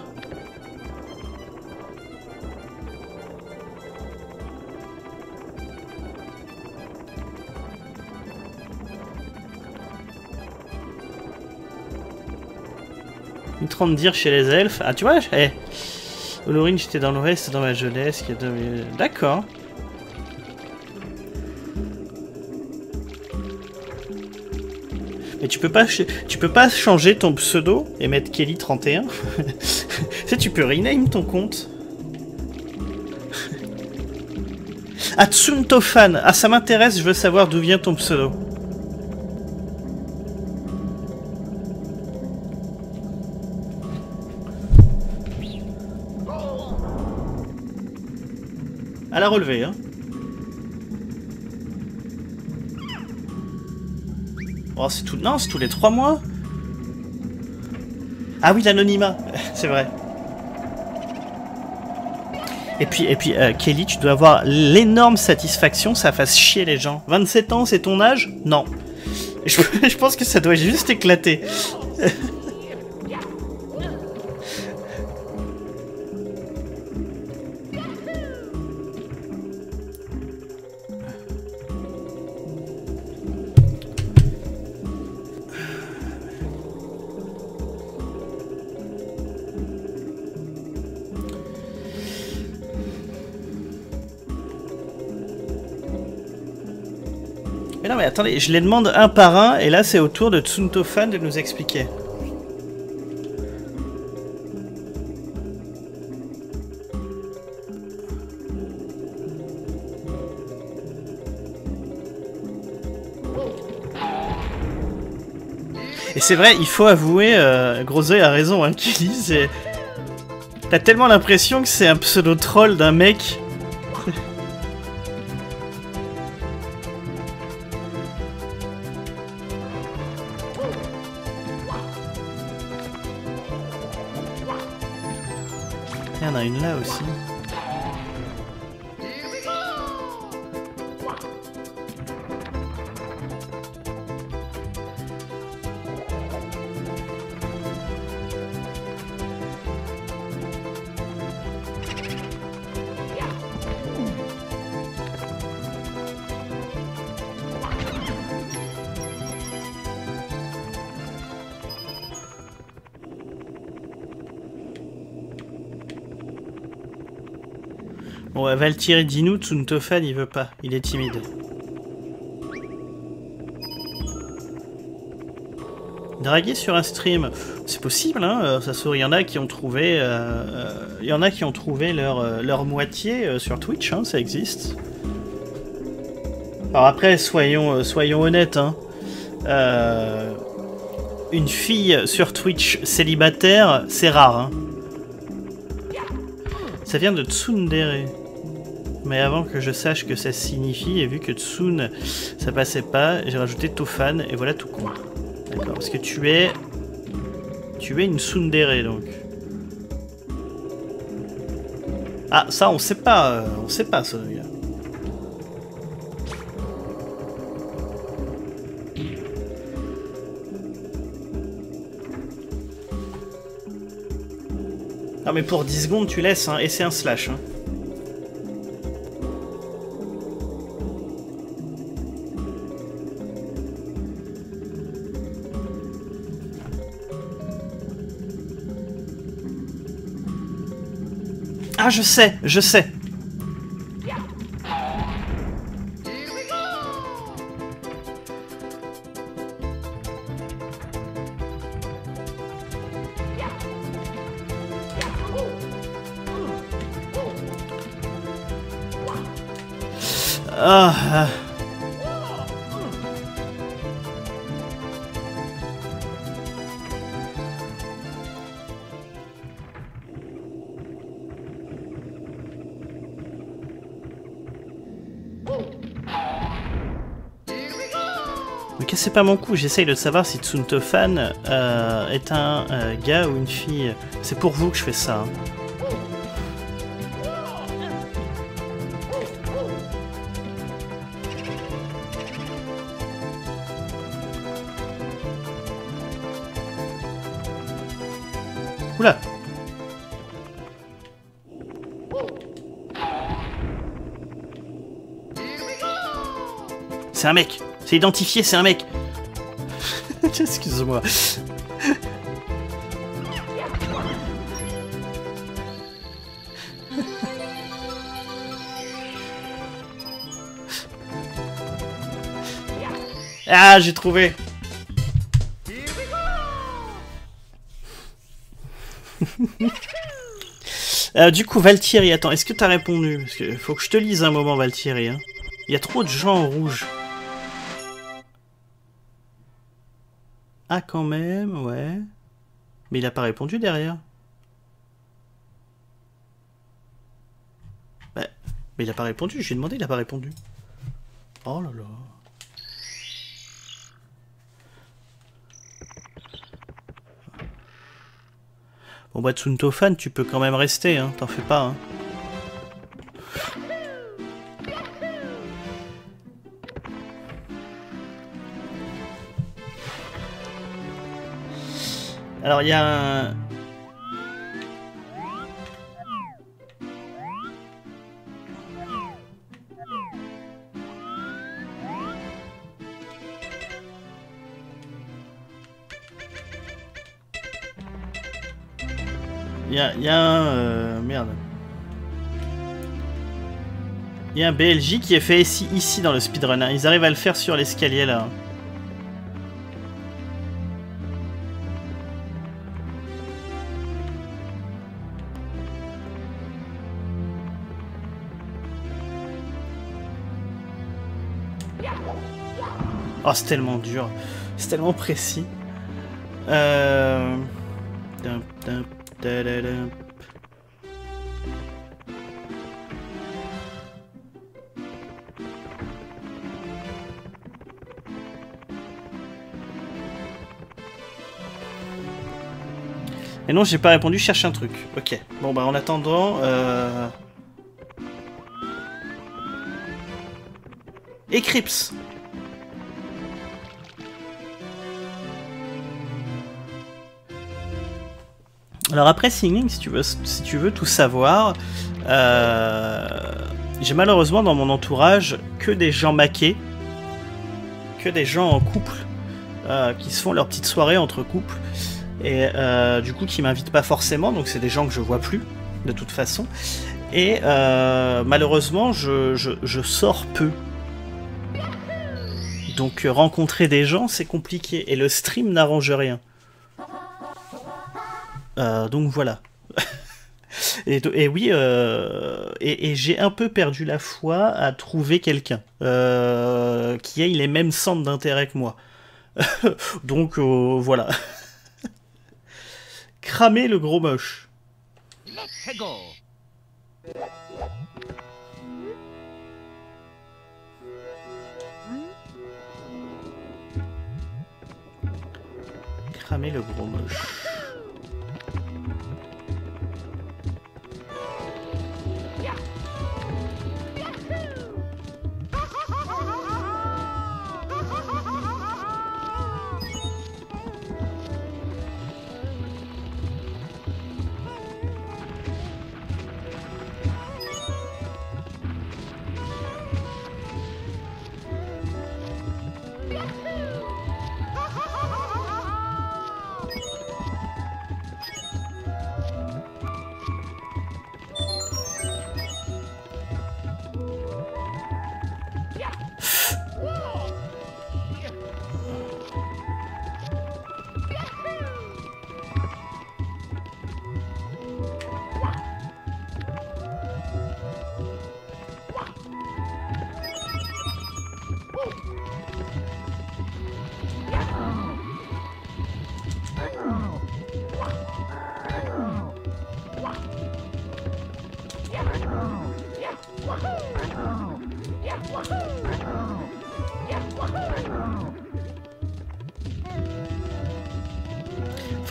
Speaker 1: Une trente dire chez les elfes. Ah, tu vois, eh. Olorine, j'étais dans l'ouest, dans ma jeunesse. D'accord. Tu peux pas, changer ton pseudo et mettre Kelly31. tu sais, tu peux rename ton compte. Ah, Tsuntofan. Ah, ça m'intéresse, je veux savoir d'où vient ton pseudo. À la relever, hein. Oh. Non, c'est tous les trois mois. Ah oui, l'anonymat, c'est vrai. Et puis, et puis euh, Kelly, tu dois avoir l'énorme satisfaction, ça fasse chier les gens. 27 ans, c'est ton âge? Non. Je pense que ça doit juste éclater. Attendez, je les demande un par un, et là c'est au tour de Tsuntofan de nous expliquer. Et c'est vrai, il faut avouer, euh, a raison, hein, Kelly. T'as tellement l'impression que c'est un pseudo-troll d'un mec Ouais, Valkyrie, dis-nous, Tsuntofan, il veut pas. Il est timide. Draguer sur un stream, c'est possible, hein. il y en a qui ont trouvé, leur, euh, moitié euh, sur Twitch, hein, ça existe. Alors après, soyons, euh, honnêtes, hein. Une fille sur Twitch célibataire, c'est rare, hein. Ça vient de Tsundere. Mais avant que je sache que ça signifie, et vu que Tsun, ça passait pas, j'ai rajouté Tofan, et voilà tout con. D'accord, parce que tu es... Tu es une Tsundere, donc. Ah, ça, on sait pas, euh, on sait pas, ça, les gars. Non mais pour 10 secondes tu laisses, hein, et c'est un slash. Hein. Ah je sais, je sais. Cassez pas mon cou, j'essaye de savoir si Tsuntofan euh, est un euh, gars ou une fille. C'est pour vous que je fais ça. Oula C'est un mec C'est identifié, c'est un mec Excuse-moi. Ah, j'ai trouvé Euh, du coup, Valtieri, attends, est-ce que t'as répondu? Parce que faut que je te lise un moment, Valtieri. hein. Il y a trop de gens en rouge. Ah, quand même, ouais. Mais il a pas répondu derrière. Bah, mais il a pas répondu, j'ai demandé, il a pas répondu. Oh là là. Bon bah Tsuntofan, tu peux quand même rester, hein, t'en fais pas. Hein. Alors il y a un... Il y a, y a un... euh, merde. Il y a un BLJ qui est fait ici, ici dans le speedrun. hein. Ils arrivent à le faire sur l'escalier là. Oh, c'est tellement dur. C'est tellement précis. Euh... Et non, j'ai pas répondu, cherche un truc. Ok. Bon, bah en attendant... Euh... Eclipse Alors après Singling, si tu veux, si tu veux tout savoir, euh, j'ai malheureusement dans mon entourage que des gens maqués, que des gens en couple, euh, qui se font leur petite soirée entre couples, et euh, du coup qui m'invitent pas forcément, donc c'est des gens que je vois plus, de toute façon. Et malheureusement, je, je- je sors peu. Donc rencontrer des gens, c'est compliqué, et le stream n'arrange rien. Euh, donc voilà. et, oui, euh, et, j'ai un peu perdu la foi à trouver quelqu'un euh, qui ait les mêmes centres d'intérêt que moi. donc voilà. Cramer le gros moche. Cramer le gros moche.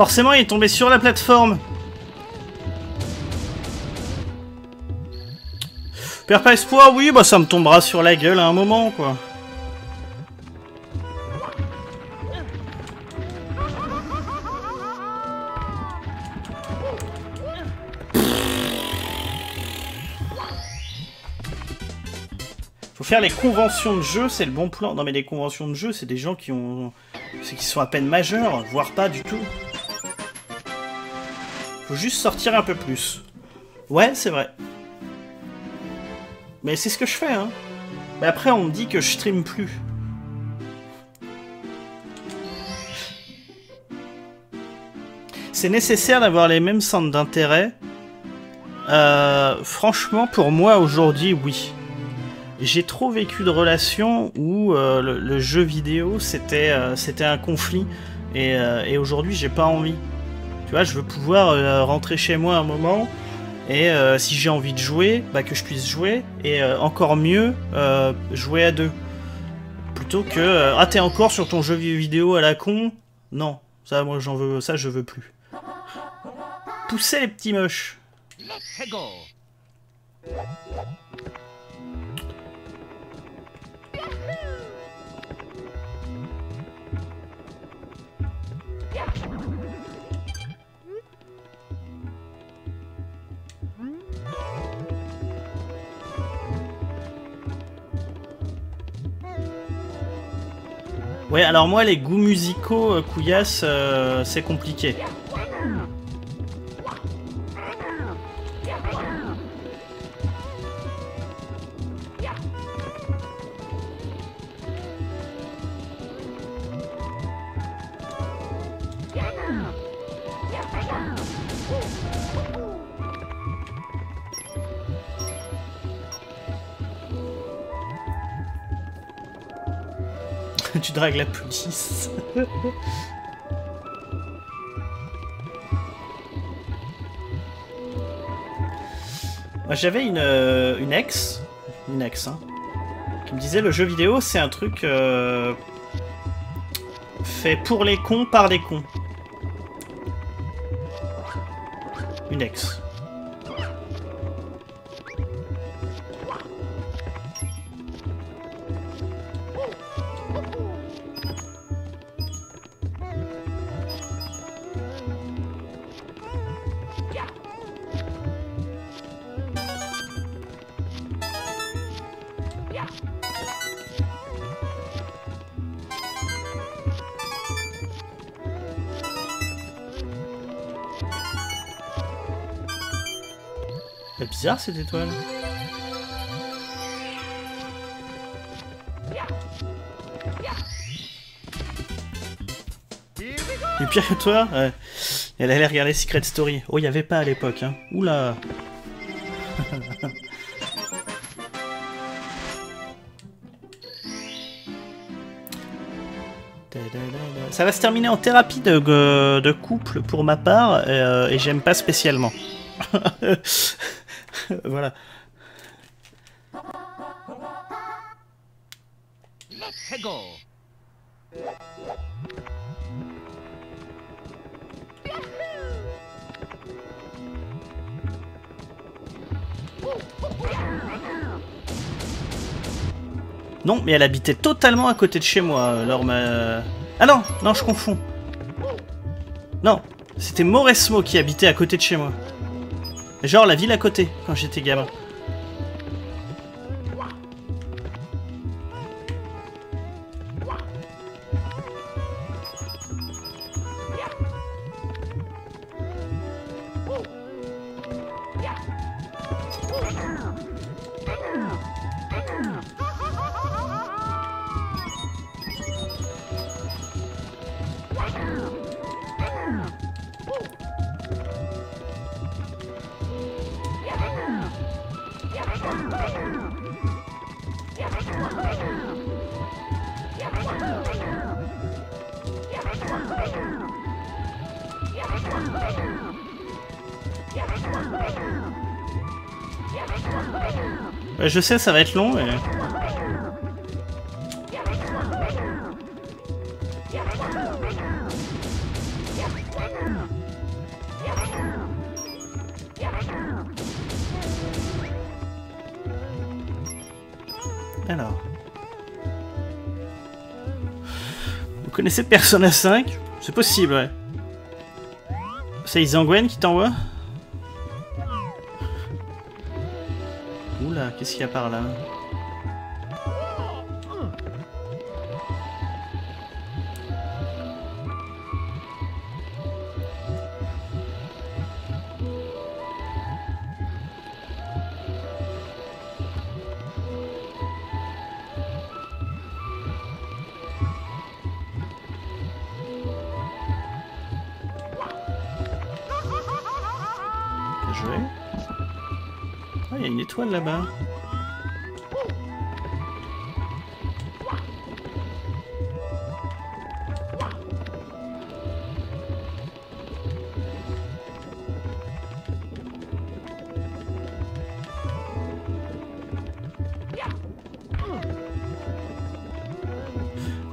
Speaker 1: Forcément, il est tombé sur la plateforme. Perds pas espoir, oui, bah ça me tombera sur la gueule à un moment, quoi. Faut faire les conventions de jeu, c'est le bon plan. Non mais les conventions de jeu, c'est des gens qui ont... Qui sont à peine majeurs, voire pas du tout. Faut juste sortir un peu plus. Ouais, c'est vrai. Mais c'est ce que je fais, hein. Mais après, on me dit que je stream plus. C'est nécessaire d'avoir les mêmes centres d'intérêt. Euh, franchement, pour moi, aujourd'hui, oui. J'ai trop vécu de relations où euh, le, jeu vidéo, c'était euh, un conflit. Euh, et aujourd'hui, j'ai pas envie. Tu vois, je veux pouvoir euh, rentrer chez moi un moment et euh, si j'ai envie de jouer, bah, que je puisse jouer et euh, encore mieux jouer à deux. Plutôt que ah t'es encore sur ton jeu vidéo à la con? Non, ça moi j'en veux ça je veux plus. Poussez les petits moches. Ouais, alors moi les goûts musicaux euh, couillasse, euh, c'est compliqué. La police. J'avais une, euh, une ex, une ex, hein, qui me disait le jeu vidéo c'est un truc euh, fait pour les cons par les cons. Une ex. Cette étoile. Pire que toi. Elle allait regarder Secret Story. Oh, il y avait pas à l'époque, hein. Oula Ça va se terminer en thérapie de, de couple pour ma part, euh, et j'aime pas spécialement. voilà. Non, mais elle habitait totalement à côté de chez moi, alors ma... Ah non, non, je confonds. Non, c'était Mauresmo qui habitait à côté de chez moi. Genre la ville à côté, quand j'étais gamin. Je sais, ça va être long, mais... Alors. Vous connaissez Persona 5 C'est possible, ouais. C'est Isangwen qui t'envoie? Qu'est-ce qu'il y a par là?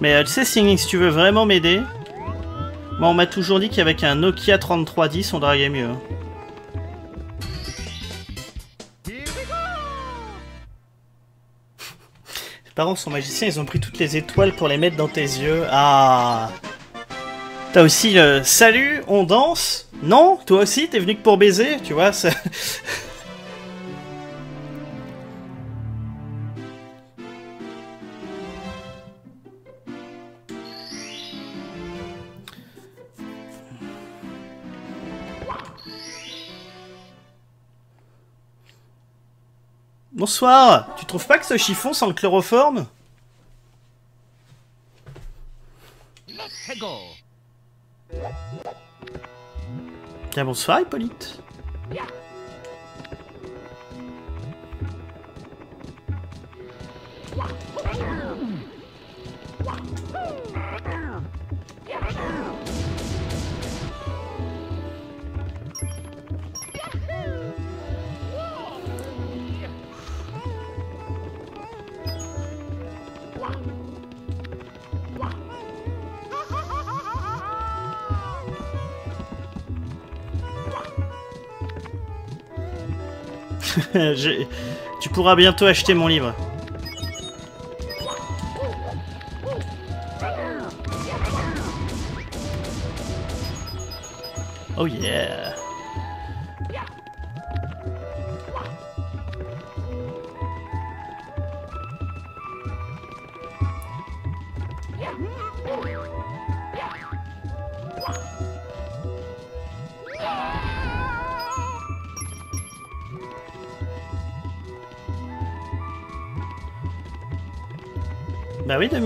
Speaker 1: Mais euh, tu sais, Singing, si tu veux vraiment m'aider, moi on m'a toujours dit qu'avec un Nokia 3310 on draguait mieux. hein. Tes parents sont magiciens, ils ont pris toutes les étoiles pour les mettre dans tes yeux. Ah T'as aussi le salut, on danse? Non? Toi aussi, t'es venu que pour baiser? Tu vois, ça... Bonsoir Tu trouves pas que ce chiffon sent le chloroforme? Bien bonsoir Hippolyte. Tu pourras bientôt acheter mon livre. Oh yeah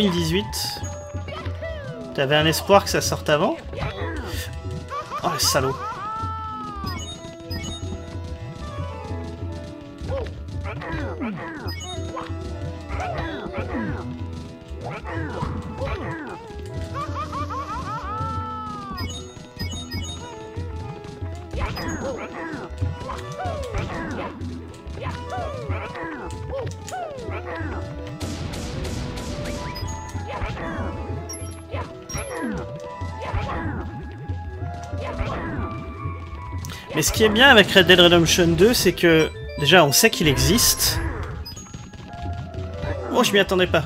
Speaker 1: 2018. T'avais un espoir que ça sorte avant? Oh le salaud qui est bien avec Red Dead Redemption 2, c'est que déjà on sait qu'il existe. Oh, je m'y attendais pas.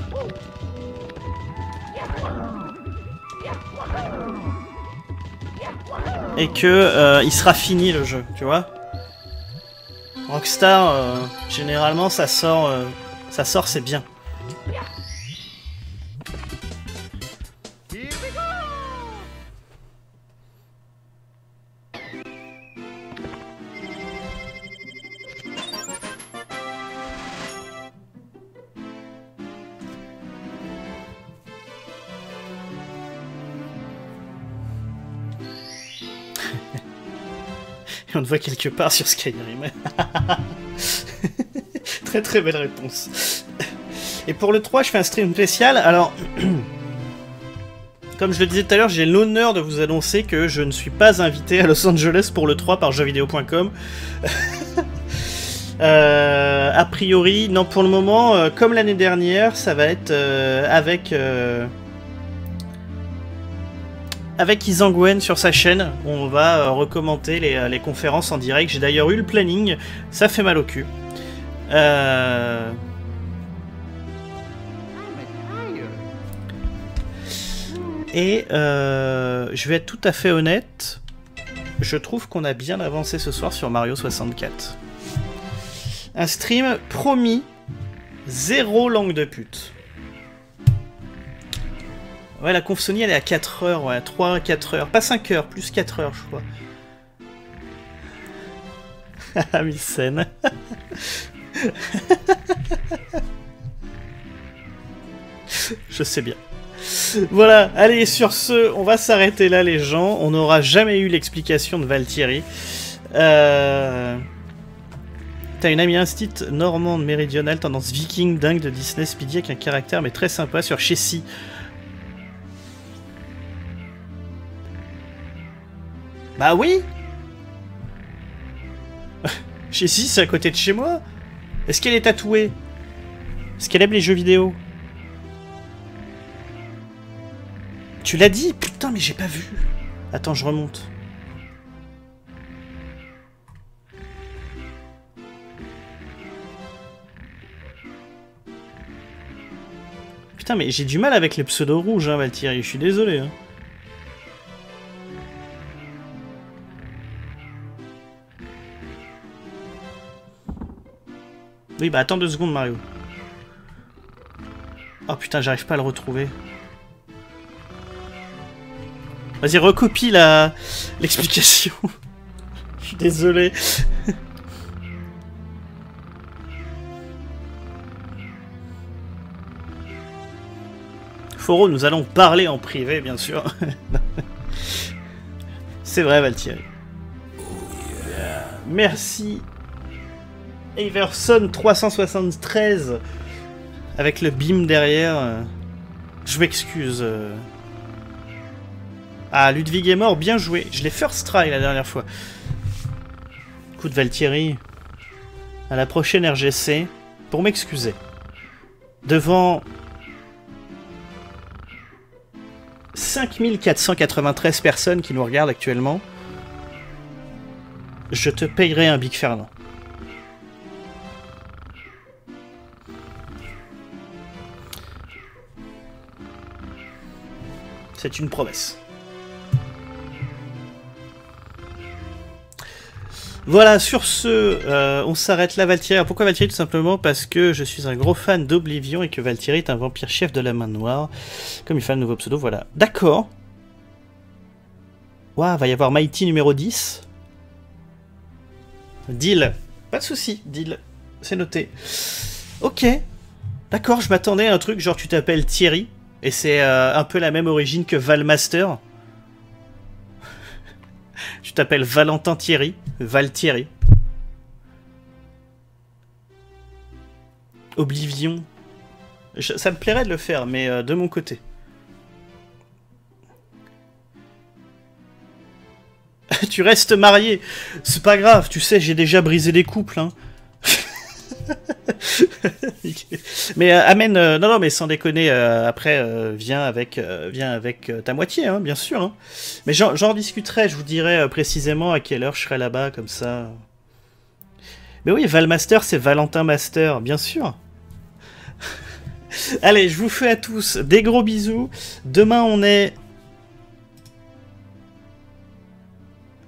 Speaker 1: Et que euh, il sera fini le jeu, tu vois. Rockstar, euh, généralement, ça sort, euh, ça sort, c'est bien. Quelque part sur Skyrim. très très belle réponse. Et pour le 3, je fais un stream spécial. Alors, comme je le disais tout à l'heure, j'ai l'honneur de vous annoncer que je ne suis pas invité à Los Angeles pour le 3 par jeuxvideo.com. Euh, a priori, non, pour le moment, euh, comme l'année dernière, ça va être euh, avec. Avec Isangwen sur sa chaîne. On va euh, recommenter les, euh, les conférences en direct. J'ai d'ailleurs eu le planning, ça fait mal au cul. Euh. Et euh, je vais être tout à fait honnête, je trouve qu'on a bien avancé ce soir sur Mario 64. Un stream promis, zéro langue de pute. Ouais, la conf Sony elle est à 4 heures, ouais, 3 4 heures, pas 5 heures, plus 4 heures, je crois. Ah, Mylène. je sais bien. Voilà, allez, sur ce, on va s'arrêter là, les gens. On n'aura jamais eu l'explication de Valtieri. Euh... T'as une amie instit normande méridionale, tendance viking dingue de Disney Speedy avec un caractère mais très sympa sur Chessy. Bah oui Chessy, c'est à côté de chez moi Est-ce qu'elle est tatouée? Est-ce qu'elle aime les jeux vidéo? Tu l'as dit? Putain, mais j'ai pas vu. Attends, je remonte. Putain, mais j'ai du mal avec les pseudos rouges, hein. Je suis désolé. Hein. Oui, bah attends deux secondes, Mario. Oh putain, j'arrive pas à le retrouver. Vas-y, recopie la l'explication. Je suis désolé. Foro, nous allons parler en privé, bien sûr. C'est vrai, Valtieri. Merci. Everson 373 avec le beam derrière. euh, Je m'excuse. euh. Ah, Ludwig est mort, bien joué. Je l'ai first try la dernière fois. Coup de Valtieri. À la prochaine RGC. Pour m'excuser. Devant 5493 personnes qui nous regardent actuellement. Je te payerai un Big Fernand. C'est une promesse. Voilà, sur ce, euh, on s'arrête là, Valkyrie. Pourquoi Valkyrie Tout simplement parce que je suis un gros fan d'Oblivion et que Valkyrie est un vampire chef de la main noire. Comme il fait un nouveau pseudo, voilà. D'accord. Waouh, va y avoir Mighty numéro 10. Deal. Pas de souci, deal. C'est noté. Ok. D'accord, je m'attendais à un truc genre tu t'appelles Thierry. Et c'est euh, un peu la même origine que Valmaster. tu t'appelles Valentin Thierry. Val Thierry. Oblivion. Ça me plairait de le faire, mais euh, de mon côté. tu restes marié. C'est pas grave, tu sais, j'ai déjà brisé des couples. Hein. mais euh, amène, euh, non non mais sans déconner, euh, après viens avec, viens avec ta moitié, hein, bien sûr. hein. Mais j'en discuterai, je vous dirai précisément à quelle heure je serai là-bas, comme ça. Mais oui, Valmaster, c'est Valentin Master, bien sûr. Allez, je vous fais à tous des gros bisous. Demain, on est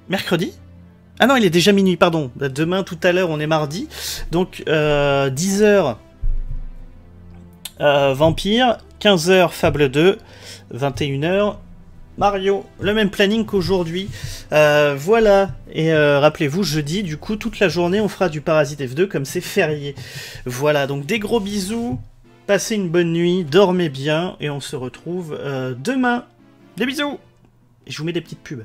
Speaker 1: mercredi? Ah non, il est déjà minuit, pardon. Bah, Demain, tout à l'heure, on est mardi. Donc, euh, 10h, euh, Vampire, 15h, Fable 2, 21h, Mario. Le même planning qu'aujourd'hui. Euh, voilà. Et euh, rappelez-vous, jeudi, du coup, toute la journée, on fera du Parasite F2 comme c'est férié. Voilà, donc des gros bisous. Passez une bonne nuit, dormez bien, et on se retrouve demain. Des bisous Et je vous mets des petites pubs.